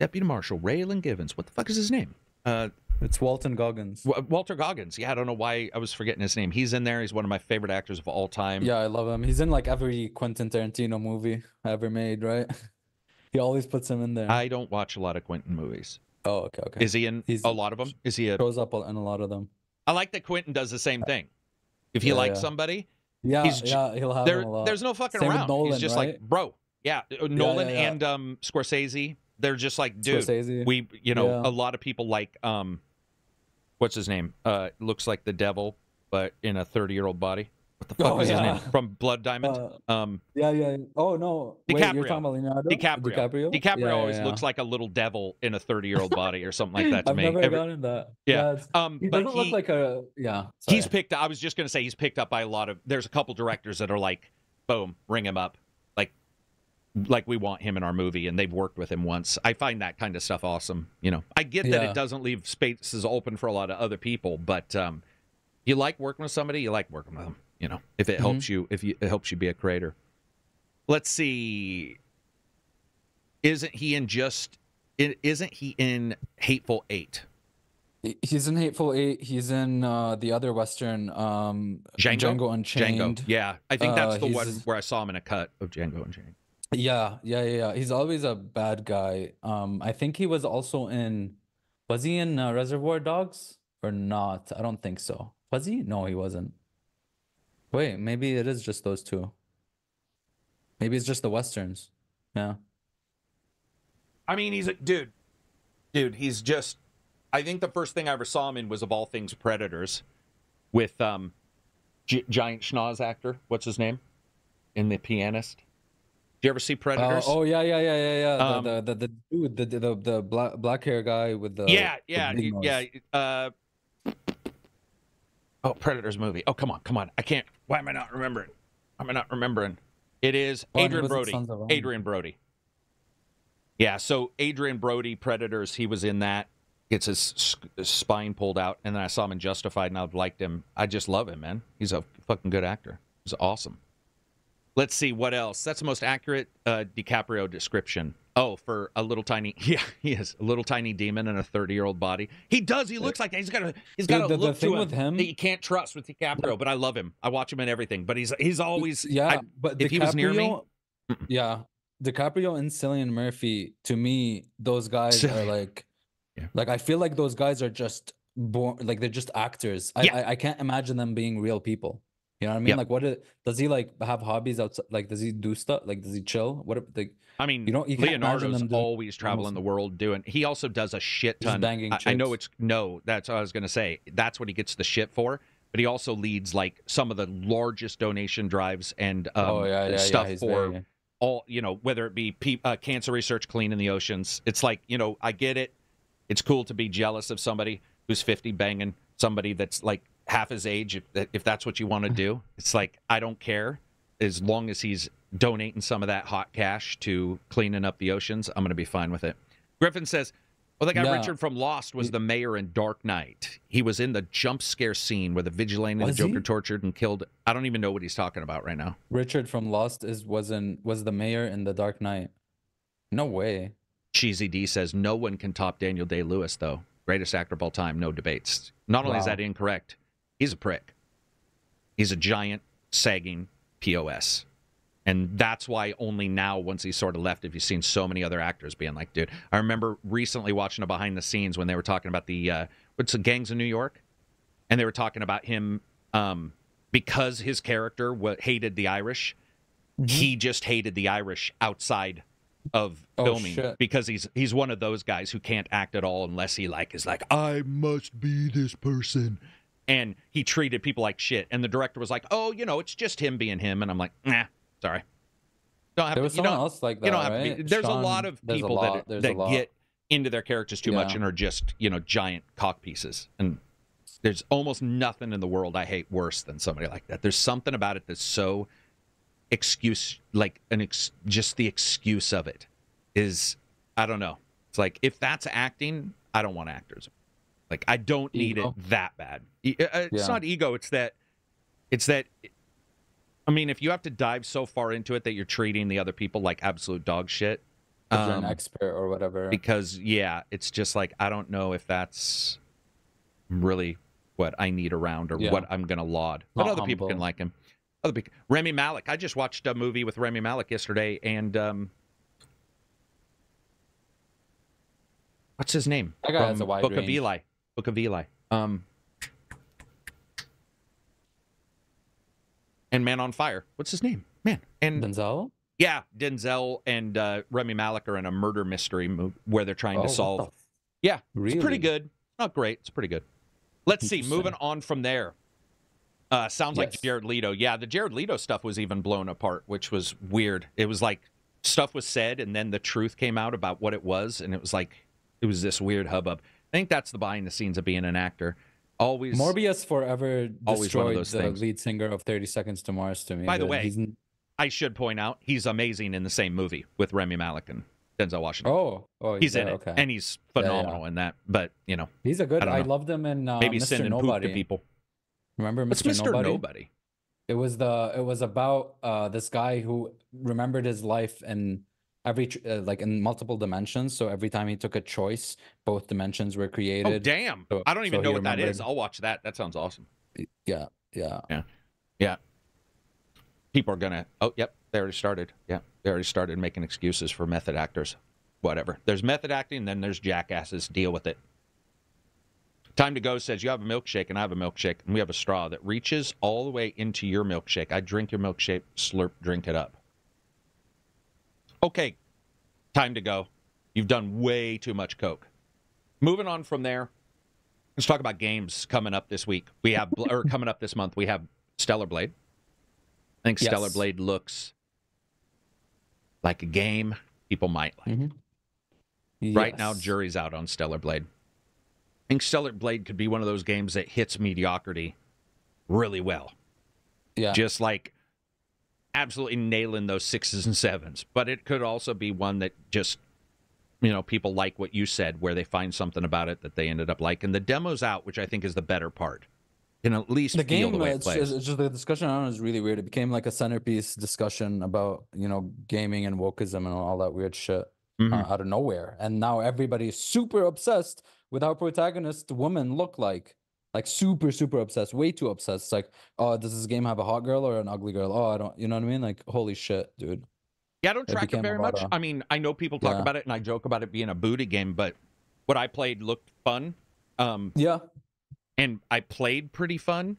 Deputy Marshal Raylan Givens. What the fuck is his name? Uh, It's Walton Goggins. Wa- Walter Goggins. Yeah, I don't know why I was forgetting his name. He's in there. He's one of my favorite actors of all time. Yeah, I love him. He's in like every Quentin Tarantino movie ever made, right? [LAUGHS] he always puts him in there. I don't watch a lot of Quentin movies. oh, okay, okay. Is he in He's- a lot of them? Is he a? shows up in a lot of them. I like that Quentin does the same thing. If he Yeah, likes yeah. somebody, Yeah, He's yeah, he'll have there, him a lot. there's no fucking Same around. Nolan, He's just like, bro, yeah, uh, Nolan yeah. and um, Scorsese. They're just like, dude, Scorsese. we, you know, Yeah. a lot of people like, um, what's his name? Uh, looks like the devil, but in a 30 year old body. what the fuck Oh, is his name from Blood Diamond? Uh, um, yeah, yeah. Oh no, wait, you're DiCaprio. talking about Leonardo DiCaprio. DiCaprio. DiCaprio Yeah, yeah, always yeah. looks like a little devil in a 30 year old body or something like that to I've me. never Every- gotten that. Yeah. um, he but doesn't he, look like a yeah. he's picked. I was just gonna say he's picked up by a lot of. There's a couple directors that are like, boom, ring him up, like, we want him in our movie, and they've worked with him once. I find that kind of stuff awesome. You know, I get that Yeah. it doesn't leave spaces open for a lot of other people, but um, you like working with somebody, you like working with them. You know, if it Mhm. helps you, if you, it helps you be a creator. Let's see. Isn't he in just? Isn't he in Hateful Eight? He's in Hateful Eight. He's in uh, the other Western, um, Django? Django Unchained. Django. Yeah, I think that's Uh, the one where I saw him in a cut of Django Unchained. Yeah, yeah, yeah, yeah. He's always a bad guy. Um, I think he was also in. Was he in uh, Reservoir Dogs or not? I don't think so. Was he? No, he wasn't. Wait, maybe it is just those two. Maybe it's just the Westerns. Yeah. I mean, he's a dude. Dude, he's just. I think the first thing I ever saw him in was of all things Predators, with um, G- giant schnoz actor. What's his name? In the pianist. Did you ever see Uh, Predators? oh yeah, yeah, yeah, yeah, yeah. Um, the, the the the dude, the the the, the black black hair guy with the yeah, the yeah, big yeah. Uh, oh, Predators movie. Oh, come on, come on. I can't. Why am I not remembering? Why am I not remembering? It is Adrien Brody. Sons of Anarchy. Adrien Brody. Yeah, so Adrien Brody, Predators, he was in that. Gets his, his spine pulled out, and then I saw him in Justified, and I liked him. I just love him, man. He's a fucking good actor. He's awesome. Let's see what else. That's the most accurate uh, DiCaprio description. Oh, for a little tiny, [LAUGHS] yeah, he is a little tiny demon in a thirty-year-old body. He does. He looks like that. He's got a he's got a the- the look thing to him, with him- that you can't trust with DiCaprio. But I love him. I watch him in everything. But he's he's always Yeah, I- but if he was near me- DiCaprio- yeah, DiCaprio and Cillian Murphy, to me, those guys are like, Yeah. like I feel like those guys are just born, like they're just actors. I, Yeah. I, I can't imagine them being real people. You know what I mean? Yep. Like, what does he like have hobbies outside? Like, does he do stuff? Like, does he chill? What? Like, I mean, You don't- you Leonardo's doing always traveling the world doing. He also does a shit ton. banging I, I know it's no. That's what I was gonna say. That's what he gets the shit for. But he also leads like some of the largest donation drives and um, oh yeah, yeah, stuff yeah. For very, all you know, whether it be pe- uh, cancer research, clean in the oceans. It's like you know, I get it. It's cool to be jealous of somebody who's fifty banging somebody that's like half his age. If if that's what you want to mm-hmm. do, it's like I don't care as long as he's donating some of that hot cash to cleaning up the oceans. I'm going to be fine with it. Griffin says. Well, the guy Yeah. Richard from Lost was the mayor in Dark Knight. He was in the jump scare scene where the vigilante and the Joker he? tortured and killed. I don't even know what he's talking about right now. Richard from Lost is was in was the mayor in The Dark Knight. No way. Cheesy D says no one can top Daniel Day Lewis, though. Greatest actor of all time, no debates. Not only is that incorrect, he's a prick. He's a giant, sagging POS. And that's why only now, once he's sort of left, have you seen so many other actors being like, dude. I remember recently watching a behind the scenes when they were talking about the uh, what's the gangs in New York, and they were talking about him um, because his character wa hated the Irish. He just hated the Irish outside of Oh, filming because he's he's one of those guys who can't act at all unless he like is like I must be this person. And he treated people like shit. And the director was like, "Oh, you know, it's just him being him." And I'm like, "Nah, sorry." Don't have There to, was you someone else like that, you don't have right? to be. There's a lot of people lot, that that get into their characters too much and are just you know giant cock pieces. And there's almost nothing in the world I hate worse than somebody like that. There's something about it that's so excuse like an ex, just the excuse of it is I don't know. It's like if that's acting, I don't want actors. Like I don't need Ego. it that bad. E- uh, It's Yeah. not ego. It's that. It's that. I mean, if you have to dive so far into it that you're treating the other people like absolute dog shit, If you're an um, expert or whatever. because yeah, it's just like I don't know if that's really what I need around or Yeah. what I'm gonna laud. But Not other people can like him. Other people, Rami Malek. I just watched a movie with Rami Malek yesterday, and um, what's his name? That guy has From a wide Book of. Eli. Book of Eli. Um, and Man on Fire. What's his name? Man. And Denzel? yeah, Denzel and uh, Rami Malek are in a murder mystery movie where they're trying Oh, to solve. f- Yeah, Really? it's pretty good. Not great. It's pretty good. Let's see. Moving on from there. Uh, sounds like Jared Leto. Yeah, the Jared Leto stuff was even blown apart, which was weird. It was like stuff was said, and then the truth came out about what it was, and it was like it was this weird hubbub. I think that's the behind the scenes of being an actor. Always Morbius forever Always one of destroyed those the things. lead singer of 30 Seconds to Mars to me. By the way, he's I should point out he's amazing in the same movie with Rami Malek and Denzel Washington. oh, oh, he's in there, it, Okay, and he's Yeah, yeah. phenomenal in that. But you know, he's a good. I I, loved him in uh, maybe Mr. sending poop Nobody. to people. Remember Mr. Mr. Nobody? Nobody? It was the. It was about uh this guy who remembered his life in every uh, like in multiple dimensions. So every time he took a choice, both dimensions were created. Oh created. damn! so- I don't even so know what that is. I'll watch that. That sounds awesome. Yeah, yeah, yeah. Yeah. People are gonna. Oh, yep. They already started. Yeah, they already started making excuses for method actors. Whatever. There's method acting, then there's jackasses. Deal with it. Time to go says you have a milkshake and I have a milkshake and we have a straw that reaches all the way into your milkshake. I drink your milkshake, slurp, drink it up. Okay, time to go. You've done way too much coke. Moving on from there, let's talk about games coming up this week. We have or coming up this month. We have Stellar Blade. I think Yes. Stellar Blade looks like a game people might like. Mhm. Right now, jury's out on Stellar Blade. I think Stellar Blade could be one of those games that hits mediocrity really well. Yeah. Just like absolutely nailing those sixes and sevens. But it could also be one that just, you know, people like what you said, where they find something about it that they ended up liking. The demo's out, which I think is the better part. Can at least the game the way uh, it it's, just, it's the discussion on it is really weird it became like a centerpiece discussion about you know gaming and wokeism and all that weird shit Mhm. uh, out of nowhere and now everybody's super obsessed with how protagonist women look like like super super obsessed way too obsessed it's like oh does this game have a hot girl or an ugly girl oh i don't you know what i mean like holy shit dude Yeah, I don't track it a very much. I mean, I know people talk Yeah. about it and I joke about it being a booty game, but what I played looked fun. Um, yeah and I played pretty fun.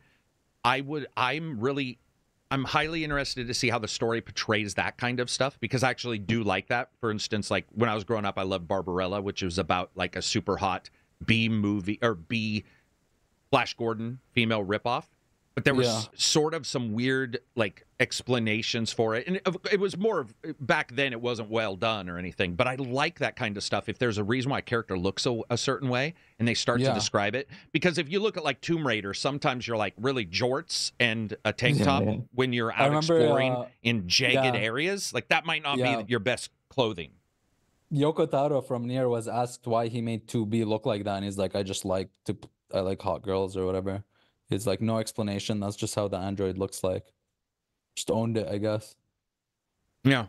I would I'm really I'm highly interested to see how the story portrays that kind of stuff because I actually do like that. For instance, like when I was growing up, I loved Barbarella, which was about like a super hot B movie or B Flash Gordon female ripoff. But there was Yeah. sort of some weird like explanations for it, and it, was more of back then. It wasn't well done or anything, but I like that kind of stuff. If there's a reason why a character looks a, a certain way, and they start to describe it, because if you look at like Tomb Raider, sometimes you're like really jorts and a tank Yeah, top yeah. when you're out remember, exploring uh, in jagged yeah. areas. Like that might not Yeah. be your best clothing. Yoko Taro from Nier was asked why he made 2B look like that, and he's like, I just like to, I like hot girls or whatever. It's like no explanation. That's just how the android looks like. Just owned it, I guess. Yeah.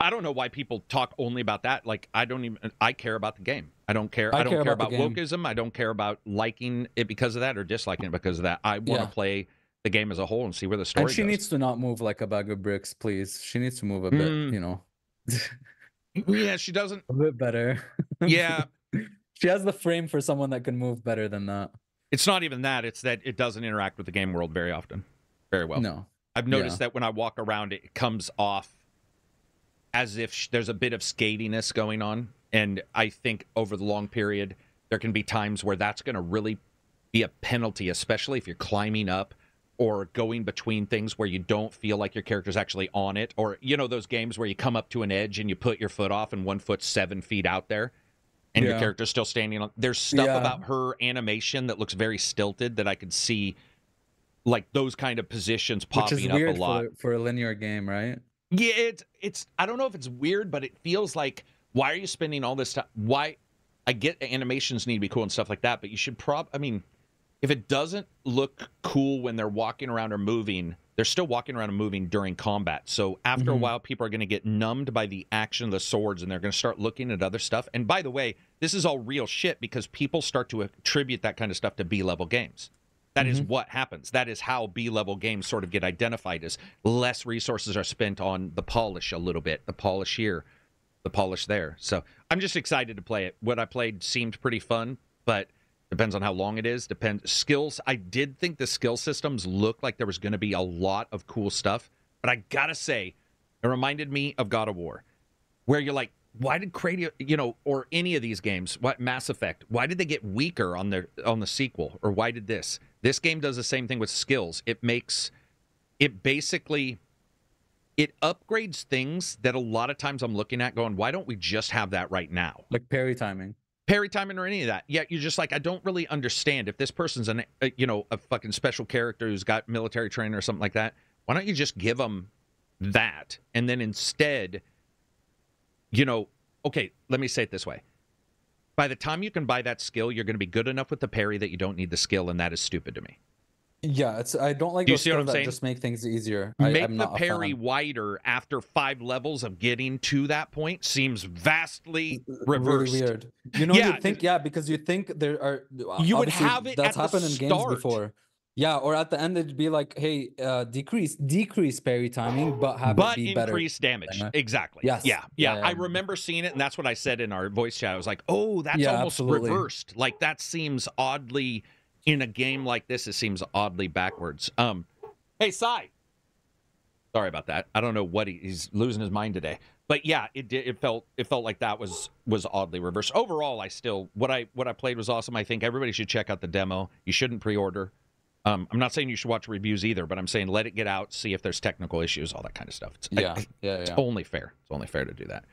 I don't know why people talk only about that. Like I don't even I care about the game. I don't care I, I don't care care about about, wokeism. I don't care about liking it because of that or disliking it because of that. I want to Yeah. play the game as a whole and see where the story And she goes. needs to not move like a bag of bricks, please. She needs to move a bit, Mm. you know, [LAUGHS] yeah, she doesn't. a bit better. Yeah, [LAUGHS] She has the frame for someone that can move better than that. it's not even that. It's that it doesn't interact with the game world very often, very well. No. I've noticed that when I walk around, it comes off as if sh- there's a bit of skatiness going on. And I think over the long period, there can be times where that's going to really be a penalty, especially if you're climbing up or going between things where you don't feel like your character's actually on it. Or, you know, those games where you come up to an edge and you put your foot off and one foot's seven feet out there and your character's still standing on. There's stuff Yeah. about her animation that looks very stilted that I could see. Like those kind of positions popping up a lot. for, for a linear game, right? Yeah, it's it's I don't know if it's weird, but it feels like why are you spending all this time? Why I get animations need to be cool and stuff like that, but you should prob I mean, if it doesn't look cool when they're walking around or moving, they're still walking around and moving during combat. So after a Mhm. while, people are going to get numbed by the action of the swords and they're going to start looking at other stuff. And by the way, this is all real shit because people start to attribute that kind of stuff to B level games. That is what happens. That is how B level games sort of get identified as less resources are spent on the polish a little bit, the polish here, the polish there. So I'm just excited to play it. What I played seemed pretty fun, but depends on how long it is. Depends skills. I did think the skill systems looked like there was going to be a lot of cool stuff, but I gotta say, it reminded me of God of War, where you're like, why did Kratos, you know, or any of these games, what Mass Effect, why did they get weaker on their on the sequel, or why did this? This game does the same thing with skills. It makes it basically it upgrades things that a lot of times I'm looking at going, why don't we just have that right now? Like parry timing. Parry timing or any of that. Yeah, you're just like, I don't really understand if this person's an, a, you know, a fucking special character who's got military training or something like that. Why don't you just give them that and then instead, you know, okay, let me say it this way. By the time you can buy that skill, you're going to be good enough with the parry that you don't need the skill, and that is stupid to me. Yeah, it's I don't like Do you those see what skills I'm that saying? just make things easier. I, Make I'm the not a parry fan. wider after five levels of getting to that point seems vastly reversed. Really weird. You know, Yeah, you think yeah, because you think there are. You would obviously have it That's at the happened in games start. before. Yeah, or at the end it'd be like, hey, uh, decrease decrease parry timing, but have but it be better. increased damage. Right? Exactly. Yes. Yeah, yeah. Yeah, I yeah. remember seeing it, and that's what I said in our voice chat. I was like, "Oh, that's Yeah, almost absolutely. reversed. Like that seems oddly in a game like this. It seems oddly backwards." Um, hey, Sai. Sorry about that. I don't know what he, he's losing his mind today. But yeah, it did. It felt it felt like that was was oddly reversed. Overall, I still what I what I played was awesome. I think everybody should check out the demo. You shouldn't pre-order. Um, I'm not saying you should watch reviews either, but I'm saying let it get out, see if there's technical issues, all that kind of stuff. It's, Yeah, I- yeah, it's yeah. only fair. It's only fair to do that.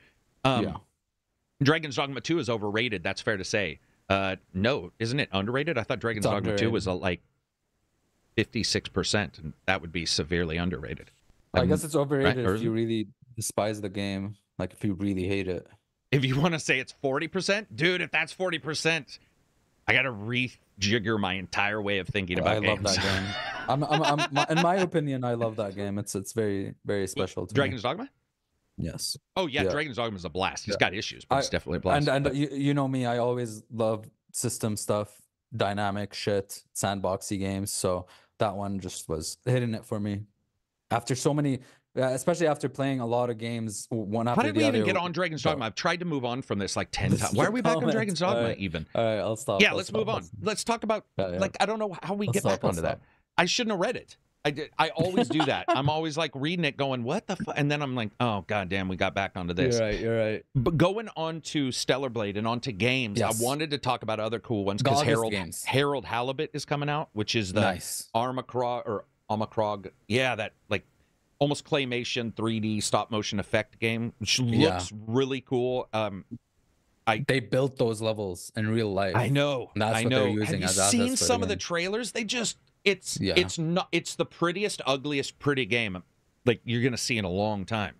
Um, Yeah. Dragon's Dogma 2 is overrated. That's fair to say. Uh, no, isn't it underrated? I thought Dragon's It's Dogma 2 was uh, like 56%, and that would be severely underrated. I Um, guess it's overrated or if you really despise the game, like if you really hate it. If you want to say it's 40%, dude, if that's 40%, I got to rejigger my entire way of thinking about it. I games. love that game. I'm, I'm, I'm, in my opinion, I love that game. It's it's very very special to Dragon's me. Dogma? Yes. Oh, yeah, Yeah. Dragon's Dogma is a blast. He's Yeah. got issues, but it's definitely a blast. and and you, you know me, I always love system stuff, dynamic shit, sandboxy games. So that one just was hitting it for me. After so many, especially after playing a lot of games, one after How did the we other. even get on Dragon's Dogma? I've tried to move on from this like 10 [LAUGHS] times. Why are we back on. Dragon's Dogma Alright. even? All right, I'll stop. yeah, I'll let's stop, move on. Let's talk about Yeah, like I don't know how we I'll get stop, back onto that. I shouldn't have read it. I did. I always do that. I'm always like reading it, going, "What the?" Fu-? And then I'm like, "Oh god damn, we got back onto this." You're right. You're right. But going on to Stellar Blade and onto games, Yes. I wanted to talk about other cool ones because Harold games. Harold Halibut is coming out, which is the nice. Armacrog or Armacrog. Yeah, that like almost claymation 3D stop motion effect game, which Yeah. looks really cool. Um, I, They built those levels in real life. I know. And that's I what know. they're using Have you as seen some of the trailers? They just it's Yeah. it's not it's the prettiest, ugliest, pretty game like you're gonna see in a long time.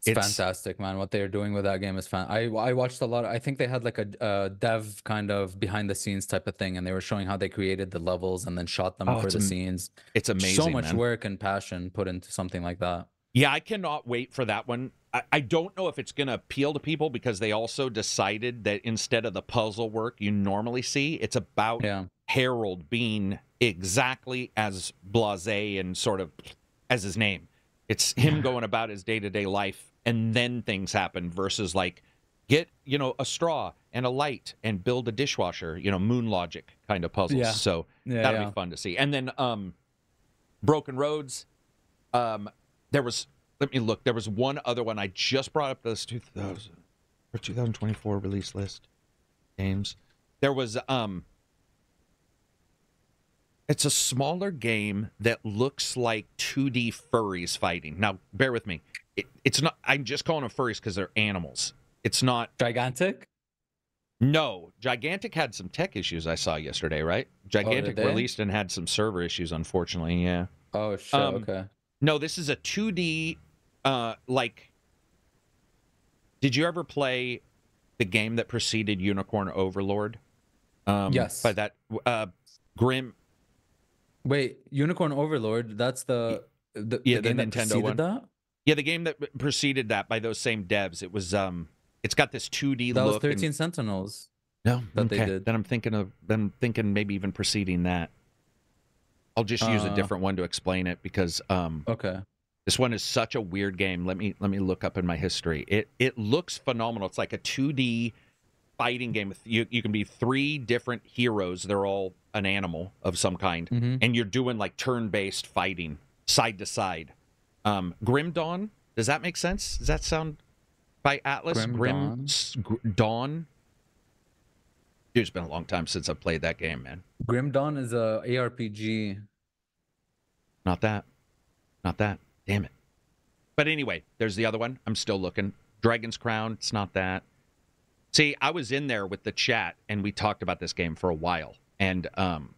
It's, It's- fantastic, man. What they're doing with that game is fan. I I watched a lot. I think they had like a uh, dev kind of behind the scenes type of thing, and they were showing how they created the levels and then shot them Oh, for the am- scenes. It's amazing. so much man. work and passion put into something like that. Yeah, I cannot wait for that one. I, I don't know if it's going to appeal to people because they also decided that instead of the puzzle work you normally see, it's about Yeah, Harold being exactly as blasé and sort of as his name. It's him going about his day to day life, and then things happen versus like get you know a straw and a light and build a dishwasher. You know, moon logic kind of puzzles. Yeah. So yeah, that'll yeah. be fun to see. And then um, Broken Roads. Um, there was let me look. There was one other one I just brought up this 2000 or 2024 release list games. There was um it's a smaller game that looks like 2D furries fighting. Now, bear with me. It, it's not I'm just calling them furries because they're animals. It's not Gigantic. no, Gigantic had some tech issues I saw yesterday, right? Gigantic they? released and had some server issues, unfortunately. Yeah. Oh shit. Um, okay. No, this is a 2D uh like Did you ever play the game that preceded Unicorn Overlord? Um Yes. By that uh Grim Wait, Unicorn Overlord. That's the the, Yeah, the game that Nintendo one. That? Yeah, the game that preceded that by those same devs. It was um it's got this 2D That was look. and- Thirteen Sentinels. No, that they did. Then I'm thinking of then thinking maybe even preceding that. I'll just use a Uh, different one to explain it because um Okay. This one is such a weird game. Let me let me look up in my history. It it looks phenomenal. It's like a 2D fighting game you you can be three different heroes. They're all an animal of some kind hmm and you're doing like turn-based fighting side to side. Um Grim Dawn, does that make sense? Does that sound by Atlas Grim Dawn? Dawn? Dude, it's been a long time since I've played that game, man. Grim Dawn is a ARPG. Not that. Not that. Damn it. But anyway, there's the other one. I'm still looking. Dragon's Crown. It's not that. See, I was in there with the chat and we talked about this game for a while. And um,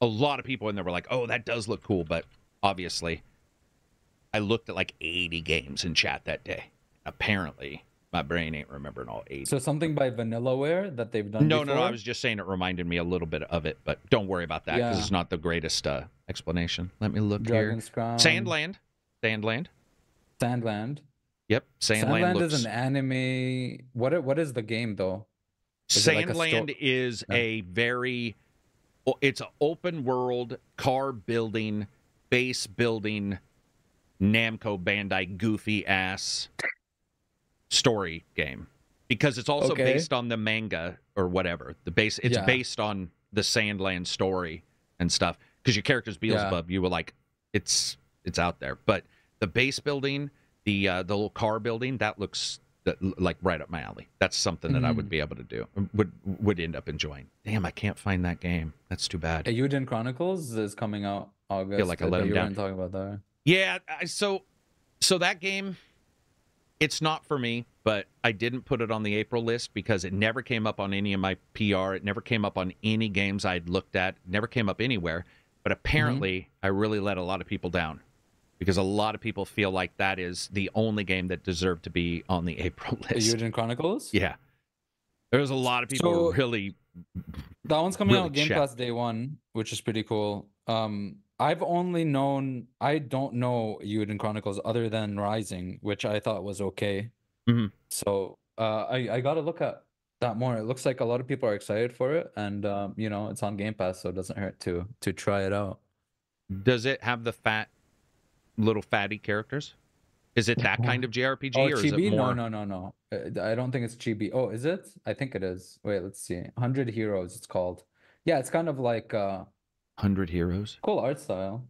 a lot of people in there were like, oh, that does look cool. But obviously, I looked at like 80 games in chat that day. Apparently, my brain ain't remembering all 80. So something by Vanillaware that they've done. No, no, no. I was just saying it reminded me a little bit of it, but don't worry about that because Yeah. it's not the greatest uh, explanation. Let me look Dragon's Crown. here. Sandland. Sandland. Sandland. Yep. Sandland, Sandland looks. is an anime. What? What is the game though? is it like a Sandland is Yeah. a very. It's an open world car building, base building, Namco Bandai goofy ass story game because it's also Okay. based on the manga or whatever. The base it's Yeah. based on the Sandland story and stuff. Because your character's Beelzebub, you were like, it's it's out there. But the base building, the uh, the little car building, that looks that, like right up my alley. That's something that I would Mm. be able to do. Would would end up enjoying. Damn, I can't find that game. That's too bad. Eiyuden Chronicles is coming out August. like I let him you down. talking about that. Yeah, I, so so that game it's not for me, but I didn't put it on the April list because it never came up on any of my PR. It never came up on any games I'd looked at. It never came up anywhere. But apparently, I really let a lot of people down because a lot of people feel like that is the only game that deserved to be on the April list. Eiyuden Chronicles. Yeah. There's a lot of people So- really That one's coming really out Game. Pass day one, which is pretty cool. Um, I've only known I don't know Eiyuden Chronicles other than Rising, which I thought was okay. Mhm. So uh, I I got to look at that more. It looks like a lot of people are excited for it, and um, you know it's on Game Pass, so it doesn't hurt to to try it out. does it have the fat little fatty characters? Is it that kind of JRPG Oh, or is it more No, no, no, no. Uh, I don't think it's Chibi. Oh, is it? I think it is. Wait, let's see. 100 Heroes, it's called. Yeah, it's kind of like uh 100 heroes? cool art style.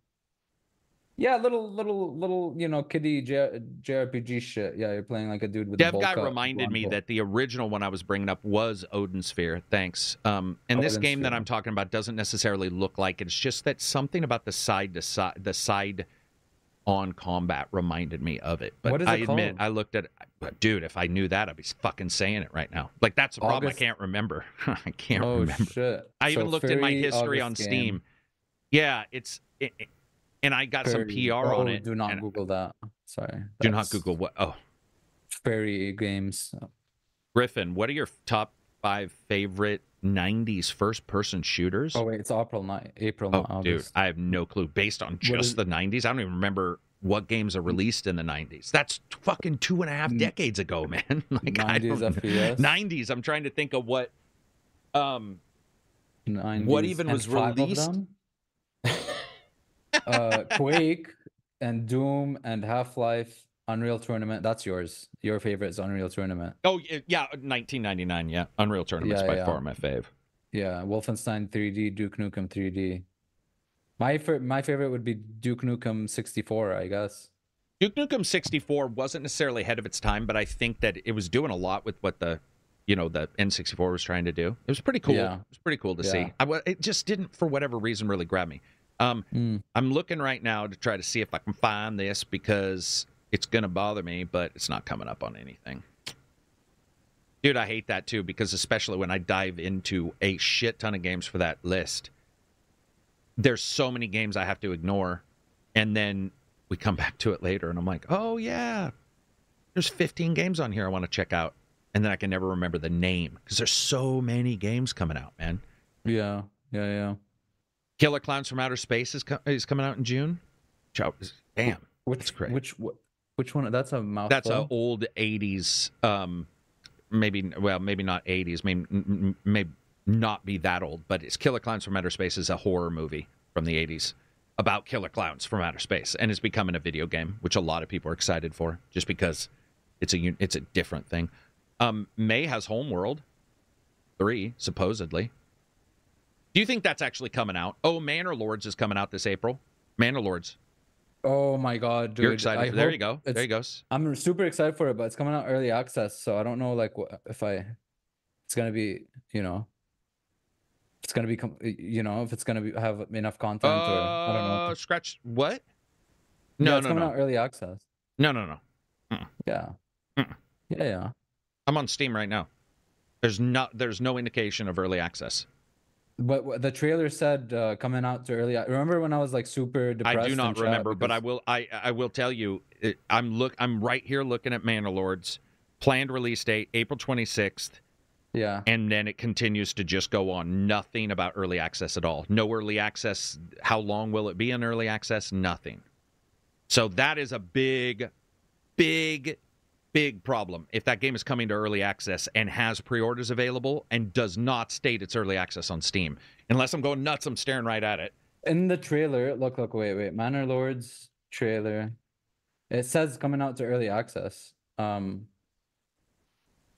Yeah, little, little, little, you know, kiddie J- JRPG shit. Yeah, you're playing like a dude with a Dev bowl guy reminded me that the original one I was bringing up was Odin Sphere. Thanks. Um, and this Odin game that I'm talking about doesn't necessarily look like it. It's just that something about the side to side, the side on combat reminded me of it. But I it admit. I looked at it. But dude, if I knew that, I'd be fucking saying it right now. Like that's the problem. I can't remember. [LAUGHS] I can't Oh remember. shit! I even So looked in my history on August Steam. game. Yeah, it's it, it- and I got some PR on oh, it. Do not Google that. Sorry. do not Google what. Oh, Fairy games. Griffin, what are your top five favorite '90s first-person shooters? Oh wait, it's April night. April, Oh, dude, I have no clue. Based on just is- the '90s, I don't even remember what games are released in the '90s. That's fucking two and a half decades ago, man. [LAUGHS] like I 90s don't, FPS. '90s. I'm trying to think of what. Um, 90s, even was released? [LAUGHS] uh, Quake and Doom and Half Life, Unreal Tournament. That's yours. Your favorite is Unreal Tournament. oh yeah, 1999. Yeah, Unreal Tournament's Yeah, by yeah. far my fave. Yeah, Wolfenstein 3D, Duke Nukem 3D. My my favorite would be Duke Nukem 64, I guess. Duke Nukem 64 wasn't necessarily ahead of its time, but I think that it was doing a lot with what the, you know, the N64 was trying to do. It was pretty cool. Yeah. It was pretty cool to Yeah. see. I, it just didn't, for whatever reason, really grab me. Um, Mm. I'm looking right now to try to see if I can find this because it's gonna bother me, but it's not coming up on anything. Dude, I hate that too because especially when I dive into a shit ton of games for that list, there's so many games I have to ignore, and then we come back to it later, and I'm like, oh yeah, there's 15 games on here I want to check out, and then I can never remember the name because there's so many games coming out, man. Yeah, yeah, yeah. Killer Clowns from Outer Space is, co- is coming out in June. Damn, Which great. which wh- which one? That's a mouthful. that's an old '80s, um, maybe well, maybe not '80s, maybe m- m- maybe not be that old, but it's Killer Clowns from Outer Space is a horror movie from the '80s about killer clowns from outer space, and it's becoming a video game, which a lot of people are excited for, just because it's a it's a different thing. Um, May has Homeworld three supposedly. Do you think that's actually coming out? Oh, Manor Lords is coming out this April. Manor Lords. Oh my god, dude! You're excited. I for, there you go. There he goes. I'm super excited for it, but it's coming out early access, so I don't know like what if I it's gonna be, you know, it's gonna become, you know, if it's gonna be, have enough content, or I don't know. Uh, Scratch what? Yeah, No, it's no, coming no, out early access. no, no, no. Yeah, Mm-mm. yeah, yeah. I'm on Steam right now. There's not. There's no indication of early access. But the trailer said uh, coming out to early. I Remember when I was like super depressed? I do not remember, but I will. I I will tell you. It, I'm look. I'm right here looking at Manor Lords. Planned release date April 26th, Yeah, and then it continues to just go on. Nothing about early access at all. No early access. How long will it be in early access? Nothing. So that is a big, big, big problem. If that game is coming to early access and has pre-orders available and does not state it's early access on Steam, unless I'm going nuts, I'm staring right at it. in the trailer. Look, look, wait, wait. Manor Lords trailer. It says coming out to early access. Um,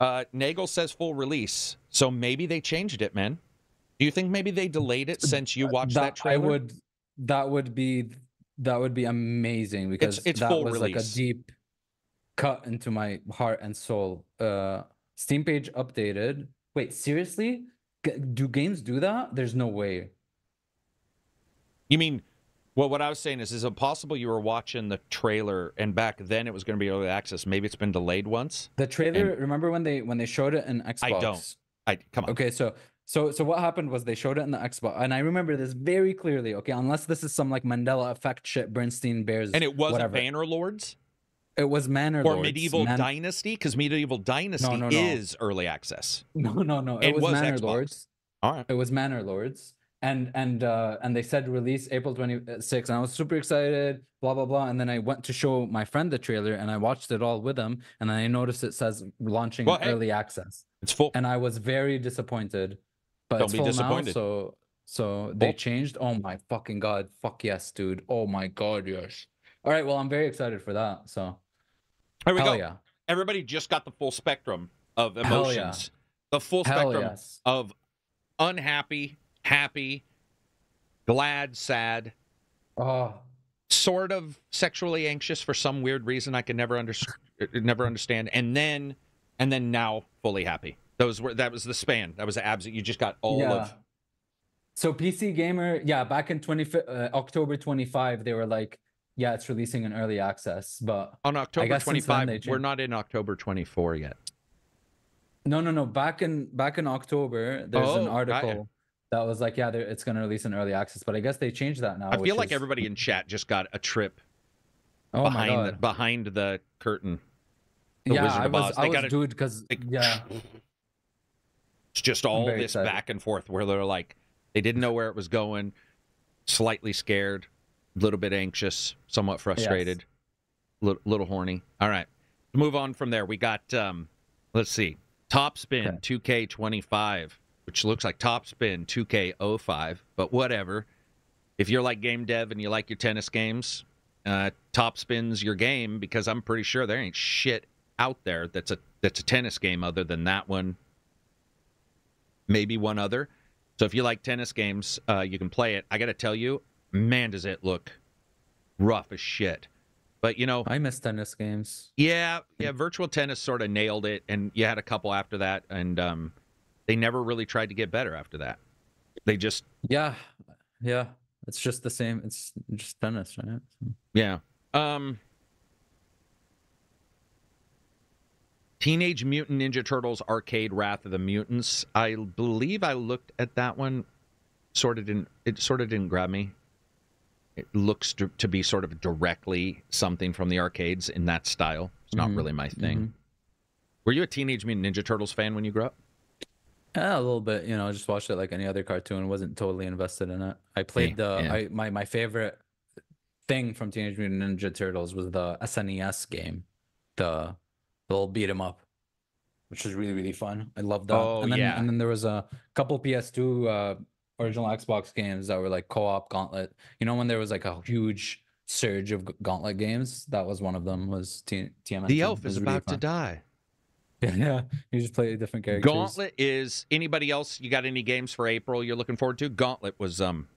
Uh, Nagel says full release, so maybe they changed it, man. Do you think maybe they delayed it since you watched that, I trailer? would. That would be. That would be amazing because it's that full was like a deep cut into my heart and soul. Uh, Steam page updated. Wait, seriously? G- do games do that? There's no way. You mean, well, what I was saying is, is it possible you were watching the trailer and back then it was going to be early access? Maybe it's been delayed once. The trailer. remember when they when they showed it in Xbox? I don't. I come on. Okay, so so so what happened was they showed it in the Xbox, and I remember this very clearly. Okay, unless this is some like Mandela effect shit, Bernstein Bears, And it wasn't whatever. Banner Lords It was Manor or Lords. Medieval Man- Dynasty because Medieval Dynasty no, no. is early access. [LAUGHS] No, no, no. It And was, was Manor Xbox. Lords. All right. It was Manor Lords, and and uh and they said release April twenty sixth, and I was super excited. Blah blah blah, and then I went to show my friend the trailer, and I watched it all with him, and then I noticed it says launching Well, hey. early access, It's full. and I was very disappointed. But Don't it's be full disappointed. now, so so they Full. changed. Oh my fucking god! Fuck yes, dude. Oh my god, yes. All right, well, I'm very excited for that. So Here we hell go. yeah, Everybody just got the full spectrum of Hell yeah. emotions. The full hell spectrum yes. of unhappy, happy, glad, sad, Oh, sort of sexually anxious for some weird reason I can never under, never understand, and then and then now fully happy. Those were that was the span. That was the abs. You just got all yeah. of So PC Gamer, yeah, back in 20 uh, October 25, they were like, yeah, it's releasing in early access, but on October guess twenty since then five. they We're not in October twenty four yet. no, no, no. Back in back in October, there's Oh, an article that was like, yeah, it's going to release in early access, but I guess they changed that now. I feel like is- everybody in chat just got a trip oh my behind the, behind the curtain. the yeah, Wizard I was. I was, dude, because like, yeah, It's just all this excited. back and forth where they're like they didn't know where it was going, slightly scared, a little bit anxious, somewhat frustrated, little, little horny. All right, move on from there. We got um, let's see, Top Spin 2K25, which looks like Top Spin 2K05, but whatever. If you're like game dev and you like your tennis games, uh, Top Spin's your game because I'm pretty sure there ain't shit out there that's a that's a tennis game other than that one maybe one other. So if you like tennis games, uh, you can play it. I got to tell you, man, does it look rough as shit. But you know, I miss tennis games. yeah, yeah, virtual tennis sort of nailed it, and you had a couple after that, and um, they never really tried to get better after that. They just, Yeah, yeah, it's just the same. It's just tennis, right? So- yeah. Um, Teenage Mutant Ninja Turtles Arcade Wrath of the Mutants. I believe I looked at that one. Sort of didn't. It sort of didn't grab me. It looks to, to be sort of directly something from the arcades in that style. It's not Mhm, really my thing. mhm. Were you a Teenage Mutant Ninja Turtles fan when you grew up? Yeah, a little bit. You know, I just watched it like any other cartoon. wasn't totally invested in it. I played the yeah. I my my favorite thing from Teenage Mutant Ninja Turtles was the SNES game, the, the little beat 'em up, which was really really fun. I loved that. Oh, and then yeah. and then there was a couple PS2 uh, original Xbox games that were like co-op Gauntlet. You know when there was like a huge surge of Gauntlet games, that was one of them. Was T- TMNT. The elf is really about to die. [LAUGHS] Yeah, you just play a different characters. Gauntlet is anybody else? You got any games for April you're looking forward to? Gauntlet was um.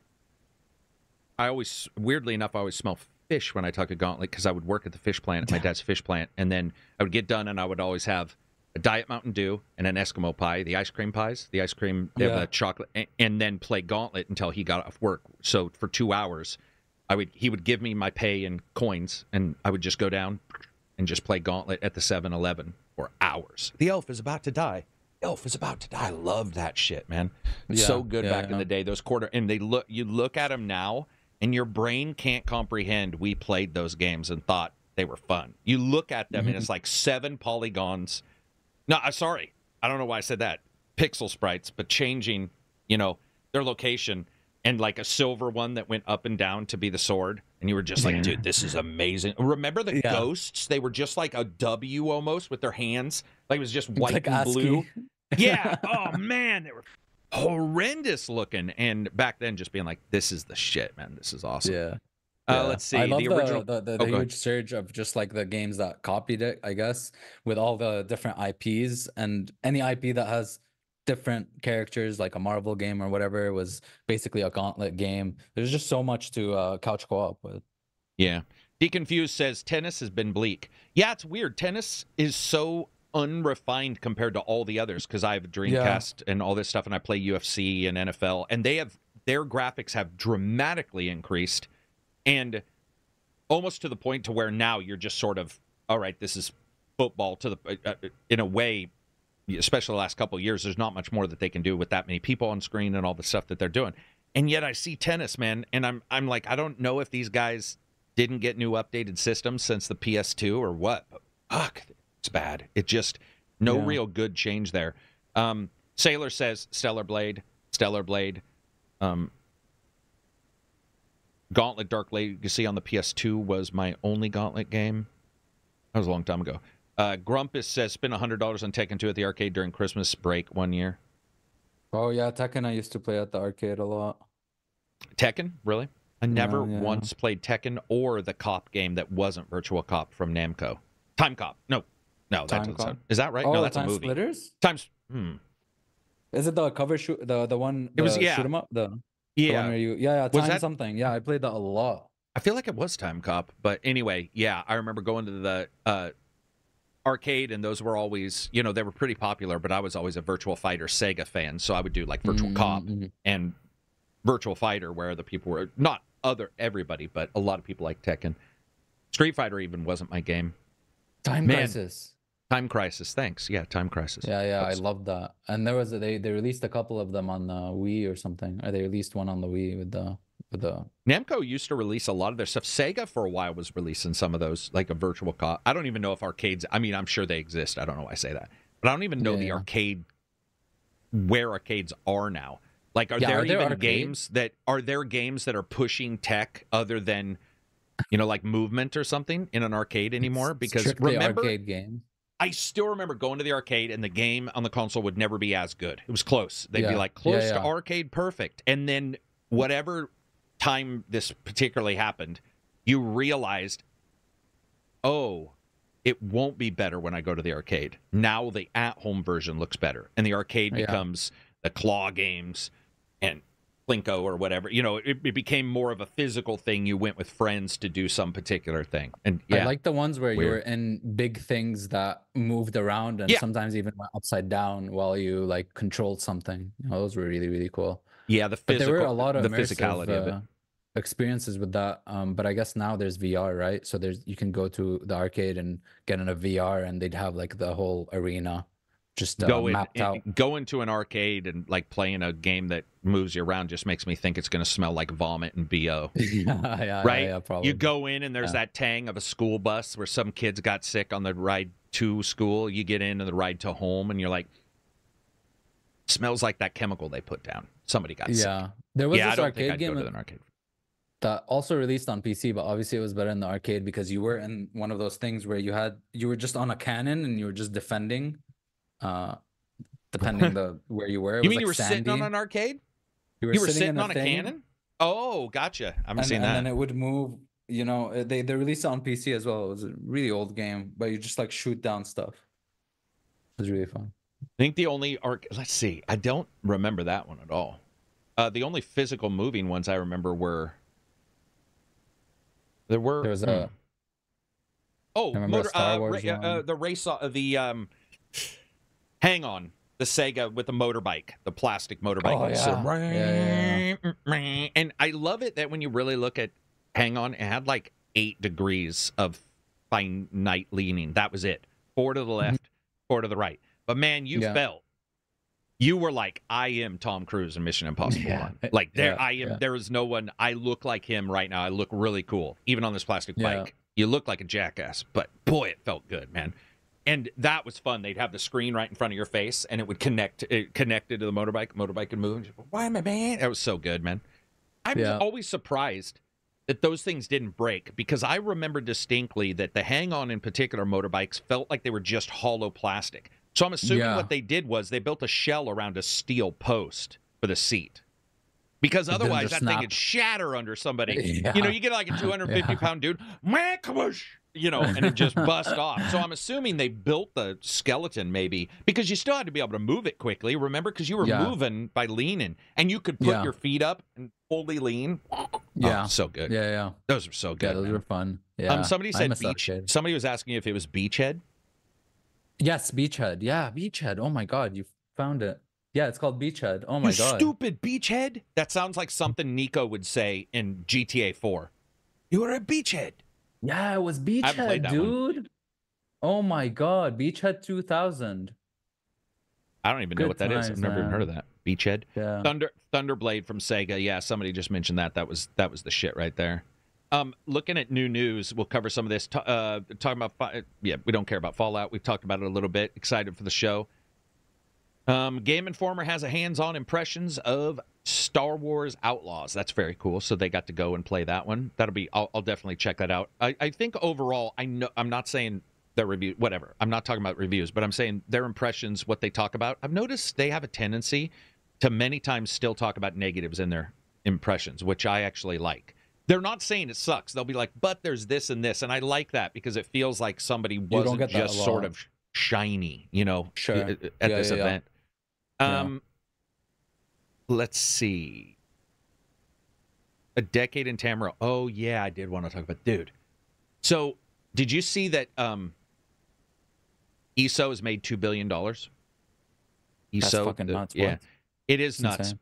I always weirdly enough I always smell fish when I talk a Gauntlet because I would work at the fish plant, at my [LAUGHS] dad's fish plant, and then I would get done and I would always have a Diet Mountain Dew, and an Eskimo pie, the ice cream pies, the ice cream, they have Yeah. the chocolate, and, and then play Gauntlet until he got off work. So for two hours, I would he would give me my pay in coins, and I would just go down and just play Gauntlet at the 7-Eleven for hours. The elf is about to die. Elf is about to die. I loved that shit, man. Yeah, so good yeah, back in the day. Those quarter and they look you look at them now, and your brain can't comprehend we played those games and thought they were fun. You look at them Mm-hmm. and it's [LAUGHS] like seven polygons. No, I'm sorry. I don't know why I said that. Pixel sprites, but changing, you know, their location and like a silver one that went up and down to be the sword. And you were just like, Yeah. dude, this is amazing. Remember the Yeah. ghosts? They were just like a W almost with their hands. Like it was just white like and blue. [LAUGHS] Yeah. Oh man, they were horrendous looking. And back then, just being like, "This is the shit, man. This is awesome." Yeah. Uh, let's see. I love the the, original. the, the, Oh, the go ahead. huge surge of just like the games that copied it, I guess, with all the different IPs and any IP that has different characters, like a Marvel game or whatever, was basically a gauntlet game. There's just so much to uh, couch co-op with. Yeah. Deconfused says tennis has been bleak. Yeah, it's weird. Tennis is so unrefined compared to all the others because I have a Dreamcast and all this stuff, and I play UFC and NFL, and they have their graphics have dramatically increased, and almost to the point to where now you're just sort of all right. This is football to the uh, uh, in a way. Especially the last couple of years, there's not much more that they can do with that many people on screen and all the stuff that they're doing. And yet, I see tennis, man, and I'm I'm like, I don't know if these guys didn't get new updated systems since the PS2 or what. But fuck, it's bad. It just no Yeah. real good change there. Um, Sailor says Stellar Blade, Stellar Blade, um, Gauntlet Dark Legacy on the PS2 was my only Gauntlet game. That was a long time ago. Uh, Grumpus says spend hundred dollars on Tekken 2 at the arcade during Christmas break one year. Oh yeah, Tekken I used to play at the arcade a lot. Tekken, really? I never yeah. once played Tekken or the cop game that wasn't Virtual Cop from Namco. Time Cop. No, no, that Time Cop? Is that right? Oh, no, the that's a Time movie. Splitters? Times. Hmm. Is it the cover shoot the the one It was- the yeah. shoot 'em up? The, the Yeah, where you yeah, yeah, Was time that- something. Yeah, I played that a lot. I feel like it was Time Cop, but anyway, yeah, I remember going to the uh, arcade, and those were always, you know, they were pretty popular. But I was always a Virtual Fighter Sega fan, so I would do like Virtual Mm, Cop mm. and Virtual Fighter, where the people were not other everybody, but a lot of people like Tekken. Street Fighter even wasn't my game. Time Man. Crisis. Time Crisis, thanks. Yeah, Time Crisis. Yeah, yeah, I love that. And there was a, they they released a couple of them on the Wii or something, or they released one on the Wii with the with the Namco used to release a lot of their stuff. Sega for a while was releasing some of those, like a virtual cop. I don't even know if arcades. I mean, I'm sure they exist. I don't know why I say that, but I don't even know Yeah, the yeah. arcade where arcades are now. Like, are Yeah, there are there even arcade? games that are there games that are pushing tech other than, you know, like movement or something in an arcade anymore? Because strictly remember, arcade game. I still remember going to the arcade and the game on the console would never be as good. It was close. They'd be Yeah. like Yeah, close to arcade perfect. And then whatever time this particularly happened, you realized, oh, it won't be better when I go to the arcade. Now the at-home version looks better. And the arcade Yeah. becomes the claw games and Plinko or whatever. You know, it, it became more of a physical thing. You went with friends to do some particular thing. And yeah. I like the ones where you were in big things that moved around and Yeah. sometimes even went upside down while you like controlled something. You know, those were really really cool. yeah, the physical, But there were a lot of the physicality of it. uh, experiences with that. Um, but I guess now there's VR, right? So there's you can go to the arcade and get in a VR, and they'd have like the whole arena just uh, go in, mapped out. go into an arcade and like playing a game that moves you around just makes me think it's going to smell like vomit and bo [LAUGHS] yeah, yeah, yeah, right? yeah, probably. you go in and there's Yeah. that tang of a school bus where some kids got sick on the ride to school. You get in and the ride to home and you're like smells like that chemical they put down. Somebody got sick. Yeah, there was yeah this arcade game go to an arcade. that also released on PC, but obviously it was better in the arcade because you were in one of those things where you had you were just on a cannon and you were just defending, uh, depending the where you were. You mean like, you were sitting on an arcade You were you were sitting, sitting in on a thing, cannon oh gotcha i haven't and, seen and that then it would move. You know, uh, they they released it on PC as well. It was a really old game, but you just like shoot down stuff. It was really fun. I think the only arc. Let's see. I don't remember that one at all. Uh, the only physical moving ones I remember were there were. There was hmm. a oh motor. Uh, ra- uh, uh, the race. Uh, the um. Hang on, the Sega with the motorbike, the plastic motorbike. Oh, So- yeah. And I love it that when you really look at Hang On, it had like eight degrees of finite leaning. That was it. Four to the mm-hmm. left, four to the right. But man, you Yeah. felt you were like, I am Tom Cruise in Mission Impossible Yeah. One. Like there, Yeah, I am. yeah. There is no one. I look like him right now. I look really cool, even on this plastic Yeah. bike. You look like a jackass, but boy, it felt good, man. And that was fun. They'd have the screen right in front of your face, and it would connect. It connected to the motorbike. Motorbike could move. Why am I man? That was so good, man. I'm Yeah. always surprised that those things didn't break because I remember distinctly that the hang on in particular motorbikes felt like they were just hollow plastic. So I'm assuming Yeah. what they did was they built a shell around a steel post for the seat. Because otherwise that thing snap. would shatter under somebody. [LAUGHS] Yeah. You know, you get like a 250 Yeah. pound dude, man, kabush, you know, and it just bust off. So I'm assuming they built the skeleton maybe because you still had to be able to move it quickly. Remember, because you were Yeah. moving by leaning, and you could put Yeah. your feet up and fully lean. Yeah. Oh, so good. Yeah, yeah. Those were so Yeah, good. those man. were fun. Yeah. Um, somebody said beach. Somebody was asking if it was beachhead. Yes, Beachhead. Yeah, Beachhead. Oh my god, you found it. Yeah, it's called Beachhead. Oh my you god. stupid beachhead. That sounds like something Niko would say in GTA 4. You are a beachhead. Yeah, it was Beachhead, that one. dude. Oh my god, Beachhead 2000. I don't even know Good what that is. I've times, never even heard of that. Beachhead. Yeah. Thunder Thunderblade from Sega. Yeah, somebody just mentioned that. That was that was the shit right there. Um, looking at new news, we'll cover some of this. T- uh, talking about, yeah, we don't care about Fallout. We've talked about it a little bit. Excited for the show. Um, Game Informer has a hands-on impressions of Star Wars Outlaws. That's very cool. So they got to go and play that one. That'll be. I'll, I'll definitely check that out. I, I think overall, I know. I'm not saying their review, whatever. I'm not talking about reviews, but I'm saying their impressions, what they talk about. I've noticed they have a tendency to many times still talk about negatives in their impressions, which I actually like. They're not saying it sucks. They'll be like, but there's this and this. And I like that because it feels like somebody wasn't get that a just sort of shiny, you know, Sure. at Yeah, this yeah. event. Yeah. Um, let's see. A decade in Tamriel. Oh yeah, I did want to talk about dude. So did you see that um ESO has made two billion dollars? That's ESO, fucking the- nuts, yeah, what? it is nuts. insane.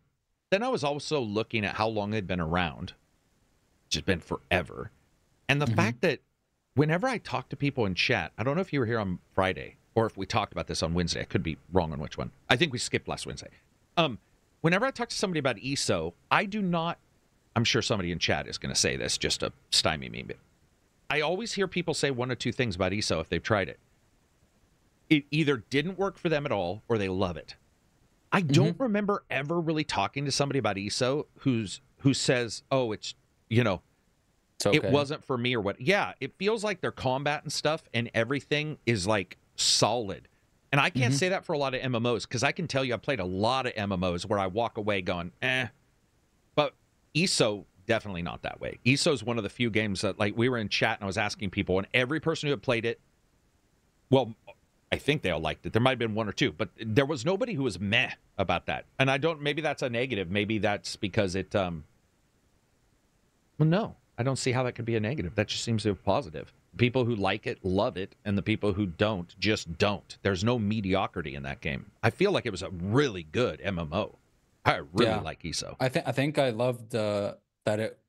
Then I was also looking at how long they'd been around, which has been forever, and the Mhm. fact that whenever I talk to people in chat, I don't know if you were here on Friday or if we talked about this on Wednesday. I could be wrong on which one. I think we skipped last Wednesday. Um, whenever I talk to somebody about ESO, I do not. I'm sure somebody in chat is going to say this just to stymie me, but I always hear people say one or two things about ESO if they've tried it. It either didn't work for them at all or they love it. I mm-hmm. don't remember ever really talking to somebody about ESO who's who says, "Oh, it's you know, okay. it wasn't for me or what." Yeah, it feels like their combat and stuff and everything is like solid. And I can't Mhm. say that for a lot of MMOs because I can tell you I've played a lot of MMOs where I walk away going, "Eh." But ESO definitely not that way. ESO is one of the few games that like we were in chat and I was asking people and every person who had played it well, I think they all liked it. There might have been one or two, but there was nobody who was meh about that. And I don't. Maybe that's a negative. Maybe that's because it. um Well, no, I don't see how that could be a negative. That just seems to be positive. People who like it love it, and the people who don't just don't. There's no mediocrity in that game. I feel like it was a really good MMO. I really Yeah. like ESO. I think I think I loved uh, that it.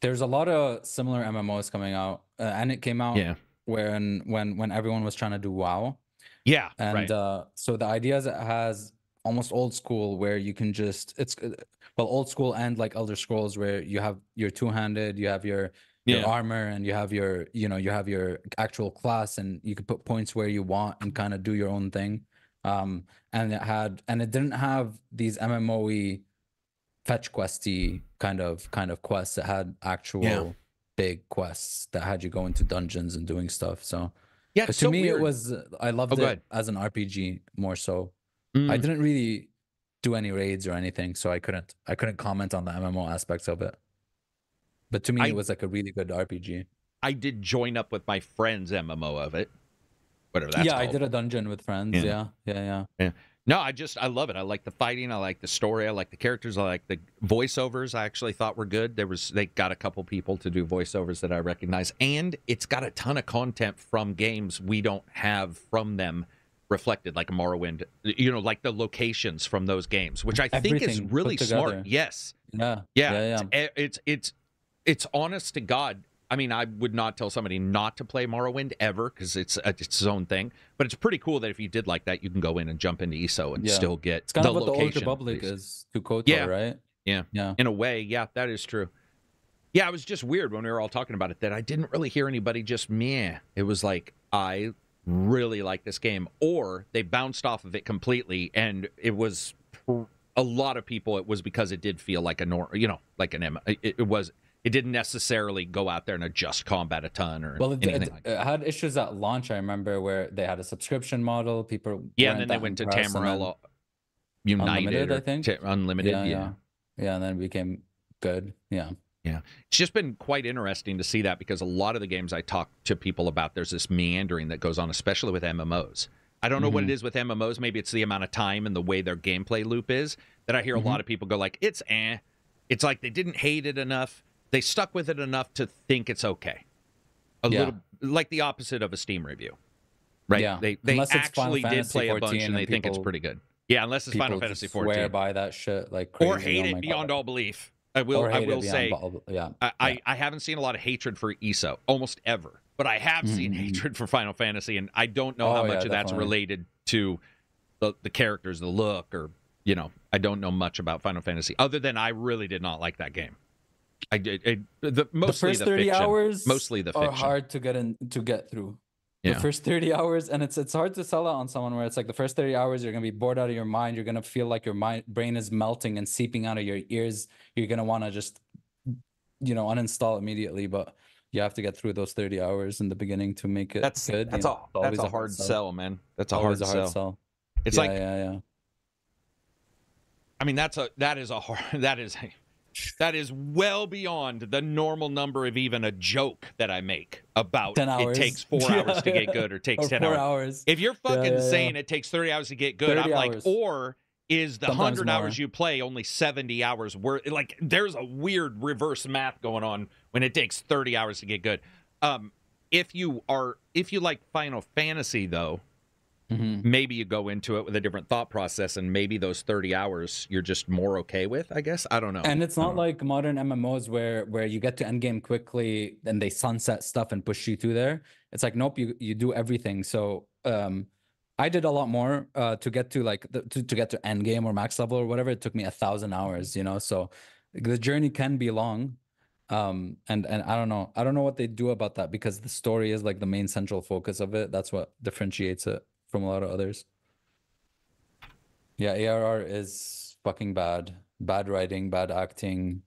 There's a lot of similar MMOs coming out, uh, and it came out Yeah, when when when everyone was trying to do WoW, yeah, and right. uh, so the idea is it has almost old school where you can just it's well old school and like Elder Scrolls where you have your two handed, you have your your Yeah. armor, and you have your you know you have your actual class, and you can put points where you want and kind of do your own thing. Um, and it had and it didn't have these MMOE fetch questy kind of kind of quests. It had actual big quests that had you go into dungeons and doing stuff. So yeah, to so me, weird. it was I loved Oh, it as an RPG more so. Mm. I didn't really do any raids or anything, so I couldn't I couldn't comment on the MMO aspects of it. But to me, I- it was like a really good RPG. I did join up with my friend's MMO of it. Whatever that's yeah, I did a dungeon with friends. Yeah. Yeah, yeah, yeah. No, I just I love it. I like the fighting. I like the story. I like the characters. I like the voiceovers. I actually thought were good. There was they got a couple people to do voiceovers that I recognize, and it's got a ton of content from games we don't have from them reflected like Morrowind. You know, like the locations from those games, which I think is really smart. Yes. Yeah. Yeah, Yeah. yeah. It's, it's it's it's honest to God. I mean, I would not tell somebody not to play Morrowind ever because it's a, it's its own thing. But it's pretty cool that if you did like that, you can go in and jump into ESO and Yeah. still get It's kind the of what the location. Old Republic is to KOTOR, Yeah. right? Yeah. Yeah. In a way, yeah, that is true. Yeah, it was just weird when we were all talking about it that I didn't really hear anybody just meh. It was like I really like this game, or they bounced off of it completely, and it was a lot of people. It was because it did feel like a nor, you know, like an M. It, it was. It didn't necessarily go out there and adjust combat a ton or Well, it, anything it, like. That. it had issues at launch. I remember where they had a subscription model. People Yeah, and then they went to Tamriel United, Unlimited, I think? Ta- Unlimited. Yeah, yeah. yeah, yeah, and then it became good. Yeah, Yeah. it's just been quite interesting to see that because a lot of the games I talk to people about, there's this meandering that goes on, especially with MMOs. I don't know what Mhm. it is with MMOs. Maybe it's the amount of time and the way their gameplay loop is that I hear a lot of people go like, "It's eh." It's like they didn't hate it enough. They stuck with it enough to think it's okay. A Yeah. little like the opposite of a Steam review, right? Yeah. They they Unless actually did play a bunch and and they think it's pretty good. Yeah, unless it's Final Fantasy just 14 swear by that shit like crazy. or hate oh it beyond God. all belief. I will. I will say. yeah, I, yeah. I, I haven't seen a lot of hatred for ESO almost ever, but I have seen Mhm. hatred for Final Fantasy, and I don't know how Oh, much yeah, of that's related to the the characters, the look, or you know, I don't know much about Final Fantasy other than I really did not like that game. I did it, the mostly the first the 30 fiction. hours mostly the are fiction. hard to get in to get through Yeah. the first 30 hours and it's it's hard to sell it on someone where it's like the first 30 hours you're gonna be bored out of your mind you're gonna feel like your mind brain is melting and seeping out of your ears you're gonna want to just you know uninstall immediately but you have to get through those 30 hours in the beginning to make it That's good that's you a know? That's always a hard sell, man. That's a hard, always a hard sell. sell It's yeah, like yeah yeah I mean, that's a that is a hard [LAUGHS] that is a, that is well beyond the normal number of even a joke that I make about 10 hours. it takes [LAUGHS] four Yeah. hours to get good or takes or ten four hours. hours If you're fucking yeah, yeah. saying it takes thirty hours to get good, I'm like, hours. or is the Sometimes hundred hours more. you play only seventy hours worth? Like, there's a weird reverse math going on when it takes thirty hours to get good. Um, if you are if you like Final Fantasy though, Mhm. maybe you go into it with a different thought process and maybe those 30 hours you're just more okay with i guess i don't know And it's not don't know. like modern MMOs where where you get to end game quickly and they sunset stuff and push you through there. It's like nope, you you do everything. So um I did a lot more uh to get to like the, to, to get to end game or max level or whatever. It took me a thousand hours, you know. So the journey can be long. Um and and I don't know. I don't know what they do about that because the story is like the main central focus of it. That's what differentiates it from a lot of others. Yeah, ARR is fucking bad. Bad writing, bad acting,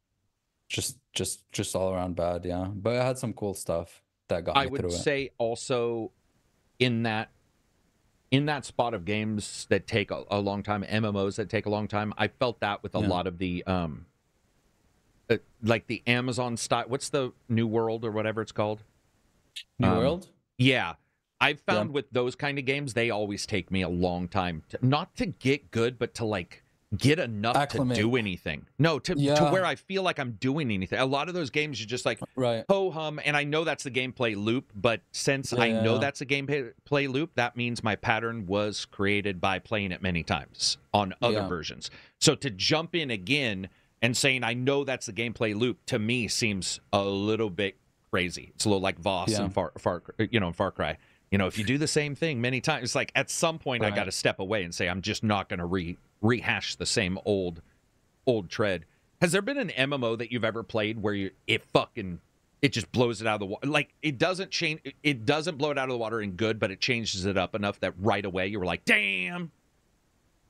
just just just all around bad, yeah. But it had some cool stuff that got i me would through it. say also in that in that spot of games that take a, a long time mmos that take a long time i felt that with a Yeah. lot of the um uh, like the amazon style what's the new world or whatever it's called New um, World? Yeah. I've found with those kind of games, they always take me a long time to not to get good, but to like get enough Acclimate. to do anything. No, to, to where I feel like I'm doing anything. A lot of those games, you're just like, uh, Right. ho hum, and I know that's the gameplay loop, but since Yeah, I know that's a gameplay loop, that means my pattern was created by playing it many times on other Yeah. versions. So to jump in again and saying I know that's the gameplay loop to me seems a little bit crazy. It's a little like Voss Yeah. and Far, Far, you know, and Far Cry. You know, if you do the same thing many times, it's like at some point I got to step away and say I'm just not going to re rehash the same old old tread. Has there been an MMO that you've ever played where you it fucking it just blows it out of the water? Like it doesn't change. It doesn't blow it out of the water in good, but it changes it up enough that right away you were like, damn.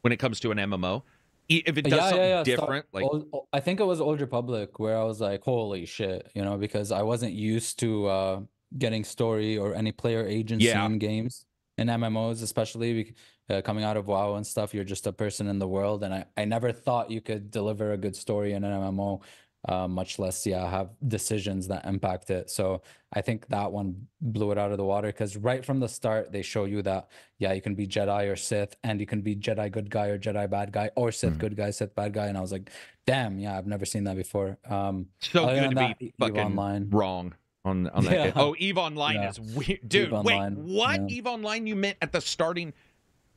When it comes to an MMO, if it does something Star- different, like Old- I think it was Old Republic where I was like, holy shit, you know, because I wasn't used to uh, getting story or any player agency Yeah. in games, in MMOs, especially uh, coming out of WoW and stuff. You're just a person in the world, and I, I never thought you could deliver a good story in an MMO, uh, much less, yeah, have decisions that impact it. So I think that one blew it out of the water because right from the start, they show you that, yeah, you can be Jedi or Sith, and you can be Jedi good guy or Jedi bad guy, or Sith Mhm. good guy, Sith bad guy. And I was like, damn, yeah, I've never seen that before. Um, so good to that, be fucking Online. wrong on on that. Yeah. Oh, Eve Online Yeah. is weird, dude. wait, Online, what? yeah. Eve Online? You meant at the starting?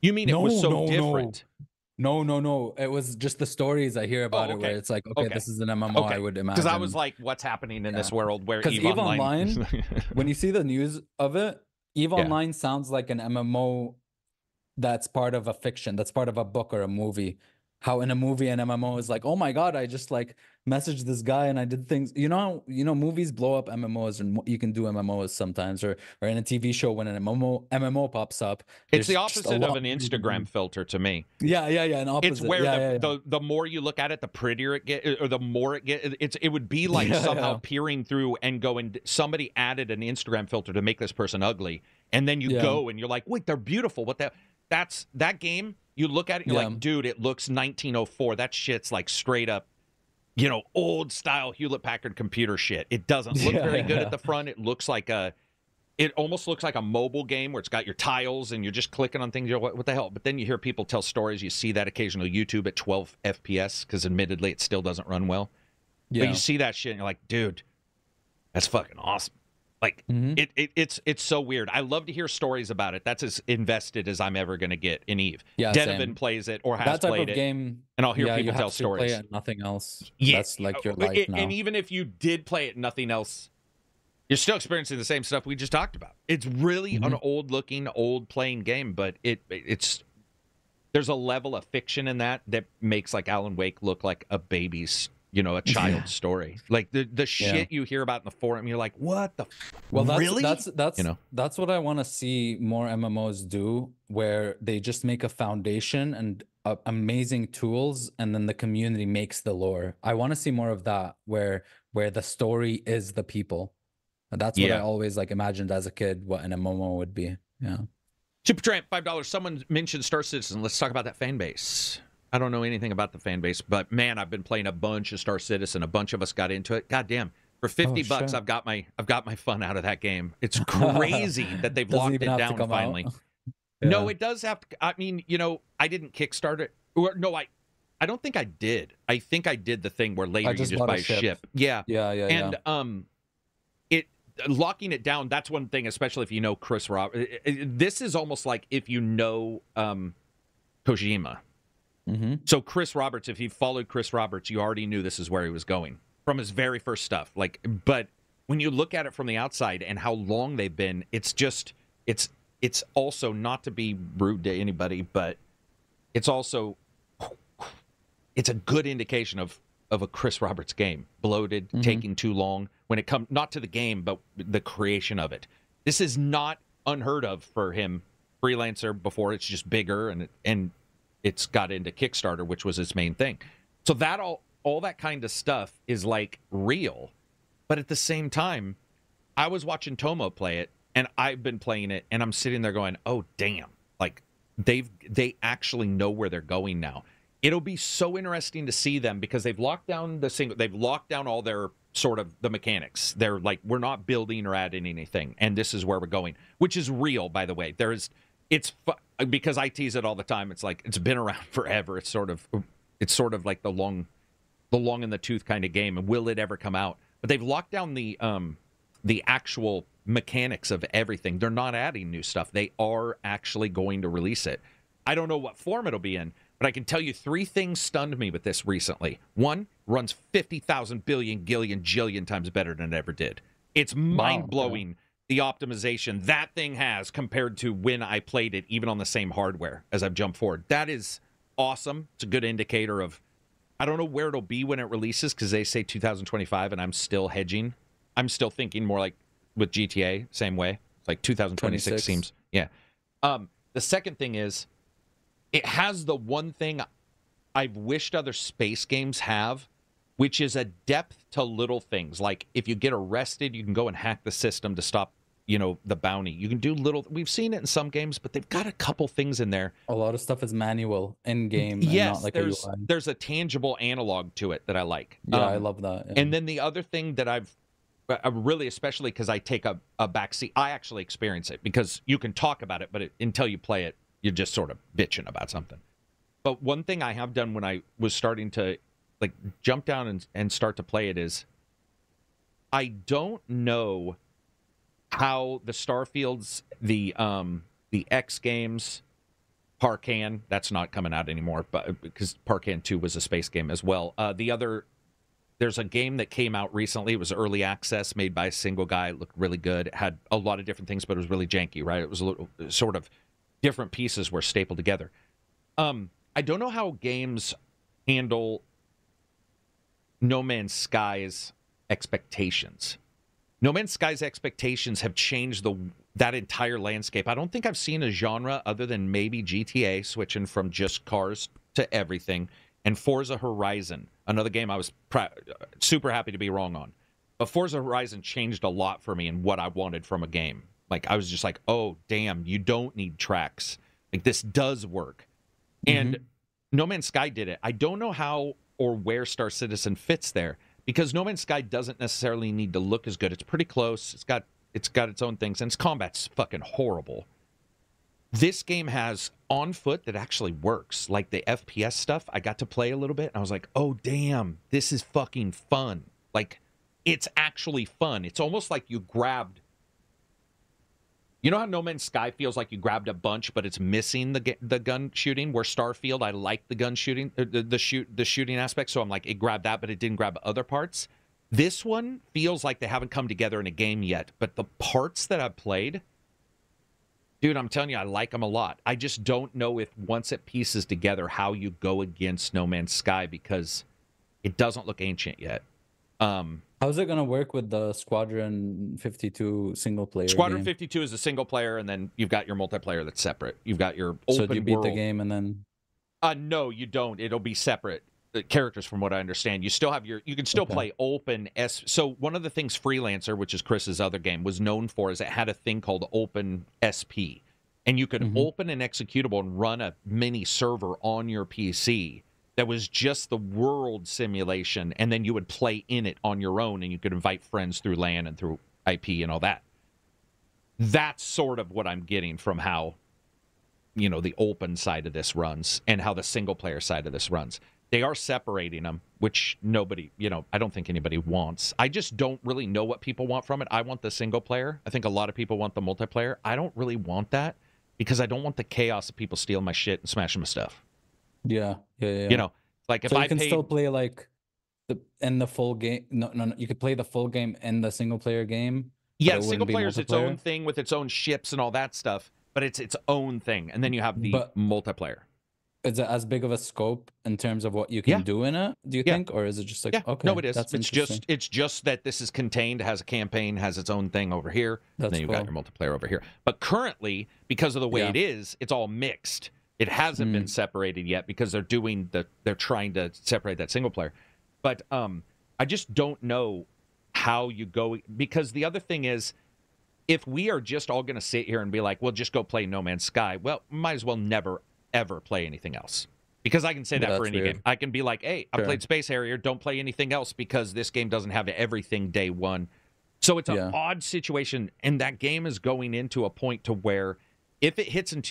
You mean it was so no, no. different? No, no, no. It was just the stories I hear about oh, it where it's like, okay, Okay. this is an MMO. I would imagine. Because I was like, what's happening in this world where Eve, EVE Online? when you see the news of it, Eve Yeah. Online sounds like an MMO that's part of a fiction, that's part of a book or a movie. How in a movie an MMO is like, oh my god, I just like messaged this guy and I did things. You know, you know, movies blow up MMOs and you can do MMOs sometimes, or or in a TV show when an MMO MMO pops up. it's the opposite of an you can do. Instagram filter to me. Yeah, yeah, yeah. An opposite. It's where yeah, the, yeah, yeah. the the more you look at it, the prettier it get, or the more it get. It's it would be [LAUGHS] like somehow peering through and going. Somebody added an Instagram filter to make this person ugly, and then you go and you're like, wait, they're beautiful. What that? That's that game. You look at it, you're Yeah. like, dude, it looks 1904. That shit's like straight up. You know, old style Hewlett Packard computer shit. It doesn't look Yeah, very good at the [LAUGHS] front. It looks like a it almost looks like a mobile game where it's got your tiles and you're just clicking on things. You're like, what, what the hell? But then you hear people tell stories. You see that occasional YouTube at 12 FPS because admittedly it still doesn't run well. yeah. But you see that shit and you're like, dude, that's fucking awesome. Like Mhm. it, it it's it's so weird. I love to hear stories about it. That's as invested as I'm ever gonna get in Eve. yeah, Denovan same. plays it or has that type played of it, game. and I'll hear yeah, people tell to stories. Play it, nothing else. Yeah, that's like your life it- now. And even if you did play it, nothing else, you're still experiencing the same stuff we just talked about. It's really an Mhm. old looking, old playing game, but it it's there's a level of fiction in that that makes like Alan Wake look like a baby's, you know, a child's story. Like the the shit you hear about in the forum, you're like, what the? F- Well, that's really? that's that's You know? that's what I want to see more MMOs do, where they just make a foundation and uh, amazing tools, and then the community makes the lore. I want to see more of that, where where the story is the people. That's what I always like imagined as a kid what an MMO would be. Yeah. Super Tramp, five dollars. Someone mentioned Star Citizen. Let's talk about that fan base. I don't know anything about the fan base, but man, I've been playing a bunch of Star Citizen. A bunch of us got into it. God damn. For fifty Oh, bucks, shit. I've got my I've got my fun out of that game. It's [LAUGHS] crazy that they've locked it down finally. [LAUGHS] No, it does have to. I mean, you know, I didn't kickstart it. Or no, I I don't think I did. I think I did the thing where later just you just buy a ship. ship. Yeah, Yeah, yeah, and yeah. um it locking it down that's one thing especially if you know chris rob this is almost like if you know um kojima hmm so chris roberts if you followed chris roberts you already knew this is where he was going from his very first stuff like but when you look at it from the outside and how long they've been it's just it's it's also not to be rude to anybody but it's also it's a good indication of of a Chris Roberts game. Bloated, Mhm. taking too long when it comes not to the game, but the creation of it. This is not unheard of for him. Freelancer before it's just bigger and and it's got into Kickstarter, which was his main thing. So that all all that kind of stuff is like real, but at the same time, I was watching Tomo play it, and I've been playing it, and I'm sitting there going, "Oh damn!" Like they've they actually know where they're going now. It'll be so interesting to see them because they've locked down the single. They've locked down all their sort of the mechanics. They're like, we're not building or adding anything, and this is where we're going, which is real, by the way. There is, it's fu- because I tease it all the time. It's like it's been around [LAUGHS] forever. It's sort of, it's sort of like the long, the long in the tooth kind of game. And will it ever come out? But they've locked down the um the actual mechanics of everything. They're not adding new stuff. They are actually going to release it. I don't know what form it'll be in, but I can tell you three things stunned me with this recently. One, runs 50,000 billion, gillion, jillion times better than it ever did. It's mind blowing the optimization that thing has compared to when I played it, even on the same hardware as I've jumped forward. That is awesome. It's a good indicator of, I don't know where it'll be when it releases because they say 2025 and I'm still hedging. I'm still thinking more like with GTA, same way. Like 2026 26. seems. Yeah. Um, the second thing is, it has the one thing I've wished other space games have, which is a depth to little things. Like if you get arrested, you can go and hack the system to stop, you know, the bounty. You can do little. We've seen it in some games, but they've got a couple things in there. A lot of stuff is manual in game. and yes, not like there's a there's a tangible analog to it that I like. Yeah, I Um, love that. yeah. and then the other thing that I've uh, really, especially because I take a, a back seat, I actually experience it because you can talk about it, but it, until you play it, you're just sort of bitching about something. But one thing I have done when I was starting to like jump down and, and start to play it is I don't know how the Starfields, the um the X games, Parkan, that's not coming out anymore, but because Parkan 2 was a space game as well. Uh, the other, there's a game that came out recently. It was early access, made by a single guy. It looked really good. It had a lot of different things, but it was really janky, right? It was a little sort of different pieces were stapled together. Um, I don't know how games handle No Man's Sky's expectations. No Man's Sky's expectations have changed the that entire landscape. I don't think I've seen a genre other than maybe GTA switching from just cars to everything, and Forza Horizon, another game I was pr- super happy to be wrong on. But Forza Horizon changed a lot for me in what I wanted from a game. Like I was just like, oh damn, you don't need tracks. Like this does work, and mm-hmm. No Man's Sky did it. I don't know how or where Star Citizen fits there because No Man's Sky doesn't necessarily need to look as good. It's pretty close. It's got it's got its own things, and its combat's fucking horrible. This game has on foot that actually works, like the FPS stuff. I got to play a little bit, and I was like, "Oh damn, this is fucking fun!" Like, it's actually fun. It's almost like you grabbed. You know how No Man's Sky feels like you grabbed a bunch, but it's missing the the gun shooting. Where Starfield, I like the gun shooting, uh, the, the shoot the shooting aspect. So I'm like, it grabbed that, but it didn't grab other parts. This one feels like they haven't come together in a game yet, but the parts that I've played, dude, I'm telling you, I like them a lot. I just don't know if once it pieces together how you go against No Man's Sky because it doesn't look ancient yet. Um, How's it gonna work with the Squadron 52 single player? Squadron game? 52 is a single player, and then you've got your multiplayer that's separate. You've got your open So do you beat world. the game and then Uh, no, you don't. It'll be separate uh, characters, from what I understand. You still have your. You can still Okay. play open S. So one of the things Freelancer, which is Chris's other game, was known for is it had a thing called Open SP, and you could Mhm. open an executable and run a mini server on your PC that was just the world simulation, and then you would play in it on your own, and you could invite friends through LAN and through IP and all that. That's sort of what I'm getting from how you know the open side of this runs and how the single player side of this runs. They are separating them which nobody you know i don't think anybody wants. I just don't really know what people want from it. I want the single player. I think a lot of people want the multiplayer. I don't really want that because i don't want the chaos of people stealing my shit and smashing my stuff yeah, yeah, yeah. you know like if so you i can paid still play like the in the full game. No, no, no. You could play the full game in the single player game. yeah single player is its own thing with its own ships and all that stuff but it's its own thing and then you have the But- multiplayer Is it as big of a scope in terms of what you can Yeah. do in it? Do you Yeah. think, or is it just like yeah okay? no it is That's it's just it's just that this is contained has a campaign has its own thing over here and That's then you've got your multiplayer over here. But currently, because of the way it is, it's all mixed. It hasn't been Mm. separated yet because they're doing the they're trying to separate that single player. But um I just don't know how you go because the other thing is if we are just all going to sit here and be like, well, just go play No Man's Sky, well, might as well never ever play anything else. Because I can say Yeah, that for any weird. game. I can be like, hey, I Sure. played Space Harrier, don't play anything else because this game doesn't have everything day one. So it's an Yeah. odd situation, and that game is going into a point to where if it hits in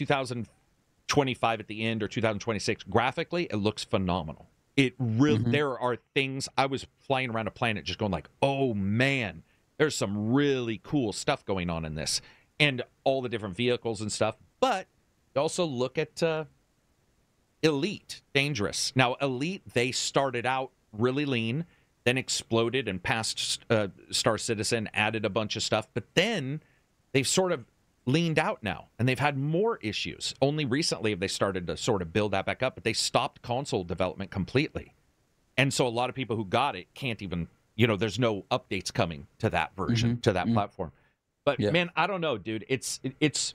2025 at the end or 2026, graphically, it looks phenomenal. It really Mhm. there are things I was flying around a planet just going like, oh man, there's some really cool stuff going on in this, and all the different vehicles and stuff. But also look at uh, Elite Dangerous. Now, Elite they started out really lean, then exploded and passed uh, Star Citizen, added a bunch of stuff, but then they've sort of leaned out now and they've had more issues. Only recently have they started to sort of build that back up, but they stopped console development completely. And so a lot of people who got it can't even, you know, there's no updates coming to that version, to that mhm. platform. But Yeah. man, I don't know, dude. It's it's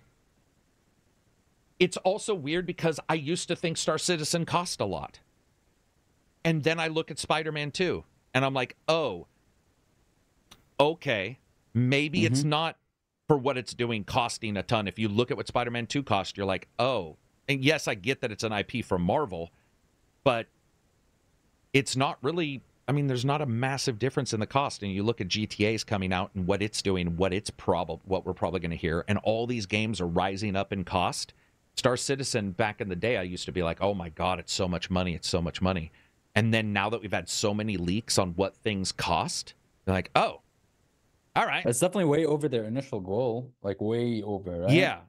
it's also weird because I used to think Star Citizen cost a lot. And then I look at Spider-Man 2 and I'm like, "Oh, okay, maybe it's not for what it's doing costing a ton. If you look at what Spider-Man 2 cost, you're like, "Oh, and yes, I get that it's an IP from Marvel, but it's not really I mean, there's not a massive difference in the cost. And you look at GTA's coming out and what it's doing, what it's probably what we're probably going to hear, and all these games are rising up in cost. Star Citizen back in the day, I used to be like, "Oh my god, it's so much money! It's so much money." And then now that we've had so many leaks on what things cost, like, "Oh, all right, It's definitely way over their initial goal, like way over, right? yeah,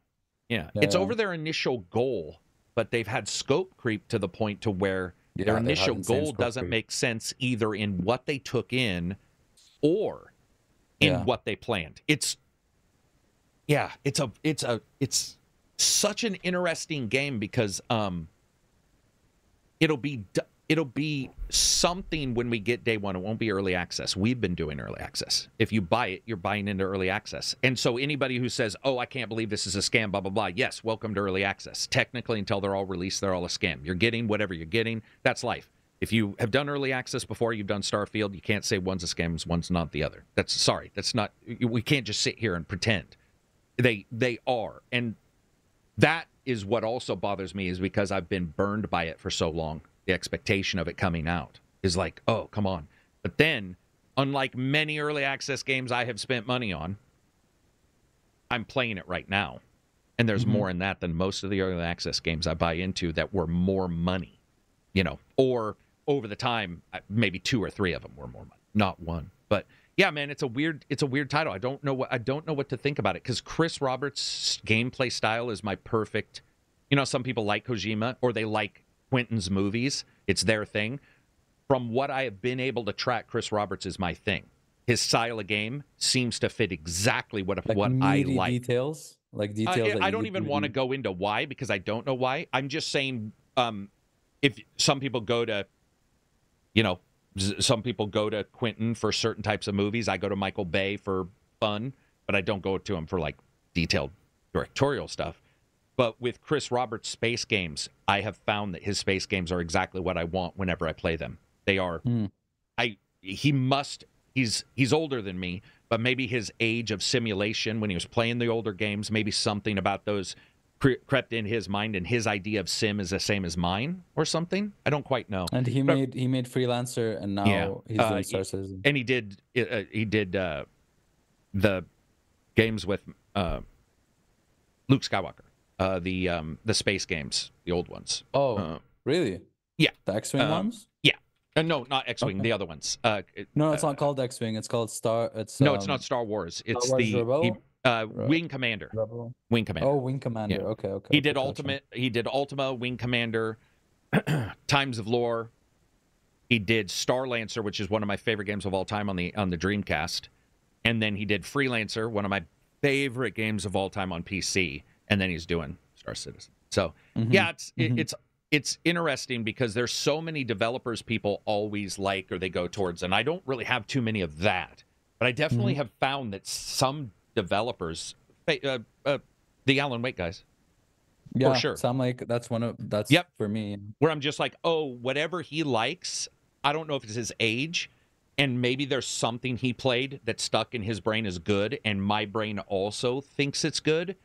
yeah, it's over their initial goal." but they've had scope creep to the point to where Yeah, their initial goal doesn't creep. make sense either in what they took in or in Yeah. what they planned. It's yeah, it's a it's a it's such an interesting game because um it'll be it'll be something when we get day one it won't be early access. We've been doing early access. If you buy it you're buying into early access. And so anybody who says oh i can't believe this is a scam blah blah blah yes welcome to early access. Technically until they're all released they're all a scam. You're getting whatever you're getting. That's life. If you have done early access before you've done starfield you can't say one's a scam one's not the other. That's sorry that's not we can't just sit here and pretend. They they are. And that is what also bothers me is because I've been burned by it for so long. The expectation of it coming out is like, oh, come on. But then, unlike many early access games I have spent money on, I'm playing it right now. And there's Mhm. more in that than most of the early access games I buy into that were more money, you know, or over the time, maybe two or three of them were more money, not one. But yeah, man, it's a weird, it's a weird title. I don't know what, I don't know what to think about it because Chris Roberts' gameplay style is my perfect. You know, some people like Kojima or they like Quentin's movies. It's their thing. From what I have been able to track, Chris Roberts is my thing. His style of game seems to fit exactly what Like what I like. details, like I- details. that I, don't even want to go into why because I don't know why. I'm just saying, um, if some people go to, you know, z- some people go to Quentin for certain types of movies. I go to Michael Bay for fun, but I don't go to him for like detailed directorial stuff. But with Chris Roberts' space games, I have found that his space games are exactly what I want whenever I play them. They are. Hmm. I he must. He's he's older than me, but maybe his age of simulation when he was playing the older games, maybe something about those cre- crept in his mind, and his idea of sim is the same as mine, or something. I don't quite know. And he But- made he made freelancer, and now Yeah, he's uh, doing y- Star Citizen. and he did uh, he did uh, the games with uh, Luke Skywalker, uh, the um, the space games, the old ones. Oh, Uh, really? yeah. The X-wing Uh, ones? uh, no, not X-wing, Okay. the other ones. Uh, it- No, it's uh, not called X-wing. It's called Star. It's No, it's um, not Star Wars. It's Wars the he- Rebel? uh, Re- Wing Commander. Rebel. Wing Commander. Oh, Wing Commander. Yeah. Okay, okay. he did gotcha. Ultimate. He did Ultima, Wing Commander, [CLEARS THROAT] Times of Lore. He did Starlancer, which is one of my favorite games of all time on the on the Dreamcast, and then he did Freelancer, one of my favorite games of all time on PC, and then he's doing Star Citizen. So Mhm. yeah, it's it, Mhm. it's it's interesting because there's so many developers people always like or they go towards, and I don't really have too many of that. But I definitely Mm-hmm. have found that some developers, uh, uh, the Alan Wake guys, Yeah, sure. So I'm like, that's one of that's Yep. for me. where I'm just like, oh, whatever he likes, I don't know if it's his age, and maybe there's something he played that stuck in his brain as good, and my brain also thinks it's good.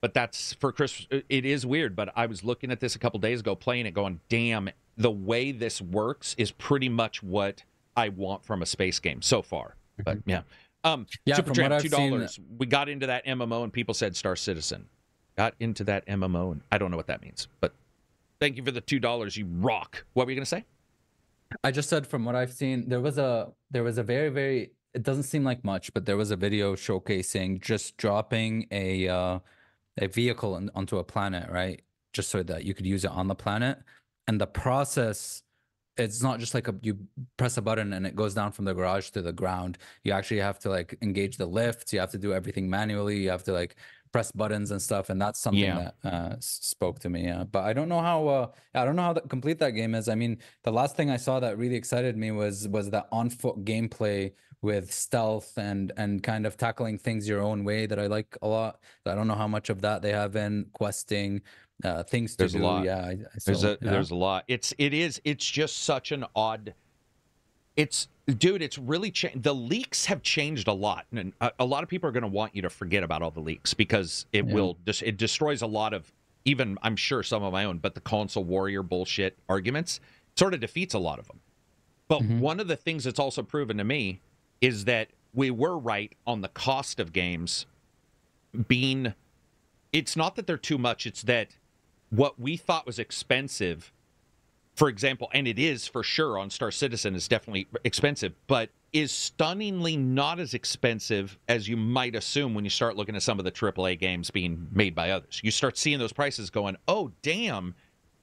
But that's for Chris. It is weird, but I was looking at this a couple days ago, playing it, going, damn, the way this works is pretty much what I want from a space game so far. But yeah. Um, Mm-hmm. Yeah, Super from Tramp, what I've two seen- dollars. We got into that MMO and people said Star Citizen. Got into that MMO and I don't know what that means, but thank you for the two dollars. You rock. What were you gonna say? I just said from what I've seen, there was a there was a very very it doesn't seem like much, but there was a video showcasing just dropping a uh, a vehicle on, onto a planet, right? Just so that you could use it on the planet, and the process. It's not just like a you press a button and it goes down from the garage to the ground. You actually have to like engage the lifts. You have to do everything manually. You have to like press buttons and stuff, and that's something Yeah. that uh, spoke to me. Yeah, but I don't know how. Uh, I don't know how that, complete that game is. I mean, the last thing I saw that really excited me was was that on foot gameplay with stealth and and kind of tackling things your own way that I like a lot. I don't know how much of that they have in questing, uh, things to There's a do. lot. Yeah, I, I There's a yeah. there's a lot. It's it is it's just such an odd. It's dude. It's really changed. The leaks have changed a lot, and a, a lot of people are going to want you to forget about all the leaks because it Yeah. will just it destroys a lot of even I'm sure some of my own, but the console warrior bullshit arguments sort of defeats a lot of them. But Mhm. one of the things that's also proven to me is that we were right on the cost of games being it's not that they're too much it's that what we thought was expensive for example and it is for sure on star citizen is definitely expensive but is stunningly not as expensive as you might assume when you start looking at some of the aaa games being made by others you start seeing those prices going oh damn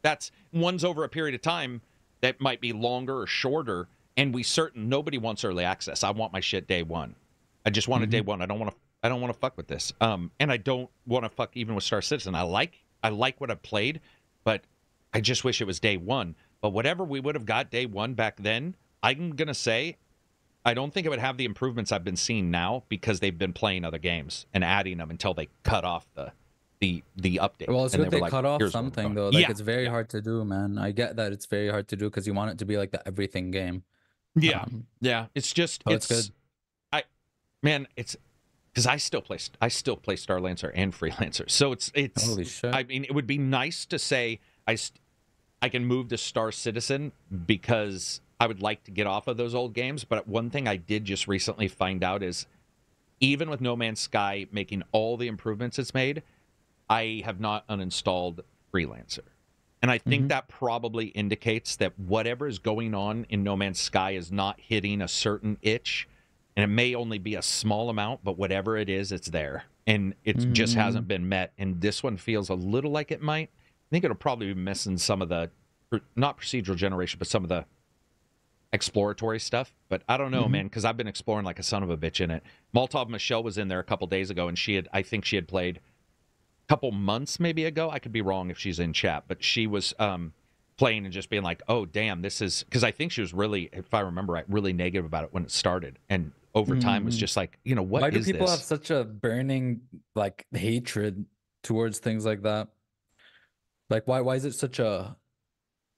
That's one's over a period of time that might be longer or shorter, and we certain nobody wants early access. I want my shit day one. I just want it day one. I don't want to. I don't want to fuck with this. Um, and I don't want to fuck even with Star Citizen. I like I like what I've played, but I just wish it was day one. But whatever we would have got day one back then, I'm gonna say I don't think it would have the improvements I've been seeing now because they've been playing other games and adding them until they cut off the the the update. Well, it's And good they were like, cut off "Here's what we're something though. Like yeah, it's very hard to do, man. I get that it's very hard to do because you want it to be like the everything game. yeah, Um, yeah. It's just Oh, it's, it's good. I man, it's because I still play I still play Starlancer and Freelancer, so it's it's. holy shit. I mean, it would be nice to say I I can move to Star Citizen because I would like to get off of those old games. But one thing I did just recently find out is even with No Man's Sky making all the improvements it's made, I have not uninstalled Freelancer. And I think Mhm. that probably indicates that whatever is going on in No Man's Sky is not hitting a certain itch. And it may only be a small amount, but whatever it is, it's there. And it just Mhm. hasn't been met. And this one feels a little like it might. I think it'll probably be missing some of the, not procedural generation, but some of the exploratory stuff. But I don't know, Mhm. man, because I've been exploring like a son of a bitch in it. Molotov Michelle was in there a couple days ago, and she had, I think she had played a couple months maybe ago. I could be wrong if she's in chat, but she was um, playing and just being like, "Oh, damn, this is," because I think she was really, if I remember right, really negative about it when it started, and over time was Mhm. just like, you know, what Why do people this? have such a burning like hatred towards things like that? Like why why is it such a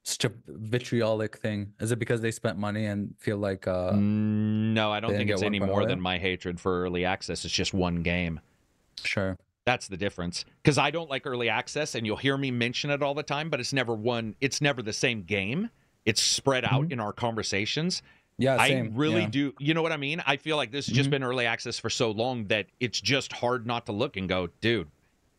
such a vitriolic thing? Is it because they spent money and feel like uh Mm, no, I don't think it's any more than my hatred for early access. It's just one game. sure. That's the difference. Because I don't like early access, and you'll hear me mention it all the time, but it's never one. It's never the same game. It's spread out Mhm. in our conversations. Yeah, I really yeah. do. You know what I mean? I feel like this has just Mhm. been early access for so long that it's just hard not to look and go, dude.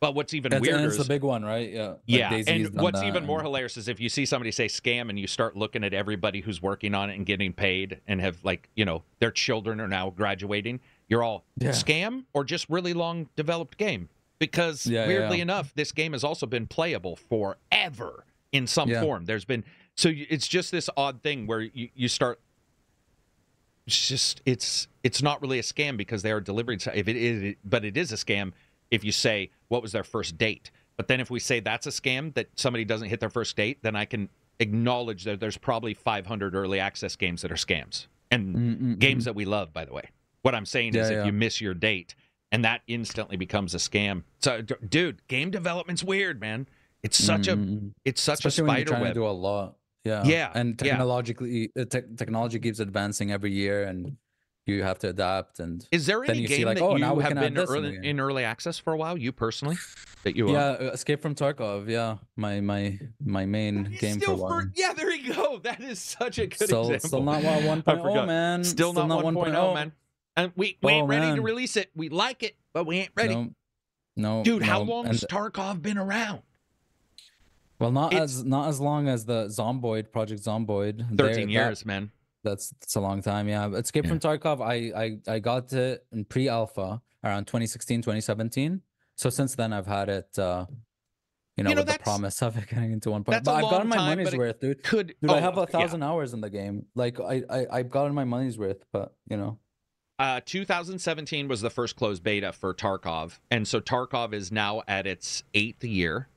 But what's even That's, weirder it's the big one, right? Yeah. like yeah, DayZ's and what's even more hilarious is if you see somebody say scam and you start looking at everybody who's working on it and getting paid and have like, you know, their children are now graduating. You're all Yeah. scam or just really long developed game because Yeah, weirdly yeah. enough, this game has also been playable forever in some form. There's been so it's just this odd thing where you, you start it's just it's it's not really a scam because they are delivering if it is but it is a scam if you say what was their first date but then if we say that's a scam that somebody doesn't hit their first date then i can acknowledge that there's probably 500 early access games that are scams and Mm, mm, games mm. that we love by the way what i'm saying is Yeah, if you miss your date and that instantly becomes a scam so d- dude game development's weird man it's such Mm, a mm, mm. it's such especially a when you're trying web to do a lot. Yeah. Yeah, And technologically uh, tech technology keeps advancing every year and you have to adapt and is there any you see, game like, that oh, you now we have been early, in early access for a while you personally that you yeah, own? uh, Escape from Tarkov, yeah. My my my main game for a still while. yeah, there you go. [LAUGHS] That is such a good Still, example. still not [LAUGHS] one- I 1.0, forgot. man. Still, not, 1.0, man. And we, we ain't Oh, ready to release it. We like it, but we ain't ready. No, no, Dude, how long and- has Tarkov been around? Well, not It's- as not as long as the Zomboid Project Zomboid. 13 that- years, man. That's that's a long time. Yeah, Escape Yeah. from Tarkov. I I I got it in pre-alpha around 2016, 2017. So since then, I've had it. uh you know, You know, with the promise of it getting into one point. But I've gotten my time, money's worth, dude. Could Dude, oh, I have a yeah. thousand hours in the game. Like I, I I've gotten my money's worth, but you know. Uh, 2017 was the first closed beta for Tarkov, and so Tarkov is now at its eighth year.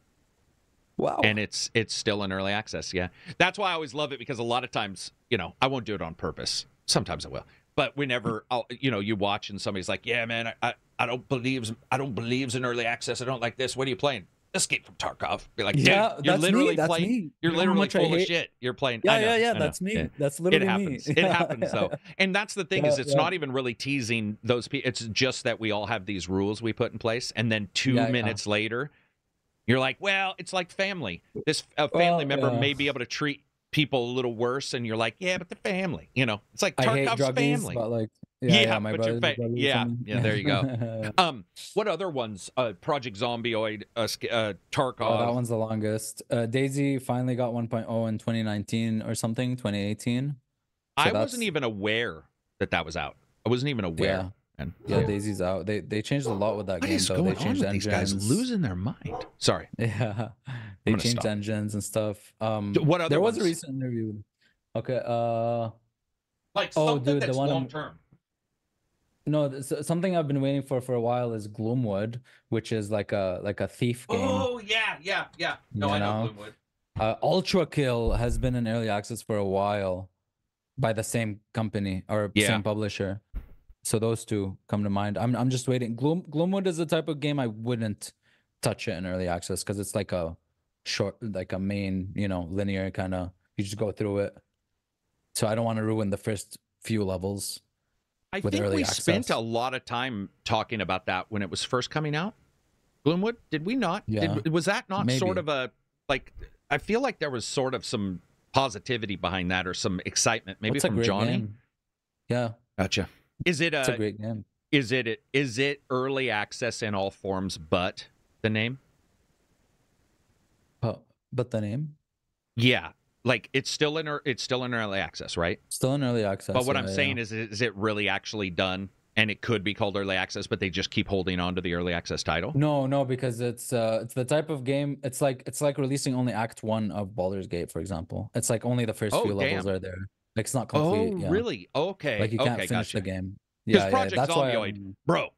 Wow. and it's it's still in early access yeah that's why i always love it because a lot of times you know i won't do it on purpose sometimes i will but whenever mm. I'll, you know you watch and somebody's like yeah man I, I i don't believe i don't believes in early access i don't like this what are you playing escape from tarkov be like yeah, you're that's literally me. That's playing me. you're You literally full of shit you're playing Yeah, know, yeah, yeah. That's me. Yeah. That's It literally happens. me. [LAUGHS] It Yeah, happens yeah. though, and that's the thing is it's yeah. not even really teasing those people. It's just that we all have these rules we put in place, and then two Yeah, yeah. minutes later, you're like, "Well, it's like family. This a family Well, member may be able to treat people a little worse," and you're like, "Yeah, but the family. You know, it's like Tarkov's druggies, family." but like, Yeah, yeah, yeah, my but your fa- yeah, yeah, there you go. [LAUGHS] Um, what other ones? Uh, Project Zomboid, uh, uh Tarkov. Oh, that one's the longest. Uh, DayZ finally got 1.0 in 2019 or something, 2018. So I that's- wasn't even aware that that was out. I wasn't even aware. Yeah. And Yeah, DayZ's out. They they changed a lot with that What game is though. going They on changed with these guys losing their mind? Sorry. [LAUGHS] Yeah, They changed stop. engines and stuff. Um, what other there was a recent interview. Okay. Uh, Like Oh, something dude, the that's one long term. no, th- something I've been waiting for for a while is Gloomwood, which is like a like a thief game. Oh yeah, yeah, yeah. No, You I know know? Gloomwood. Uh, Ultrakill has been in early access for a while by the same company or Yeah. same publisher. So those two come to mind. I'm I'm just waiting. Gloom Gloomwood is the type of game I wouldn't touch it in early access because it's like a short, like a main, you know, linear kind of. You just go through it. So I don't want to ruin the first few levels. I with think early we spent access. a lot of time talking about that when it was first coming out. Gloomwood, did we not? Yeah. Did, was that not sort of a like? I feel like there was sort of some positivity behind that or some excitement, maybe a from Johnny. game. Yeah, Gotcha. Is it it's a a, great game. is it is it early access in all forms but the name? But, but the name Yeah. Like it's still in it's still in early access, right? still in early access. But what yeah, I'm yeah. saying is is it really actually done and it could be called early access but they just keep holding on to the early access title? No, no, because it's uh it's the type of game it's like it's like releasing only act one of Baldur's Gate, for example. It's like only the first Oh, few levels are there. Like it's not Oh, complete. yeah. really? Okay. Like you can't okay, finish gotcha. the game. Yeah, yeah. Project That's why Zomboid, Bro,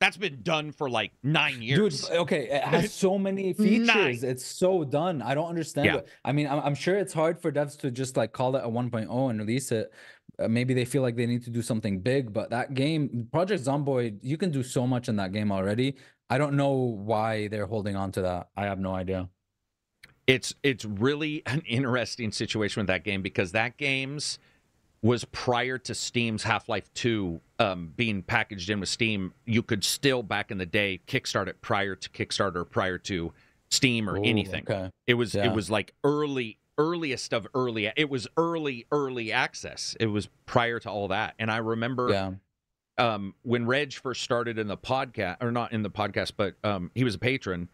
that's been done for like nine Dude, years. okay, it [LAUGHS] has so many features. It's so done. I don't understand Yeah. I mean, I'm, I'm sure it's hard for devs to just like call it a 1.0 and release it. Uh, maybe they feel like they need to do something big, but that game, Project Zomboid, you can do so much in that game already. I don't know why they're holding on to that. I have no idea. It's it's really an interesting situation with that game because that game's was prior to Steam's Half-Life 2 um, being packaged in with Steam. You could still back in the day kickstart it prior to Kickstarter, prior to Steam or Ooh, anything. Okay. It was Yeah. it was like early earliest of early. It was early early access. It was prior to all that. And I remember Yeah. um, when Reg first started in the podcast, or not in the podcast, but um, he was a patron.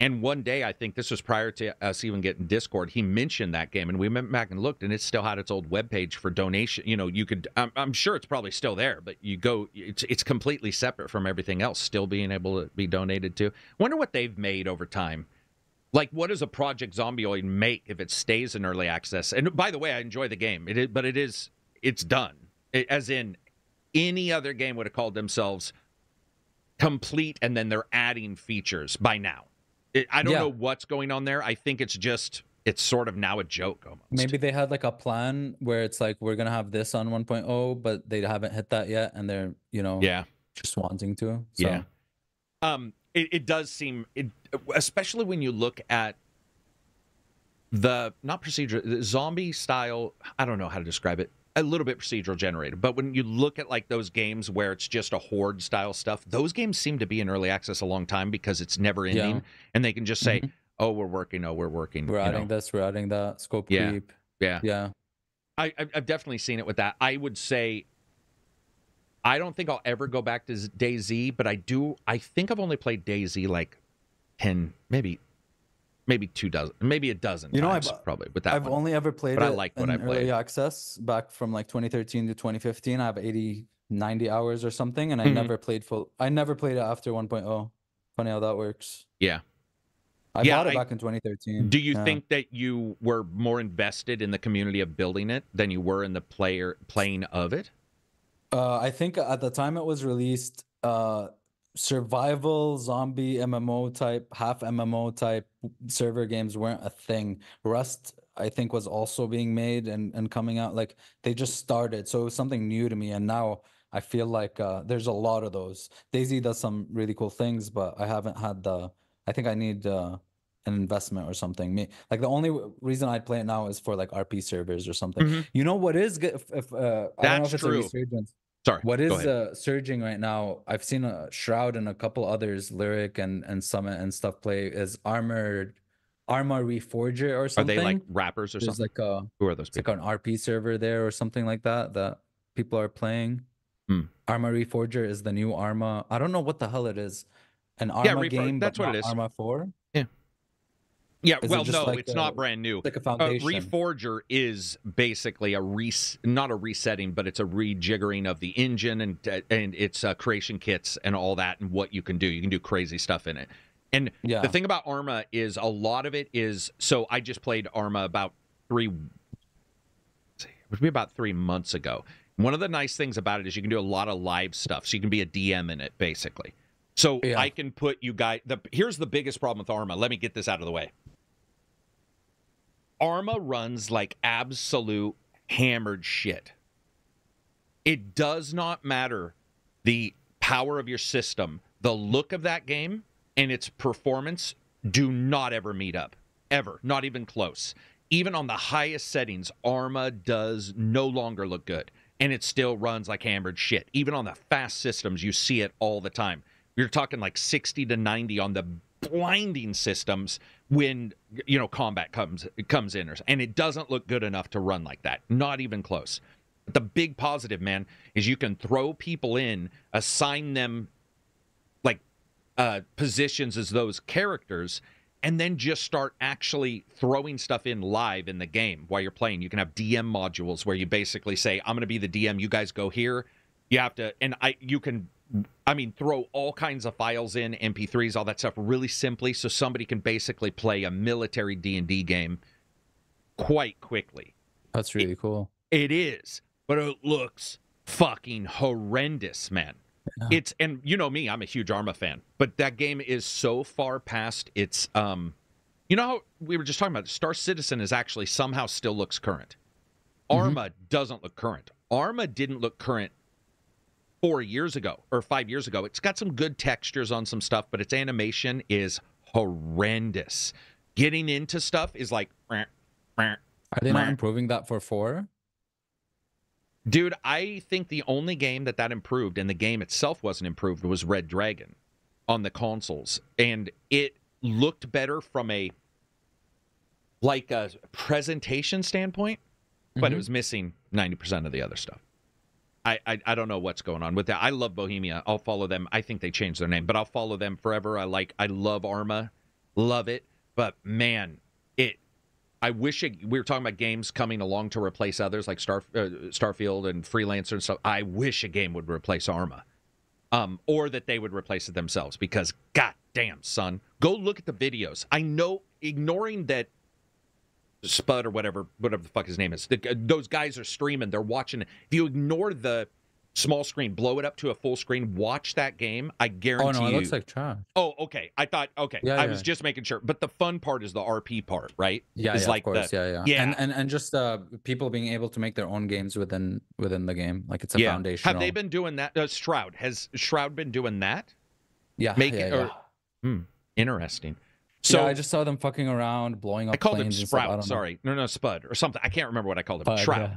And one day, I think this was prior to us even getting Discord, he mentioned that game, and we went back and looked, and it still had its old webpage for donation. You know, you could, I'm, I'm sure it's probably still there, but you go, it's it's completely separate from everything else, still being able to be donated to. Wonder what they've made over time. Like, what does a Project Zomboid make if it stays in early access? And by the way, I enjoy the game, it is, but it is, it's done. It- as in, any other game would have called themselves complete and then they're adding features by now It- i don't Yeah. know what's going on there i think it's just it's sort of now a joke almost Maybe they had like a plan where it's like we're gonna have this on 1.0, but they haven't hit that yet, and they're you know yeah just wanting to. So. Yeah. um it, it does seem it especially when you look at the not procedure the zombie style i don't know how to describe it a little bit procedural generated but when you look at like those games where it's just a horde style stuff those games seem to be in early access a long time because it's never ending Yeah. and they can just say Mhm. oh we're working oh we're working We're you adding know? this, we're adding that. Scope Yeah. creep. yeah Yeah. I, I've definitely seen it with that. I would say I don't think I'll ever go back to Z- DayZ, but I do. I think I've only played DayZ like ten, maybe, maybe two dozen, maybe a dozen. You know, I've- probably with that I've one. only ever played But I like what I played. early access back from like 2013 to 2015. I have 80, 90 hours or something, and I Mhm. never played full. I never played it after 1.0. Funny how that works. Yeah. I Yeah, bought it I- back in 2013. Do you yeah. think that you were more invested in the community of building it than you were in the player playing of it? Uh, I think at the time it was released, uh, survival zombie MMO type, half MMO type server games weren't a thing. Rust, I think, was also being made and, and coming out. Like they just started, so it was something new to me. And now I feel like uh, there's a lot of those. DayZ does some really cool things, but I haven't had the. I think I need uh, an investment or something. Me, like the only reason I'd play it now is for like RP servers or something. Mhm. You know what is good? If, if uh, I don't know That's if it's true. a resurgence. Sorry. What is uh, surging right now? I've seen a Shroud and a couple others, Lirik and and Summit and stuff play is Armored Arma Reforger or something. Are they like rappers or There's something? like a Who are those People? like an RP server there or something like that that people are playing. Hmm. Arma Reforger is the new Arma. I don't know what the hell it is. An Yeah, Arma Refor- game, that's but what it is. Arma Four. Yeah. is Well, just no, like it's a- not brand new. Like a foundation. Reforger is basically a re not a resetting, but it's a rejiggering of the engine and uh, and its uh, creation kits and all that and what you can do. You can do crazy stuff in it. And Yeah. the thing about Arma is a lot of it is so I just played Arma about three it would be about three months ago. One of the nice things about it is you can do a lot of live stuff. So you can be a DM in it, basically. So Yeah. I can put you guys the here's the biggest problem with Arma. Let me get this out of the way. Arma runs like absolute hammered shit. It does not matter the power of your system, the look of that game, and its performance do not ever meet up. Ever. Not even close. Even on the highest settings, Arma does no longer look good. And it still runs like hammered shit. Even on the fast systems, you see it all the time. You're talking like 60 to 90 on the blinding systems when you know combat comes comes in and it doesn't look good enough to run like that. Not even close. But the big positive, man, is you can throw people in, assign them like uh, positions as those characters, and then just start actually throwing stuff in live in the game while you're playing. You can have DM modules where you basically say, "I'm going to be the DM. You guys go here." You have to, and I you can, I mean, throw all kinds of files in, MP3s, all that stuff, really simply, so somebody can basically play a military D and D game quite quickly. That's really cool. It is, but it looks fucking horrendous, man. Yeah. It's and you know me, I'm a huge Arma fan, but that game is so far past its um you know how we were just talking about Star Citizen is actually somehow still looks current. Mhm. Arma doesn't look current. Arma didn't look current 4 years ago or 5 years ago. It's got some good textures on some stuff, but its animation is horrendous. Getting into stuff is like. Are they not [LAUGHS] improving that for four? Dude, I think the only game that that improved, and the game itself wasn't improved, was Red Dragon on the consoles, and it looked better from a like a presentation standpoint, but it Mhm. was missing ninety percent of the other stuff. I, I I don't know what's going on with that. I love Bohemia. I'll follow them. I think they changed their name, but I'll follow them forever. I like. I love Arma, love it. But man, it. I wish it, we were talking about games coming along to replace others like Star uh, Starfield and Freelancer and stuff. I wish a game would replace Arma, um, or that they would replace it themselves. Because god damn, son, go look at the videos. I know, ignoring that Spud or whatever, whatever the fuck his name is. The, those guys are streaming. They're watching. If you ignore the small screen, blow it up to a full screen, watch that game. I guarantee. Oh no, it you. looks like trash. oh, okay. I thought. Okay, Yeah, I yeah. was just making sure. But the fun part is the RP part, right? Yeah, It's yeah, like of course. the- yeah, yeah, yeah. And, and and just uh, people being able to make their own games within within the game, like it's a yeah. foundation. Have they been doing that? Uh, Shroud has Shroud been doing that? Yeah, make yeah, it- or- Interesting. So So I just saw them fucking around, blowing up. I called him Sprout. know. Sorry, no, no, Spud or something. I can't remember what I called him. Shroud.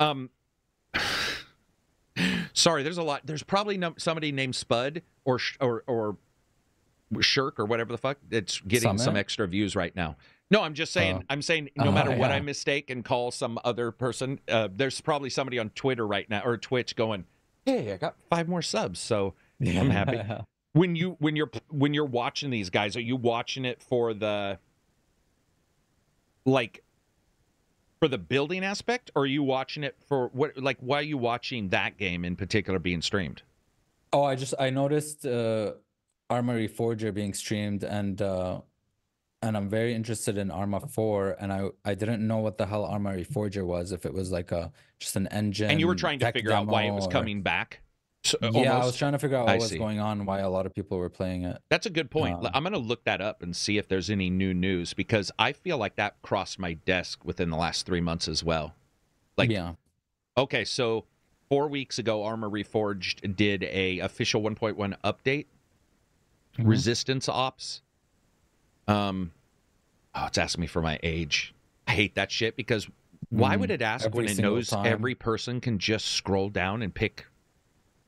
yeah. Um, [SIGHS] sorry, there's a lot. There's probably no, somebody named Spud or or or Shirk or whatever the fuck that's getting some extra views right now. No, I'm just saying. Oh. I'm saying no Oh, matter what yeah. I mistake and call some other person, uh, there's probably somebody on Twitter right now or Twitch going, "Hey, I got five more subs." So [LAUGHS] I'm happy. [LAUGHS] when you when you're when you're watching these guys, are you watching it for the like for the building aspect, or are you watching it for what? Like, why are you watching that game in particular being streamed? Oh, I just I noticed uh Arma Reforger being streamed and uh and I'm very interested in Arma 4 and I I didn't know what the hell Arma Reforger was if it was like a just an engine and you were trying to figure out why it was or- coming back. So, Yeah, I was trying to figure out I what was see. going on, why a lot of people were playing it. That's a good point. Um, I'm going to look that up and see if there's any new news because I feel like that crossed my desk within the last three months as well. Like, yeah. Okay, so four weeks ago, Arma Reforger did a official 1.1 update. Mhm. Resistance Ops. Um, oh, it's asking me for my age. I hate that shit because why would Mm, it ask when it knows time. every person can just scroll down and pick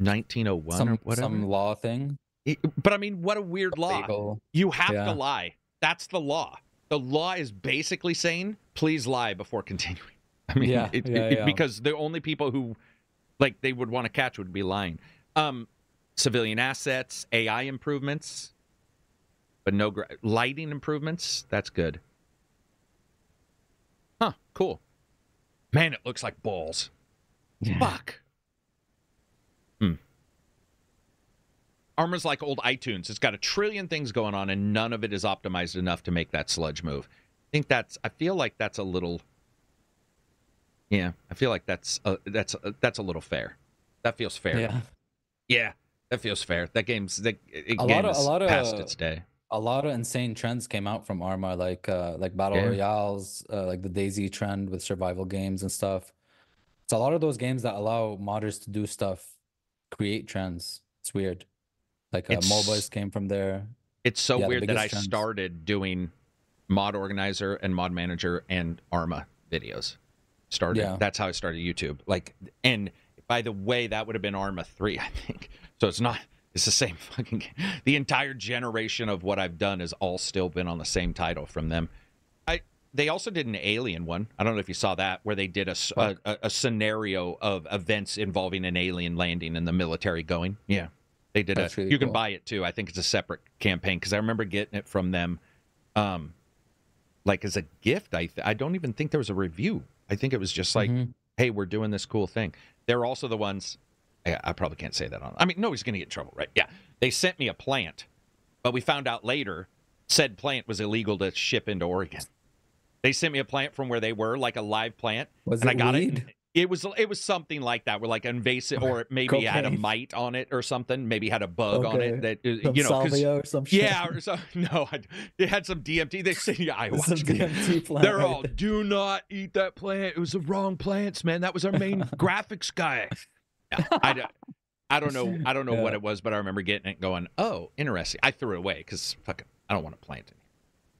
1901 or Some whatever? some law thing. It- but I mean, what a weird law. Legal. You have Yeah. to lie. That's the law. The law is basically saying, please lie before continuing. [LAUGHS] I mean, Yeah, it- yeah, it- because the only people who, like, they would want to catch would be lying. Um, civilian assets, AI improvements, but no gra- lighting improvements. That's good. Huh? Cool. Man, it looks like balls. Fuck. Arma's like old iTunes. It's got a trillion things going on, and none of it is optimized enough to make that sludge move. I think that's. I feel like that's a little. Yeah, I feel like that's a, that's a, that's a little fair. That feels fair. Yeah. Yeah, that feels fair. That game's that it, A game lot of- a lot of- past its day. A lot of insane trends came out from Arma, like uh, like battle Yeah. royales, uh, like the DayZ trend with survival games and stuff. It's a lot of those games that allow modders to do stuff, create trends. It's weird. Like uh, MOBAs came from there. It's so Yeah, weird that I trends. started doing mod organizer and mod manager and Arma videos. Started. Yeah. That's how I started YouTube. Like, and by the way, that would have been Arma three, [LAUGHS] I think. So it's not. It's the same [LAUGHS] fucking. game. The entire generation of what I've done has all still been on the same title from them. I. They also did an alien one. I don't know if you saw that, where they did a a scenario of events involving an alien landing and the military going. Yeah, they did That's a. really you can buy it too. I think it's a separate campaign because I remember getting it from them, um, like as a gift. I th- I don't even think there was a review. I think it was just like, Mhm. hey, we're doing this cool thing. They're also the ones. I, I probably can't say that on. I mean, nobody's going to get in trouble, right? Yeah, they sent me a plant, but we found out later said plant was illegal to ship into Oregon. They sent me a plant from where they were, like a live plant, Was and it I got weed? it. It was it was something like that, where like invasive, or it maybe had a mite on it or something. Maybe had a bug on it that uh, Some you know, salvia or some shit. yeah, or so, [LAUGHS] no, I, it had some DMT. They said, yeah, I [LAUGHS] Some watched. DMT [LAUGHS] plant They're all, do not eat that plant. It was the wrong plants, man. That was our main graphics guy. Yeah, I, don't- I don't know. I don't know what it was, but I remember getting it going, oh, interesting. I threw it away because fucking, I don't want to plant it.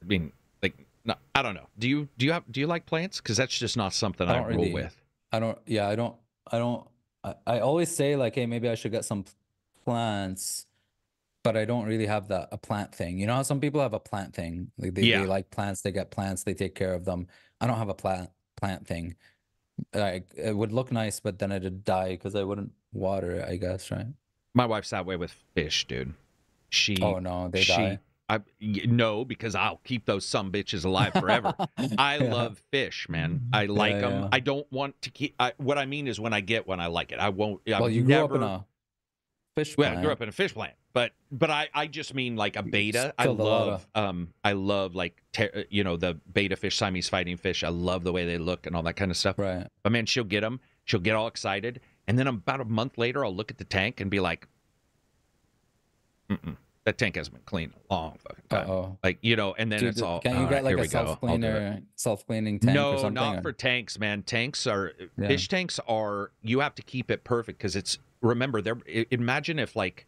I mean, like, no, I don't know. Do you do you have do you like plants? Because that's just not something I I, roll really- with. I don't. Yeah, I don't. I don't. I, I always say like, hey, maybe I should get some plants, but I don't really have that a plant thing. You know how some people have a plant thing. Like they, Yeah. they like plants, they get plants, they take care of them. I don't have a plant plant thing. Like it would look nice, but then it'd die because I wouldn't water it. I guess, right? My wife's that way with fish, dude. She Oh no, they she die. I no because I'll keep those some bitches alive forever. [LAUGHS] I Yeah. love fish, man. I like them. yeah. I don't want to keep. I, what I mean is, when I get one, I like it. I won't. I've Well, you grew never, up in a fish Well, plant. I grew up in a fish plant, but but I I just mean like a betta. I killed a lot love um I love like ter- you know the betta fish, Siamese fighting fish. I love the way they look and all that kind of stuff. right. But man, she'll get them. She'll get all excited, and then about a month later, I'll look at the tank and be like, Mm-mm, "That tank hasn't been cleaned a long fucking Uh-oh. Like you know, and then Dude, it's all. can't you "All get right, like a. Self it." cleaner, self cleaning tank or No, not or- for tanks, man. Tanks are Yeah. fish tanks are you have to keep it perfect because it's remember they're imagine if like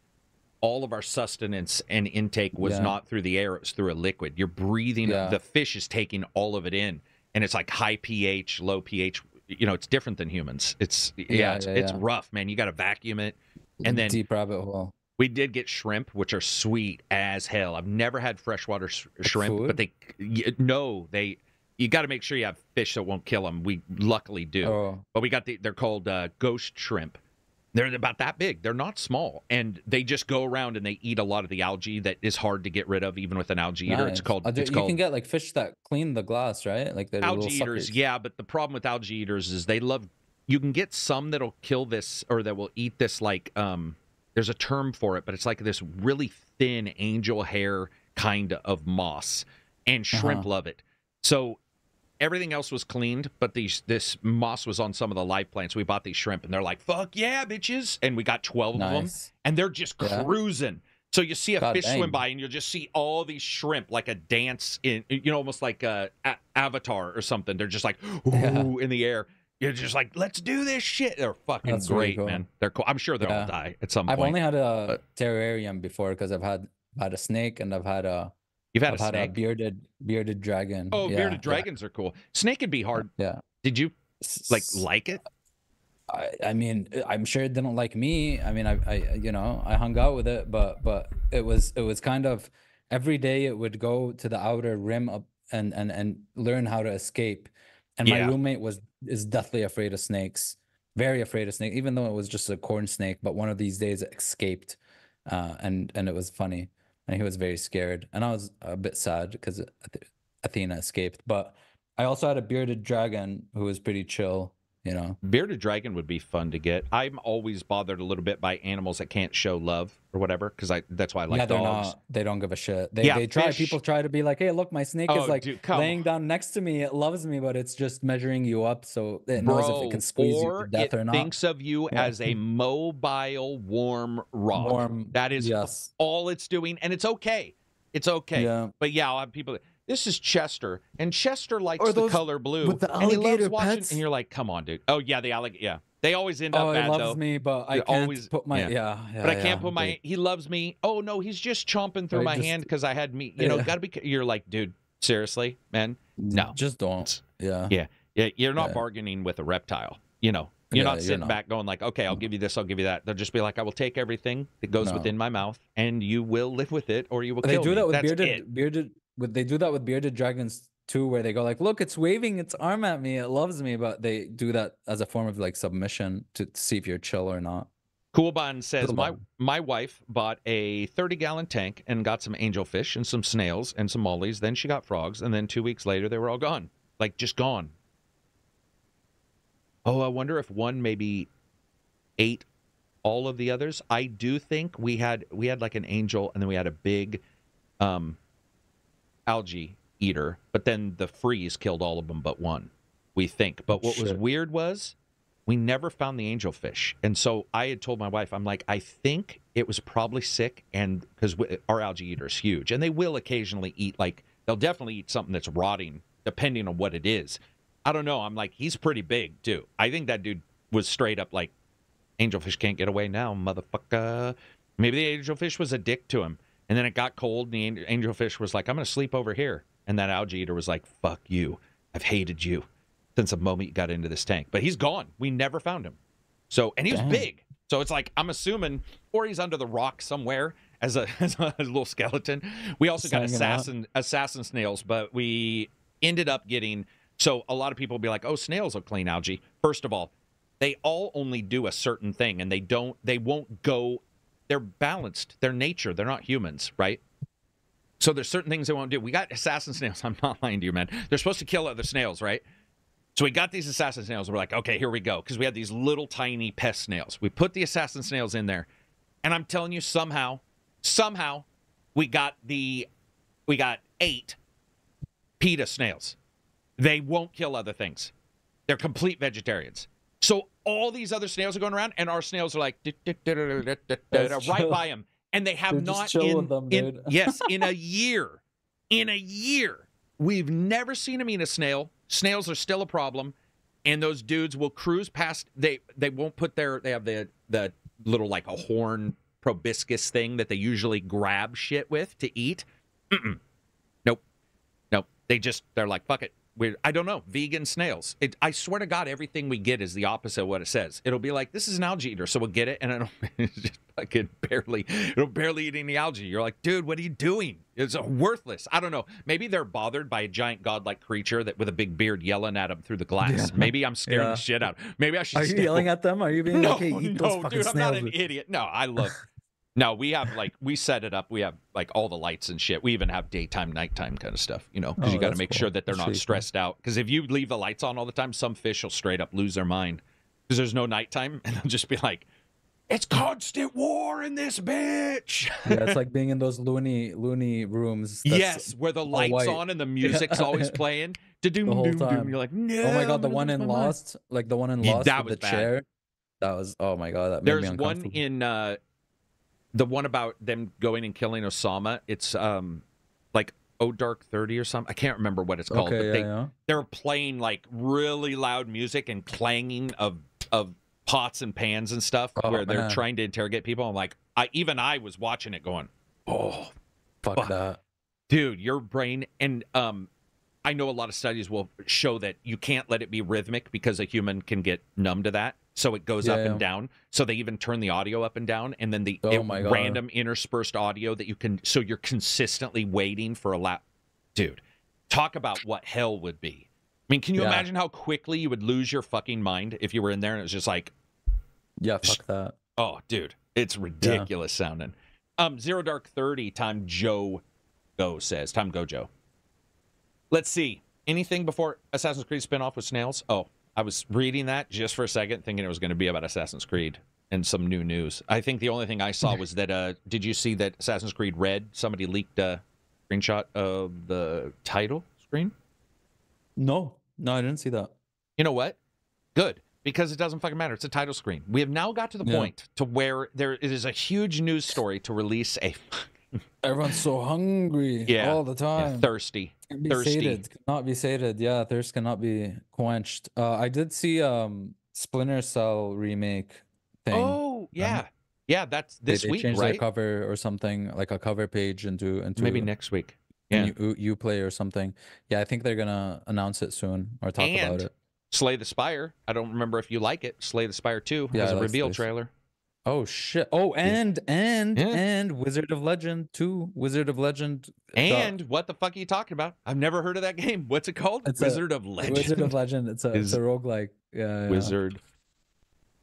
all of our sustenance and intake was Yeah. not through the air, it was through a liquid. You're breathing Yeah. the fish is taking all of it in and it's like high pH, low pH. You know, it's different than humans. It's yeah, it's, it's rough, man. You got to vacuum it. And then deep rabbit hole. We did get shrimp, which are sweet as hell. I've never had freshwater sh- shrimp, but they no, they you got to make sure you have fish that won't kill them. We luckily do. Oh, But we got the they're called uh, ghost shrimp. They're about that big. They're not small, and they just go around and they eat a lot of the algae that is hard to get rid of, even with an algae eater. It's called do- it's you called can get like fish that clean the glass, right? Like they're little algae eaters. Yeah, but the problem with algae eaters is they love. You can get some that'll kill this or that will eat this. Like, um, there's a term for it, but it's like this really thin angel hair kind of moss, and shrimp Uh-huh. love it. So everything else was cleaned, but these this moss was on some of the live plants. We bought these shrimp, and they're like, "Fuck yeah, bitches!" And we got twelve of them, and they're just Yeah. cruising. So you see a God fish swim by, and you'll just see all these shrimp like a dance in, you know, almost like a, a Avatar or something. They're just like ooh Yeah. in the air. You're just like, let's do this shit. They're fucking That's really great, cool. man. They're cool. I'm sure they'll all Yeah. die at some point. I've only had a but- terrarium before because I've had had a snake and I've had a You've had I've a had a bearded bearded dragon. oh, Yeah, bearded yeah, dragons are cool. Snake could be hard. Yeah. Did you like like it? I, I mean, I'm sure it didn't like me. I mean, I, I, you know, I hung out with it, but, but it was, it was kind of every day it would go to the outer rim up and, and, and learn how to escape. And my Yeah. roommate was, is deathly afraid of snakes, very afraid of snake, even though it was just a corn snake. But one of these days it escaped, uh, and, and it was funny. And he was very scared. And I was a bit sad because Athena escaped. But I also had a bearded dragon who was pretty chill you know. Bearded dragon would be fun to get. I'm always bothered a little bit by animals that can't show love or whatever because I that's why I like yeah, dogs. not. They don't give a shit. They Yeah, they try. fish- People try to be like, hey, look, my snake Oh, is like dude, laying down next to me. It loves me, but it's just measuring you up, so it knows if it can squeeze you or to death it or not. thinks of you Yeah. as a mobile warm rock. Warm- that is yes. all it's doing, and it's okay. It's okay. Yeah. But yeah, I'll have people. This is Chester, and Chester likes the color blue, with the and he alligator watching. pets. And you're like, come on, dude. Oh yeah, the alligator. Yeah, they always end oh, up Oh, bad loves though. me, but I can't always- put my yeah. yeah. yeah but I can't yeah, put my. dude. He loves me. Oh no, he's just chomping through my just- hand because I had meat. You know, gotta be. You're like, dude, seriously, man. No. just don't. Yeah. Yeah, yeah. You're not bargaining with a reptile. You know, you're not you're sitting not. back going like, okay, I'll give you this, I'll give you that. They'll just be like, I will take everything that goes No. within my mouth, and you will live with it, or you will They do me. that with That's bearded it. bearded. With they do that with bearded dragons too, where they go like, look, it's waving its arm at me. It loves me, but they do that as a form of like submission to see if you're chill or not. Coolbon says Cool my my wife bought a 30 gallon tank and got some angelfish and some snails and some mollies. Then she got frogs, and then two weeks later they were all gone, like just gone. Oh, I wonder if one maybe ate all of the others. I do think we had we had like an angel, and then we had a big um, algae eater, but then the freeze killed all of them but one. We think. But what was weird was we never found the angelfish, and so I had told my wife, I'm like, I think it was probably sick, and because our algae eater is huge, and they will occasionally eat like they'll definitely eat something that's rotting, depending on what it is. I don't know. I'm like, he's pretty big too. I think that dude was straight up like, angelfish can't get away now, motherfucker. Maybe the angelfish was a dick to him, and then it got cold, and the angelfish was like, I'm gonna sleep over here, and that algae eater was like, fuck you, I've hated you since the moment you got into this tank. But he's gone. We never found him. So, and he was Damn. big. So it's like I'm assuming, or he's under the rock somewhere as a, [LAUGHS] as a little skeleton. We also Just got out. assassin assassin snails, but we ended up getting. So a lot of people will be like, "Oh, snails will clean algae." First of all, they all only do a certain thing, and they don't. They won't go. They're balanced. They're nature. They're not humans, right? So there's certain things they won't do. We got assassin snails. [LAUGHS] I'm not lying to you, man. They're supposed to kill other snails, right? So we got these assassin snails. We're like, okay, here we go. Because we had these little tiny pest snails. We put the assassin snails in there. And I'm telling you, somehow, somehow, we got the we got eight PETA snails. They won't kill other things. They're complete vegetarians. So all these other snails are going around, and our snails are like right by them, and they have not in, them, in [LAUGHS] yes in a [LAUGHS] year, in a year we've never seen them eat a snail. Snails are still a problem, and those dudes will cruise past. They they won't put their they have the the little like a horn proboscis thing that they usually grab shit with to eat. Mm-mm. Nope, nope. They just they're like fuck it. We're, I don't know vegan snails. It, I swear to God, everything we get is the opposite of what it says. It'll be like this is an algae eater, so we'll get it, and it'll [LAUGHS] just fucking barely it'll barely eat any algae. You're like, dude, what are you doing? It's worthless. I don't know. Maybe they're bothered by a giant godlike creature that with a big beard yelling at them through the glass. Yeah. Maybe I'm scaring Yeah. the shit out. Maybe I should. Are you yelling at them? Are you being No, like, hey, eat those no, dude, I'm not an idiot. No, I love. No, we have like we set it up. We have like all the lights and shit. We even have daytime, nighttime kind of stuff. You know, because Oh, you got to make cool. sure that they're That's not cool. stressed out. Because if you leave the lights on all the time, some fish will straight up lose their mind because there's no nighttime, [LAUGHS] and they'll just be like, "It's constant war in this bitch." yeah, it's like [LAUGHS] being in those loony loony rooms. yes, where the lights white. on and the [LAUGHS] music's always playing. Da-doom, The whole doom, doom. time. You're like, no. Oh my god, the one in my mind." Lost, like the one in Lost with the bad. chair. That was oh my god, that made me There's one in uh, the one about them going and killing Osama. It's um like Oh Dark Thirty or something. I can't remember what it's called, okay, but yeah, they yeah. they're playing like really loud music and clanging of of pots and pans and stuff Oh, where they're man. trying to interrogate people. I'm like, I even I was watching it going, oh Fuck fuck. that. dude your brain and um i know a lot of studies will show that you can't let it be rhythmic because a human can get numb to that so it goes Yeah, up yeah. and down so they even turn the audio up and down and then the Oh it- random interspersed audio that you can so you're consistently waiting for a lap dude talk about what hell would be i mean can you Yeah. imagine how quickly you would lose your fucking mind if you were in there and it was just like Yeah, fuck that. Oh, dude, it's ridiculous sounding. Um, Zero Dark Thirty. Time Joe Go says. Time Go Joe. Let's see. Anything before Assassin's Creed spinoff with snails? Oh, I was reading that just for a second, thinking it was going to be about Assassin's Creed and some new news. I think the only thing I saw was that. Uh, did you see that Assassin's Creed Red? Somebody leaked a screenshot of the title screen. No, no, I didn't see that. You know what? Good because it doesn't fucking matter. It's a title screen. We have now got to the Yeah. point to where there is a huge news story to release a Everyone's so hungry Yeah, all the time. thirsty. Be thirsty. sated. Cannot be sated. Yeah, thirst cannot be quenched. Uh, I did see um Splinter Cell remake thing. Oh yeah, yeah. That's They- this they, week, changed right? their cover or something, like a cover page into into Maybe next week. Yeah. you, you play or something. Yeah, I think they're gonna announce it soon or talk about And it. Slay the Spire. I don't remember if you like it. Slay the Spire 2 Yeah, has a reveal Slay- trailer. Oh shit! Oh, and and Yeah. and Wizard of Legend two. Wizard of Legend. got- And what the fuck are you talking about? I've never heard of that [LAUGHS] game. What's it called? It's a- Wizard of Legend. Wizard of Legend. It's a it's a roguelike. Yeah, yeah. Wizard.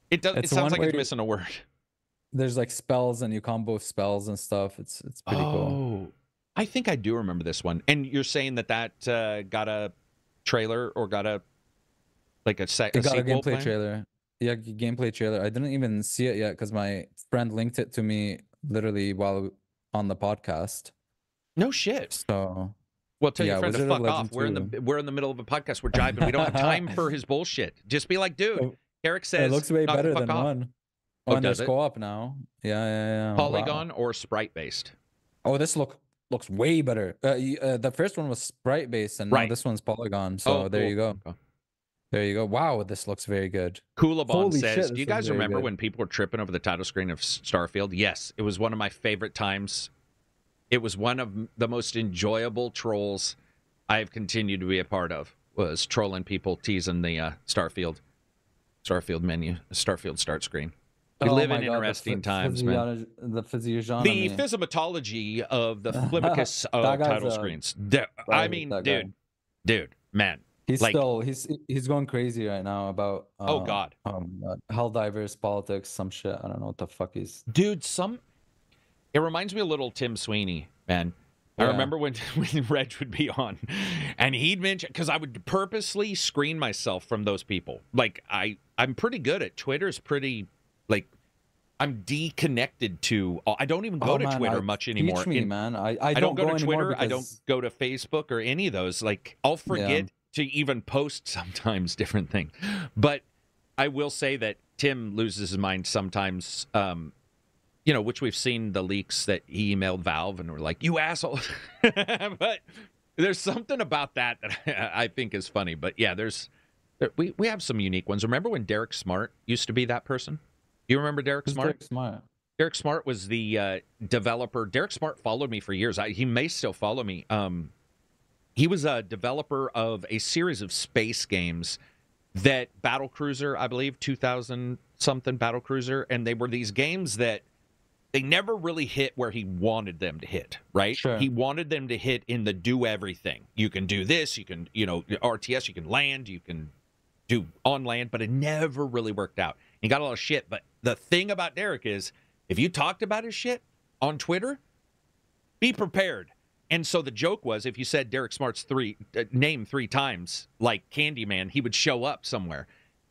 It does. It's the sounds like it's missing a word. [LAUGHS] There's like spells and you combo spells and stuff. It's it's pretty oh, cool. I think I do remember this one. And you're saying that that uh, got a trailer or got a like a, se- It got a gameplay plan? trailer. Yeah, gameplay trailer. I didn't even see it yet because my friend linked it to me literally while on the podcast. No shit. So Well, tell your Yeah, friend to Wizard of fuck off. We're in the we're in the middle of a podcast. We're jiving. We don't have time for his [LAUGHS] bullshit. Just be like, dude. Eric says it looks way better than off. one. Oh, Oh, and there's it? co-op now. Yeah, yeah, yeah. Wow. Polygon or sprite based. Oh, this look looks way better. Uh, uh, the first one was sprite based, and Right. now this one's polygon. So oh, there cool. you go. Okay. There you go. Wow, this looks very good. Coolabon Holy says, shit, "Do this you is guys remember good. when people were tripping over the title screen of Starfield? Yes, it was one of my favorite times. It was one of the most enjoyable trolls I have continued to be a part of. Was trolling people teasing the uh, Starfield, Starfield menu, Starfield start screen. We Oh live in God, the interesting phy- times, man. The physiognomy. The physimatology of the [LAUGHS] flimicus of title a- screens. The- I mean, that guy. dude, dude, man. He's like- still he's he's going crazy right now about Oh uh, God, um uh, Helldivers politics some shit. I don't know what the fuck he's. dude some it reminds me a little tim sweeney man i Yeah. remember when [LAUGHS] when reg would be on and he'd mention because i would purposely screen myself from those people like i i'm pretty good at twitter's pretty like i'm deconnected to i don't even go Oh, to man, twitter I- much anymore me, In- man. I I, I don't, go, to anymore twitter i don't go to facebook or any of those like i'll forget to even post [LAUGHS] sometimes different things but i will say that tim loses his mind sometimes um you know which we've seen the leaks that he emailed valve and we're like you asshole [LAUGHS] but there's something about that that [LAUGHS] i think is funny but yeah there's there- we, we have some unique ones remember when derek smart used to be that person you remember derek Who's smart Derek Smart. Derek Smart was the uh, developer. Derek Smart followed me for years. I, he may still follow me. Um, he was a developer of a series of space games that Battle Cruiser, I believe, 2000 something Battle Cruiser, and they were these games that they never really hit where he wanted them to hit, right? Sure. He wanted them to hit in the do everything. You can do this, you can, you know, RTS, you can land, you can do on land, but it never really worked out. He got a lot of shit. But the thing about Derek is, if you talked about his shit on Twitter, be prepared. And so the joke was, if you said Derek Smart's three uh, name three times, like Candyman, he would show up somewhere.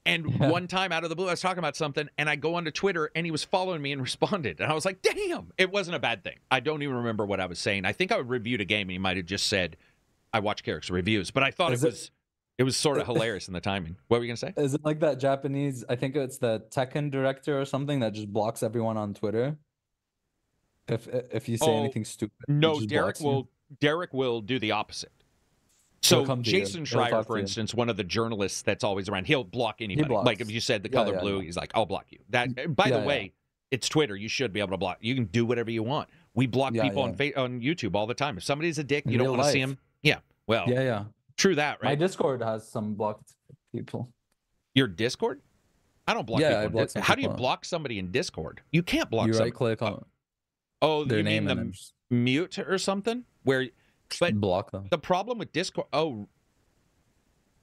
And Yeah. one time out of the blue, I was talking about something, and I go onto Twitter, and he was following me and [LAUGHS] responded, and I was like, "Damn!" It wasn't a bad thing. I don't even remember what I was saying. I think I reviewed a game, and he might have just said, "I watch character reviews," but I thought Is it it- was it was sort of [LAUGHS] hilarious in the timing. What were you gonna say? Is it like that Japanese? I think it's the Tekken director or something that just blocks everyone on Twitter. If if you say Oh, anything stupid, No, Derek blocks you. will Derek will do the opposite. So come to you. Jason Schreier, for instance, one of the journalists that's always around, he'll block anybody. Like if you said the Yeah, color yeah, blue, yeah. he's like, "I'll block you." That by the way, it's Twitter. You should be able to block. You can do whatever you want. We block people on on YouTube all the time. If somebody's a dick, In you don't real want to see him. Yeah. Well, Yeah, yeah. true that, Right. My? Discord has some blocked people. Your Discord? I don't block Yeah, people. I in block How do you people. block somebody in Discord? You can't block you somebody. right click on Oh, their you name mean the just mute or something? Where But- block them. The problem with Discord. Oh,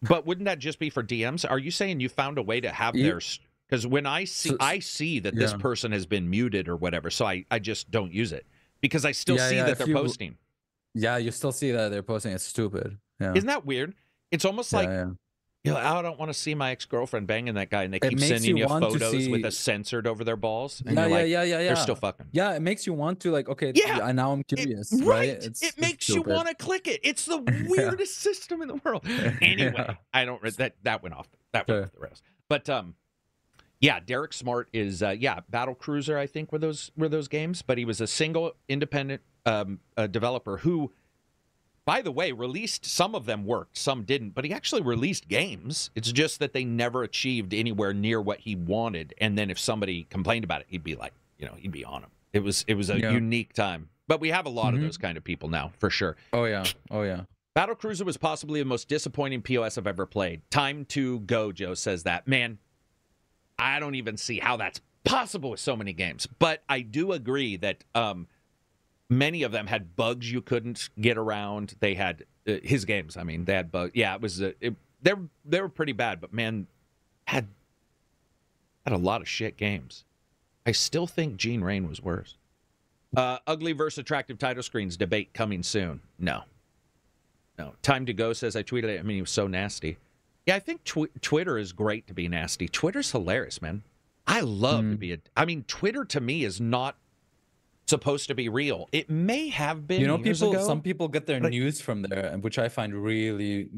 but wouldn't that just be for DMs? Are you saying you found a way to have You- their? Because when I see, So- I see that this person has been muted or whatever, so I I just don't use it because I still Yeah, see yeah, that they're you- posting. Yeah, you still see that they're posting. It's stupid. Yeah. Isn't that weird? It's almost yeah, like yeah. You know, I don't want to see my ex girlfriend banging that guy, and they It keep sending you you photos with see- a censored over their balls. And yeah, you're yeah, like, yeah, yeah, yeah. They're still fucking. Yeah, it makes you want to like. Okay, Yeah. Now I'm It- curious, right. right? It's, it it's makes you want to click it. It's the [LAUGHS] weirdest system in the world. [LAUGHS] Anyway, Yeah. I don't. That that went off. That went off the rails. But um, yeah, Derek Smart is uh, yeah Battle Cruiser. I think were those were those games, but he was a single independent um uh, developer who. By the way, released some of them worked, some didn't, but he actually released games. It's just that they never achieved anywhere near what he wanted. And then if somebody complained about it, he'd be like, you know, he'd be on him. It was it was a Yeah. unique time. But we have a lot of Mhm. those kind of people now, for sure. Oh yeah, oh yeah. Battle Cruiser was possibly the most disappointing POS I've ever played. Time to go, Joe says that. Man, I don't even see how that's possible with so many games. But I do agree that um, many of them had bugs you couldn't get around. They had uh, his games. I mean, they had bugs. Yeah, it was. Uh, it, they were they were pretty bad, but man, had had a lot of shit games. I still think Gene Rain was worse. Uh, ugly versus attractive title screens debate coming soon. No, no. Time to go says I tweeted it. I mean, he was so nasty. Yeah, I think tw- Twitter is great to be nasty. Twitter's hilarious, man. I love to Mm. be a. I mean, Twitter to me is not supposed to be real. It may have been. You know, people. ago. Some people get their news from there, which I find really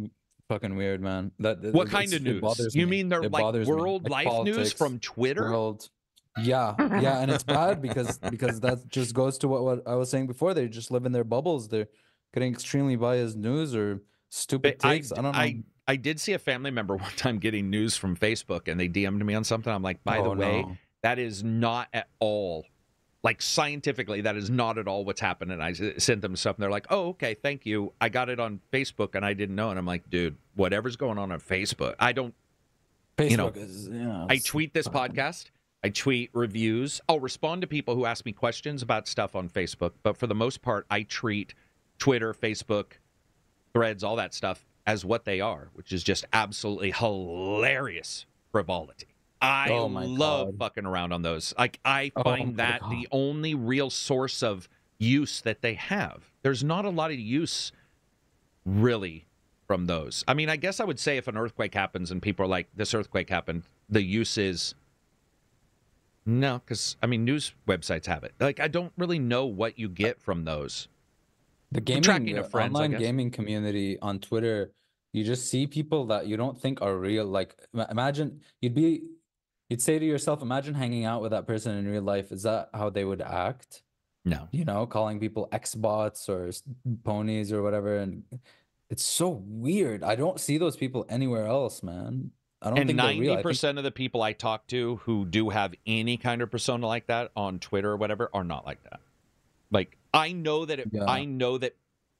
fucking weird, man. That that- What kind of news? You me. mean they're It like bothers me. world Like life news from Twitter? world. Yeah, yeah, and it's bad because [LAUGHS] because that just goes to what, what I was saying before. They just live in their bubbles. They're getting extremely biased news or stupid But I, takes. I, don't know. I, I did see a family member [LAUGHS] one time getting news from Facebook, and they DM'd me on something. I'm like, by oh, the Oh, way, no. that is not at all, like scientifically, that is not at all what's happened. And I sent them stuff, and they're like, oh, okay, thank you. I got it on Facebook, and I didn't know. And I'm like, dude, whatever's going on on Facebook, I don't. Facebook you know, is yeah. I tweet this podcast. I tweet reviews. I'll respond to people who ask me questions about stuff on Facebook, but for the most part, I treat Twitter, Facebook, threads, all that stuff as what they are, which is just absolutely hilarious frivolity. I Oh my love God. fucking around on those. Like I Oh find my that the only real source of use that they have. There's not a lot of use really from those. I mean, I guess I would say if an earthquake happens and people are like, this earthquake happened, the use is no, because I mean, news websites have it. Like, I don't really know what you get from those. the gaming tracking uh, of friends, online gaming community on Twitter, you just see people that you don't think are real. Like imagine you'd be you'd say to yourself, imagine hanging out with that person in real life. Is that how they would act? No. You know, calling people X-bots or ponies or whatever. And it's so weird. I don't see those people anywhere else, man. I don't And think they're real. I ninety think percent of the people I talk to who do have any kind of persona like that on Twitter or whatever are not like that. Like I know that it, Yeah. I know that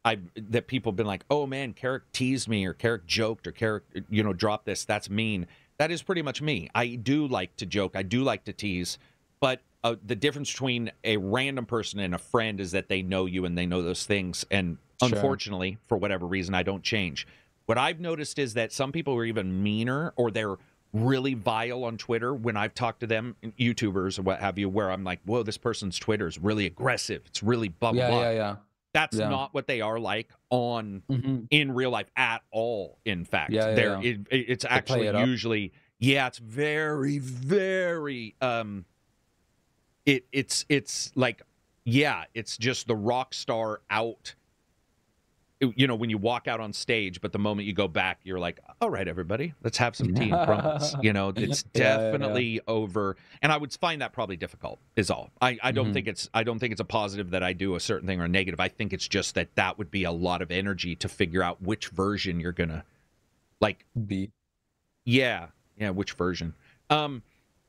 I that people have been like, oh man, Karak teased me or Karak joked or Karak you know dropped this. That's mean. That is pretty much me. I do like to joke. I do like to tease, but uh, the difference between a random person and a friend is that they know you and they know those things. And Sure. unfortunately, for whatever reason, I don't change. What I've noticed is that some people are even meaner or they're really vile on Twitter when I've talked to them, YouTubers or what have you, where I'm like, whoa, this person's Twitter is really aggressive. It's really blah, blah, yeah, blah. yeah, yeah. That's Yeah. not what they are like on Mhm. in real life at all. In fact, Yeah, yeah, they're yeah. It, it- it's play actually it usually yeah, it's very very um. It it's it's like yeah, it's just the rock star out. You know, when you walk out on stage, but the moment you go back, you're like, "All right, everybody, let's have some tea and [LAUGHS] crumpets." You know, it's Yeah, yeah, yeah. definitely over, and I would find that probably difficult. Is all. I I don't Mhm. think it's I don't think it's a positive that I do a certain thing or a negative. I think it's just that that would be a lot of energy to figure out which version you're gonna like. Be Yeah, yeah, which version? Um,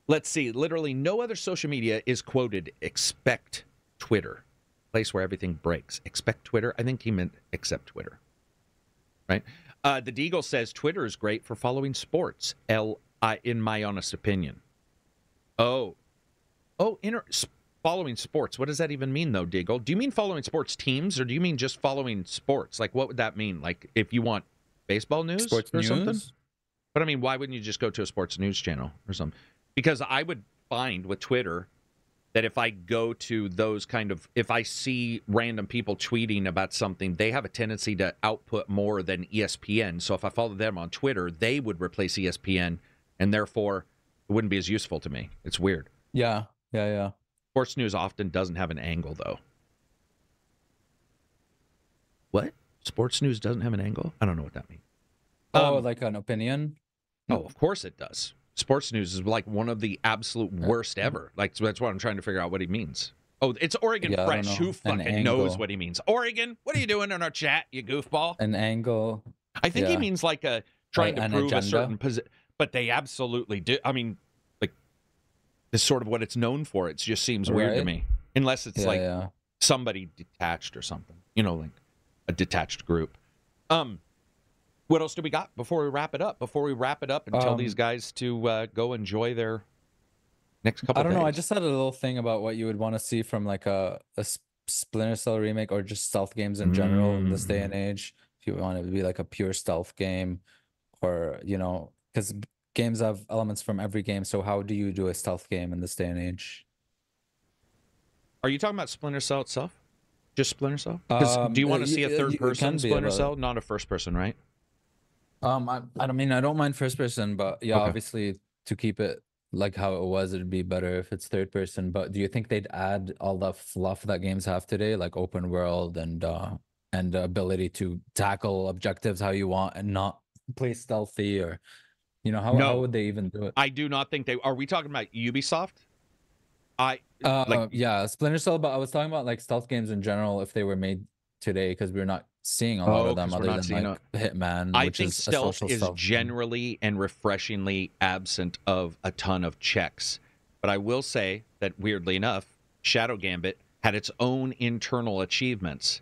let's see. Literally, no other social media is quoted expect Twitter, place where everything breaks. Expect Twitter. I think he meant except Twitter. Right. Uh, the Deagle says Twitter is great for following sports. L, I, in my honest opinion. Oh, oh, inter- following sports. What does that even mean, though, Deagle? Do you mean following sports teams, or do you mean just following sports? Like, what would that mean? Like, if you want baseball news sports or news. something? But I mean, why wouldn't you just go to a sports news channel or something? Because I would find with Twitter, that if I go to those kind of if I see random people tweeting about something, they have a tendency to output more than ESPN. So if I follow them on Twitter, they would replace ESPN and therefore it wouldn't be as useful to me. It's weird. Yeah, yeah, yeah. Sports news often doesn't have an angle though. What? Sports news doesn't have an angle? I don't know what that means. Oh, Um, like an opinion? Oh, of course it does. Sports news is like one of the absolute worst ever. Like so that's what I'm trying to figure out what he means. Oh, it's Oregon Yeah, Fresh. Who fucking knows what he means? Oregon, what are you doing in our chat, you goofball? An angle. I think he means like a trying Like to prove a certain position, but they absolutely do. I mean, like this is sort of what it's known for. It just seems weird to me, unless it's yeah, like yeah. somebody detached or something. You know, like a detached group. Um, what else do we got before we wrap it up? Before we wrap it up and tell Um, these guys to uh, go enjoy their next couple. I don't know. I just had a little thing about what you would want to see from like a Splinter Cell remake or just stealth games in general in this day and Mm. age. If you want it to be like a pure stealth game, or you know, because games have elements from every game. So how do you do a stealth game in this day and age? Are you talking about Splinter Cell itself? Just Splinter Cell? Um, do you uh, want to see a third person Splinter Cell, not a first person, right? Um, I, I don't mean I don't mind first person, but yeah, Okay. obviously to keep it like how it was, it'd be better if it's third person. But do you think they'd add all the fluff that games have today, like open world and uh and the ability to tackle objectives how you want and not play stealthy or you know how No. how would they even do it? I do not think they are. We talking about Ubisoft? I Uh, like yeah, Splinter Cell, but I was talking about like stealth games in general if they were made today because we're not seeing a lot Oh, of them other not than seeing like Hitman, I which think is a stealth social is stealth generally and refreshingly absent of a ton of checks. But I will say that weirdly enough, Shadow Gambit had its own internal achievements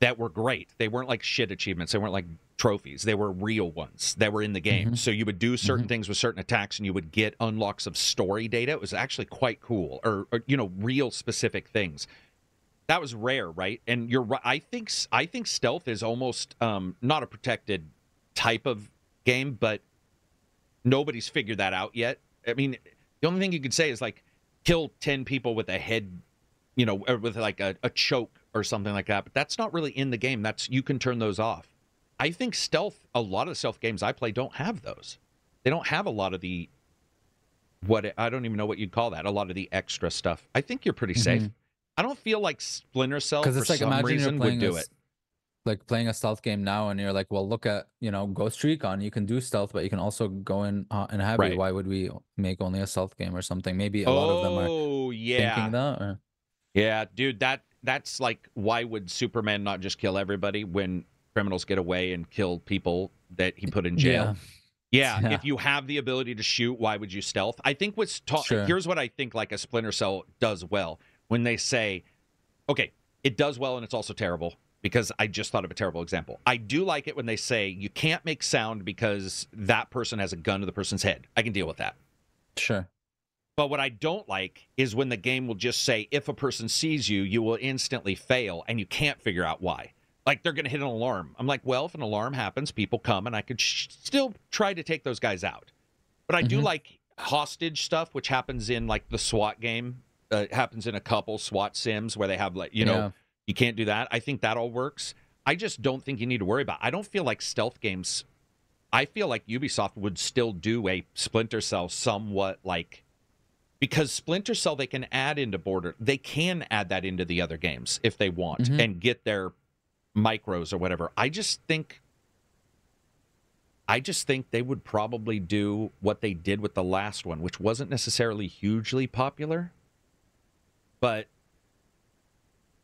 that were great. They weren't like shit achievements. They weren't like trophies. They were real ones that were in the game. Mhm. So you would do certain things with certain attacks and you would get unlocks of story data. It was actually quite cool or, or you know, real specific things. That was rare, right? And you're right. I think I think stealth is almost um, not a protected type of game, but nobody's figured that out yet. I mean, the only thing you could say is like kill 10 people with a head, you know, or with like a, a choke or something like that. But that's not really in the game. That's you can turn those off. I think stealth, a lot of the stealth games I play don't have those. They don't have a lot of the what I don't even know what you'd call that. A lot of the extra stuff. I think you're pretty safe. I don't feel like Splinter Cell because for it's like some imagine reason you're would do a it. like playing a stealth game now and you're like well look at you know ghost recon you can do stealth but you can also go in hot and have Right. why would we make only a stealth game or something maybe a lot of them are Oh yeah, thinking that or Yeah, dude, that that's like why would Superman not just kill everybody when criminals get away and kill people that he put in jail? Yeah, [LAUGHS] Yeah. if you have the ability to shoot, why would you stealth? I think what's ta- Sure. here's what I think like a Splinter Cell does well when they say, okay, it does well and it's also terrible because I just thought of a terrible example. I do like it when they say you can't make sound because that person has a gun to the person's head. I can deal with that. sure But what I don't like is when the game will just say, if a person sees you, you will instantly fail, and you can't figure out why. Like they're going to hit an alarm. I'm like, well, if an alarm happens, people come, and I could sh- still try to take those guys out. But I do Mhm. like hostage stuff, which happens in like the SWAT game. Uh, it happens in a couple SWAT sims where they have like, you know, Yeah. you can't do that. I think that all works. I just don't think you need to worry about. I don't feel like stealth games. I feel like Ubisoft would still do a Splinter Cell somewhat like because Splinter Cell they can add into border. They can add that into the other games if they want Mhm. and get their micros or whatever. I just think I just think they would probably do what they did with the last one, which wasn't necessarily hugely popular. But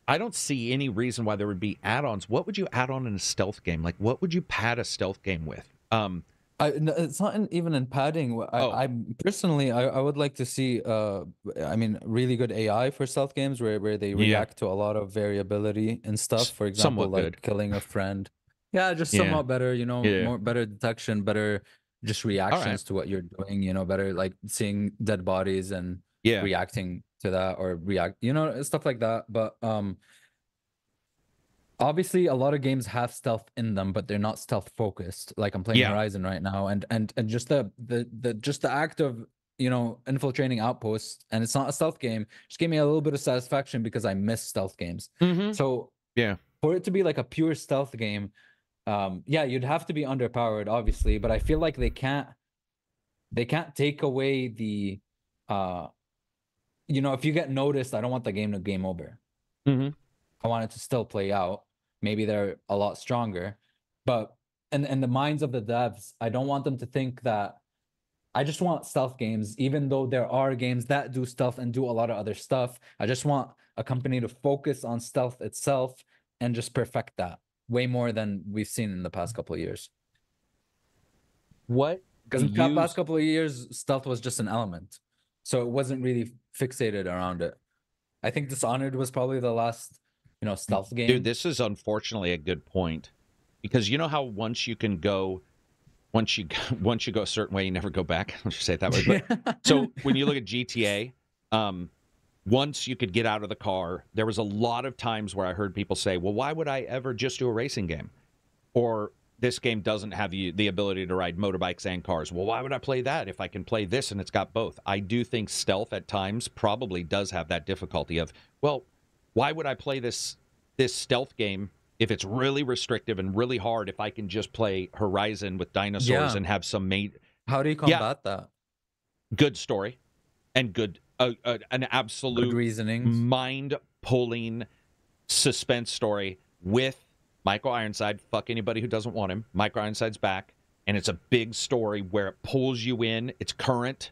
I don't see any reason why there would be add-ons. What would you add on in a stealth game? Like what would you pad a stealth game with? Um I, n- it's not in, even in padding. I, Oh. I personally, I, I would like to see, uh, I mean, really good AI for stealth games where, where they Yeah. react to a lot of variability and stuff. For example, somewhat like good. killing a friend. Yeah, just Yeah. somewhat better, you know, Yeah. more better detection, better just reactions to what you're doing, you know, better like seeing dead bodies and yeah. reacting to that or react, you know, stuff like that. But um obviously a lot of games have stealth in them, but they're not stealth focused. Like I'm playing Yeah. Horizon right now, and and and just the the the just the act of you know, infiltrating outposts, and it's not a stealth game. Just gave me a little bit of satisfaction because I miss stealth games. Mm-hmm. So Yeah. for it to be like a pure stealth game, um, yeah, you'd have to be underpowered, obviously, but I feel like they can't they can't take away the uh you know, if you get noticed, I don't want the game to game over. Mm-hmm. I want it to still play out. Maybe they're a lot stronger, but and in the minds of the devs, I don't want them to think that I just want stealth games, even though there are games that do stealth and do a lot of other stuff. I just want a company to focus on stealth itself and just perfect that way more than we've seen in the past couple of years. What? Because in the past couple of years, stealth was just an element, so it wasn't really fixated around it. I think Dishonored was probably the last, you know, stealth game. Dude, this is unfortunately a good point because you know how once you can go, once you [LAUGHS] once you go a certain way, you never go back. [LAUGHS] Just say it that way. But [LAUGHS] so when you look at GTA, um, once you could get out of the car, there was a lot of times where I heard people say, "Well, why would I ever just do a racing game?" Or this game doesn't have you the ability to ride motorbikes and cars. Well, why would I play that if I can play this and it's got both? I do think stealth at times probably does have that difficulty of, well, why would I play this this stealth game if it's really restrictive and really hard if I can just play Horizon with dinosaurs Yeah. and have some made How do you Yeah. combat that? good story and good uh, uh, an Good absolute reasonings. mind pulling suspense story with Michael Ironside. Fuck anybody who doesn't want him. Michael Ironside's back, and it's a big story where it pulls you in. It's current,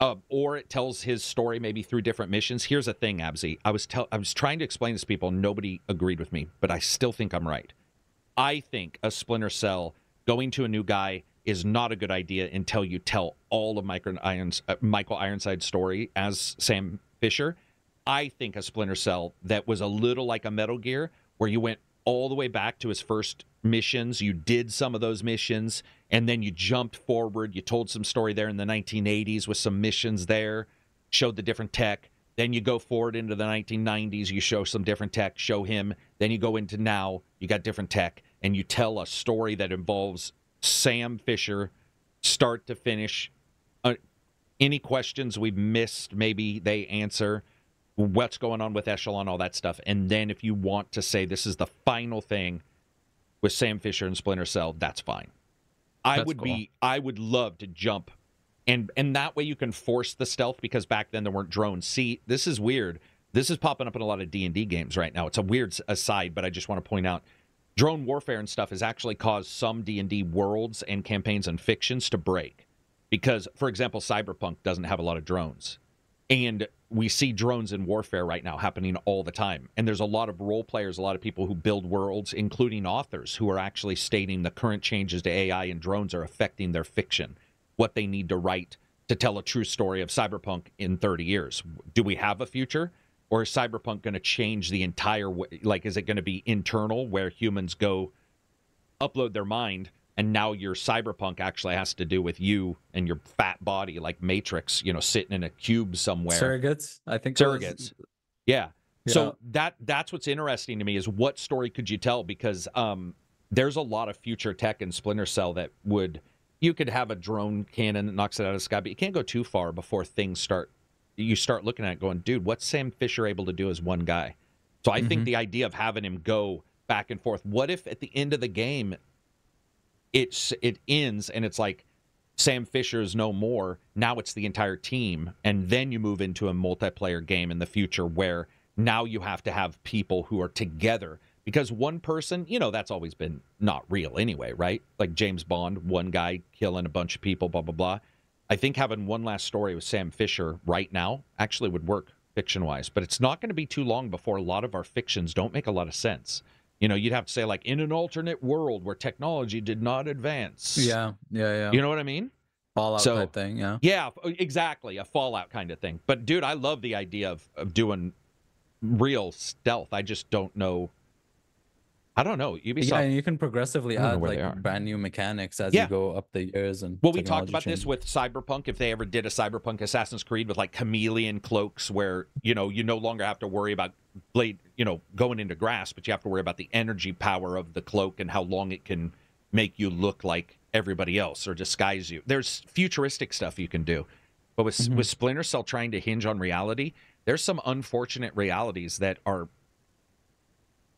uh, or it tells his story maybe through different missions. Here's the thing, Abzi. I was tell I was trying to explain this to people. Nobody agreed with me, but I still think I'm right. I think a Splinter Cell going to a new guy is not a good idea until you tell all of Michael, Irons, uh, Michael Ironside's story as Sam Fisher. I think a Splinter Cell that was a little like a Metal Gear, where you went all the way back to his first missions, you did some of those missions, and then you jumped forward. You told some story there in the 1980s with some missions there, showed the different tech. Then you go forward into the 1990s, you show some different tech, show him. Then you go into now, you got different tech, and you tell a story that involves Sam Fisher, start to finish. Uh, any questions we've missed, maybe they answer. What's going on with Echelon, all that stuff. And then if you want to say this is the final thing with Sam Fisher and Splinter Cell, that's fine. I That's would cool. be I would love to jump and and that way you can force the stealth because back then there weren't drones. See, this is weird. This is popping up in a lot of D&D games right now. It's a weird aside, but I just want to point out drone warfare and stuff has actually caused some D&D worlds and campaigns and fictions to break. Because for example, Cyberpunk doesn't have a lot of drones. And we see drones in warfare right now happening all the time. And there's a lot of role players, a lot of people who build worlds, including authors, who are actually stating the current changes to AI and drones are affecting their fiction, what they need to write to tell a true story of cyberpunk in 30 years. Do we have a future? Or is cyberpunk going to change the entire way? Like, is it going to be internal where humans go upload their mind and now your cyberpunk actually has to do with you and your fat body like matrix you know sitting in a cube somewhere Surrogates, I think. it was- surrogates yeah. Yeah. so that that's what's interesting to me is what story could you tell because um there's a lot of future tech in splinter cell that would you could have a drone cannon that knocks it out of the sky but you can't go too far before things start you start looking at it going dude what's sam fisher able to do as one guy so i think Mhm. the idea of having him go back and forth what if at the end of the game it's it ends and it's like Sam Fisher is no more. Now it's the entire team, and then you move into a multiplayer game in the future where now you have to have people who are together because one person, you know, that's always been not real anyway, right? Like James Bond, one guy killing a bunch of people, blah blah blah. I think having one last story with Sam Fisher right now actually would work fiction wise, but it's not going to be too long before a lot of our fictions don't make a lot of sense. You know, you'd have to say like in an alternate world where technology did not advance. Yeah, yeah, yeah. You know what I mean? Fallout so- type thing. Yeah. Yeah, uh, exactly. A Fallout kind of thing. But dude, I love the idea of, of doing real stealth. I just don't know. I don't know. Ubisoft. Yeah, and you can progressively I don't know add like brand new mechanics as Yeah. you go up the years and. well, we talked about this with Cyberpunk. If they ever did a Cyberpunk Assassin's Creed with like chameleon cloaks, where you know you no longer have to worry about blade, you know, going into grass, but you have to worry about the energy power of the cloak and how long it can make you look like everybody else or disguise you. There's futuristic stuff you can do. But with Mhm. with Splinter Cell trying to hinge on reality, there's some unfortunate realities that are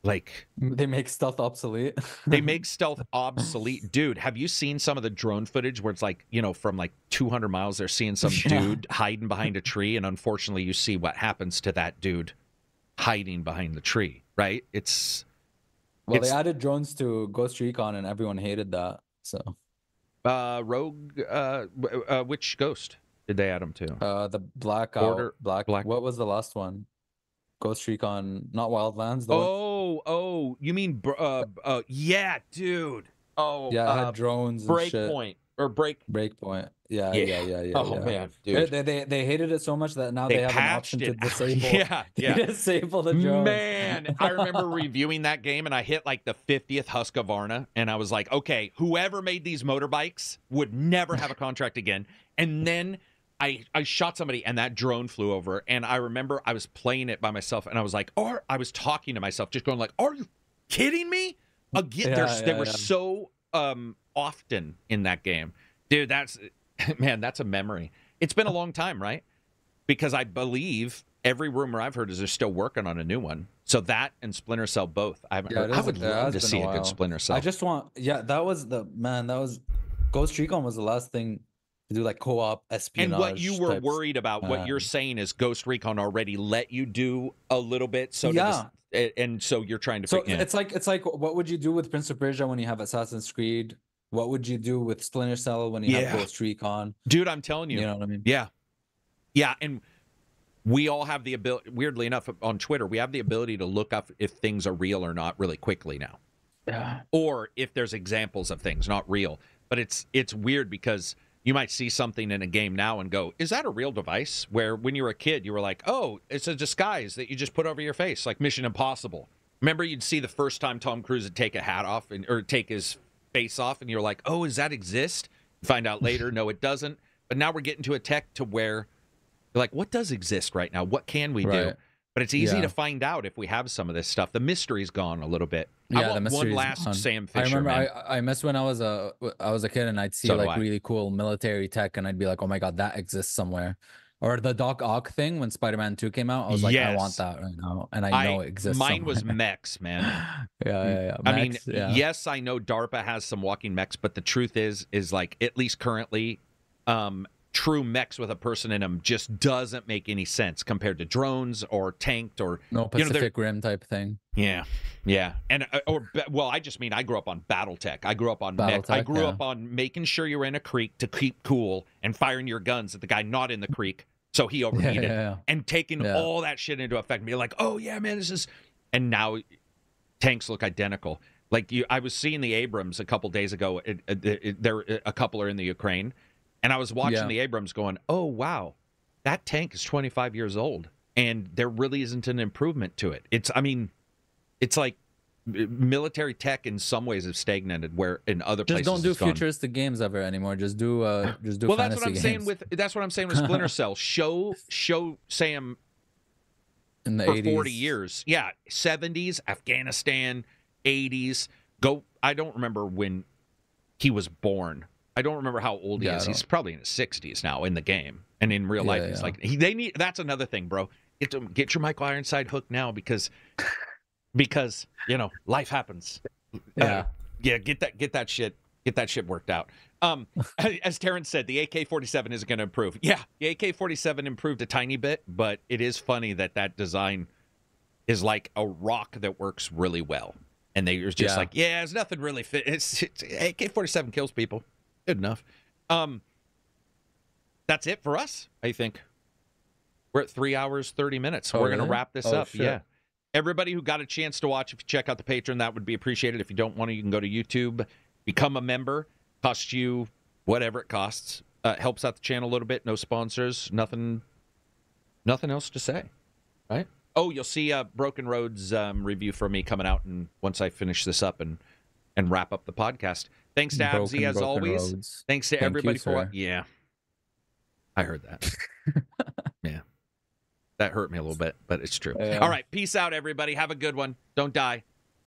like They make stealth obsolete. [LAUGHS] they make stealth obsolete. Dude, have you seen some of the drone footage where it's like, you know, from like 200 miles, they're seeing some Yeah. dude hiding behind a tree, and unfortunately, you see what happens to that dude hiding behind the tree, right? It's well, It's- they added drones to Ghost Recon, and everyone hated that. So uh Rogue. Uh, uh which ghost did they add them to? uh, the blackout, Border- black, Black- What was the last one? Ghost Recon, not Wildlands. The one, Oh, oh, you mean uh, uh yeah, dude. Oh, yeah, uh, had drones and shit. Breakpoint or break. Breakpoint. Yeah, Yeah. yeah, yeah, yeah. [LAUGHS] Oh yeah. man, dude. they, they, they hated it so much that now they, They have an option to [LAUGHS] disable. yeah, [LAUGHS] yeah. disable the drones. Man, I remember reviewing that game and I hit like the 50th Husqvarna and I was like, okay, whoever made these motorbikes would never have a contract again. And then I I shot somebody and that drone flew over and I remember I was playing it by myself and I was like, or I was talking to myself just going like, are you kidding me? Again, Yeah, there's they yeah, were yeah. so um often in that game. Dude, that's [LAUGHS] man, that's a memory. It's been a long time, right? because I believe every rumor I've heard is they're still working on a new one. So that and Splinter Cell both. I haven't Yeah, heard. I would love to see a a, good. Splinter Cell. I just want, yeah, that was the man. That was Ghost Recon was the last thing to do like co-op espionage. and what you were types. worried about, what you're um, saying is Ghost Recon already let you do a little bit. So Yeah. this- and so you're trying to. So fig- yeah. it's like it's like what would you do with Prince of Persia when you have Assassin's Creed? What would you do with Splinter Cell when you Yeah. have Ghost Recon? dude, I'm telling you, You know what I mean? Yeah. Yeah. And we all have the ability, weirdly enough, on Twitter, we have the ability to look up if things are real or not really quickly now. Yeah. or if there's examples of things not real but it's it's weird because you might see something in a game now and go is that a real device? Where when you were a kid you were like oh it's a disguise that you just put over your face like mission impossible. Remember you'd see the first time tom cruise would take a hat off and or take his face off and you're like oh does that exist? Find out [LAUGHS] later no it doesn't. But now we're getting to a tech to where you're like what does exist right now? What can we do? Right. But it's easy Yeah. to find out if we have some of this stuff the mystery's gone a little bit Yeah, I the one last gone. Sam I remember man. I, I miss when I was a I was a kid and I'd see So like really cool military tech and I'd be like, oh my god, that exists somewhere. Or the Doc Ock thing when Spider-Man 2 came out, I was like, I want that right now. And I know it exists. Mine was mechs, man. [LAUGHS] yeah, yeah, yeah. I mean, yeah. yes, I know DARPA has some walking mechs, but the truth is, is like at least currently, um, true mechs with a person in them just doesn't make any sense compared to drones or tanked or no you know, Pacific Rim type thing. yeah, yeah, and uh, or well, I just mean I grew up on BattleTech. I grew up on mech. I grew yeah. up on making sure you're in a creek to keep cool and firing your guns at the guy not in the creek so he [LAUGHS] overheated. yeah, yeah. and taking all that shit into effect and be like, oh yeah, man, this is and now tanks look identical. Like you I was seeing the Abrams a couple days ago. It, it, it, there a couple are in the Ukraine. And I was watching Yeah. the Abrams going, "Oh wow. That tank is 25 years old and there really isn't an improvement to it." It's I mean, it's like military tech in some ways has stagnated where in other Just places just don't do futuristic games ever anymore. Just do uh [SIGHS] just do well, that's what I'm games saying with that's what I'm saying with Splinter [LAUGHS] Cell. Show show Sam in the for 80s. 40 years. Yeah, 70s, Afghanistan, 80s. Go I don't remember when he was born. I don't remember how old he Yeah, is. He's probably in his 60s now in the game. And in real life Yeah, he's yeah. like he, they need that's another thing, bro. Get to, get your Michael Ironside hook now because because, you know, life happens. Uh, Yeah. yeah, get that get that shit get that shit worked out. Um [LAUGHS] as Terrence said, the AK-47 isn't going to improve. Yeah, the AK-47 improved a tiny bit, but it is funny that that design is like a rock that works really well. And they are just like, yeah, it's nothing really fit. It's, it's AK-47 kills people. Good enough. Um that's it for us, I think. We're at three hours, 30 minutes. Oh, We're going to wrap this Oh, up. Yeah. Everybody who got a chance to watch, if you check out the Patreon, that would be appreciated. If you don't want to, you can go to YouTube, become a member. Costs you whatever it costs. Uh, helps out the channel a little bit. No sponsors. Nothing. Nothing else to say, right? Oh, you'll see a Broken Roads um, review from me coming out, and once I finish this up and and wrap up the podcast. Thanks to Broken- as always. roads. Thanks to Thank you, everybody for sir. what. Yeah, I heard that. [LAUGHS] yeah, that hurt me a little bit, but it's true. Yeah. All right, peace out, everybody. Have a good one. Don't die.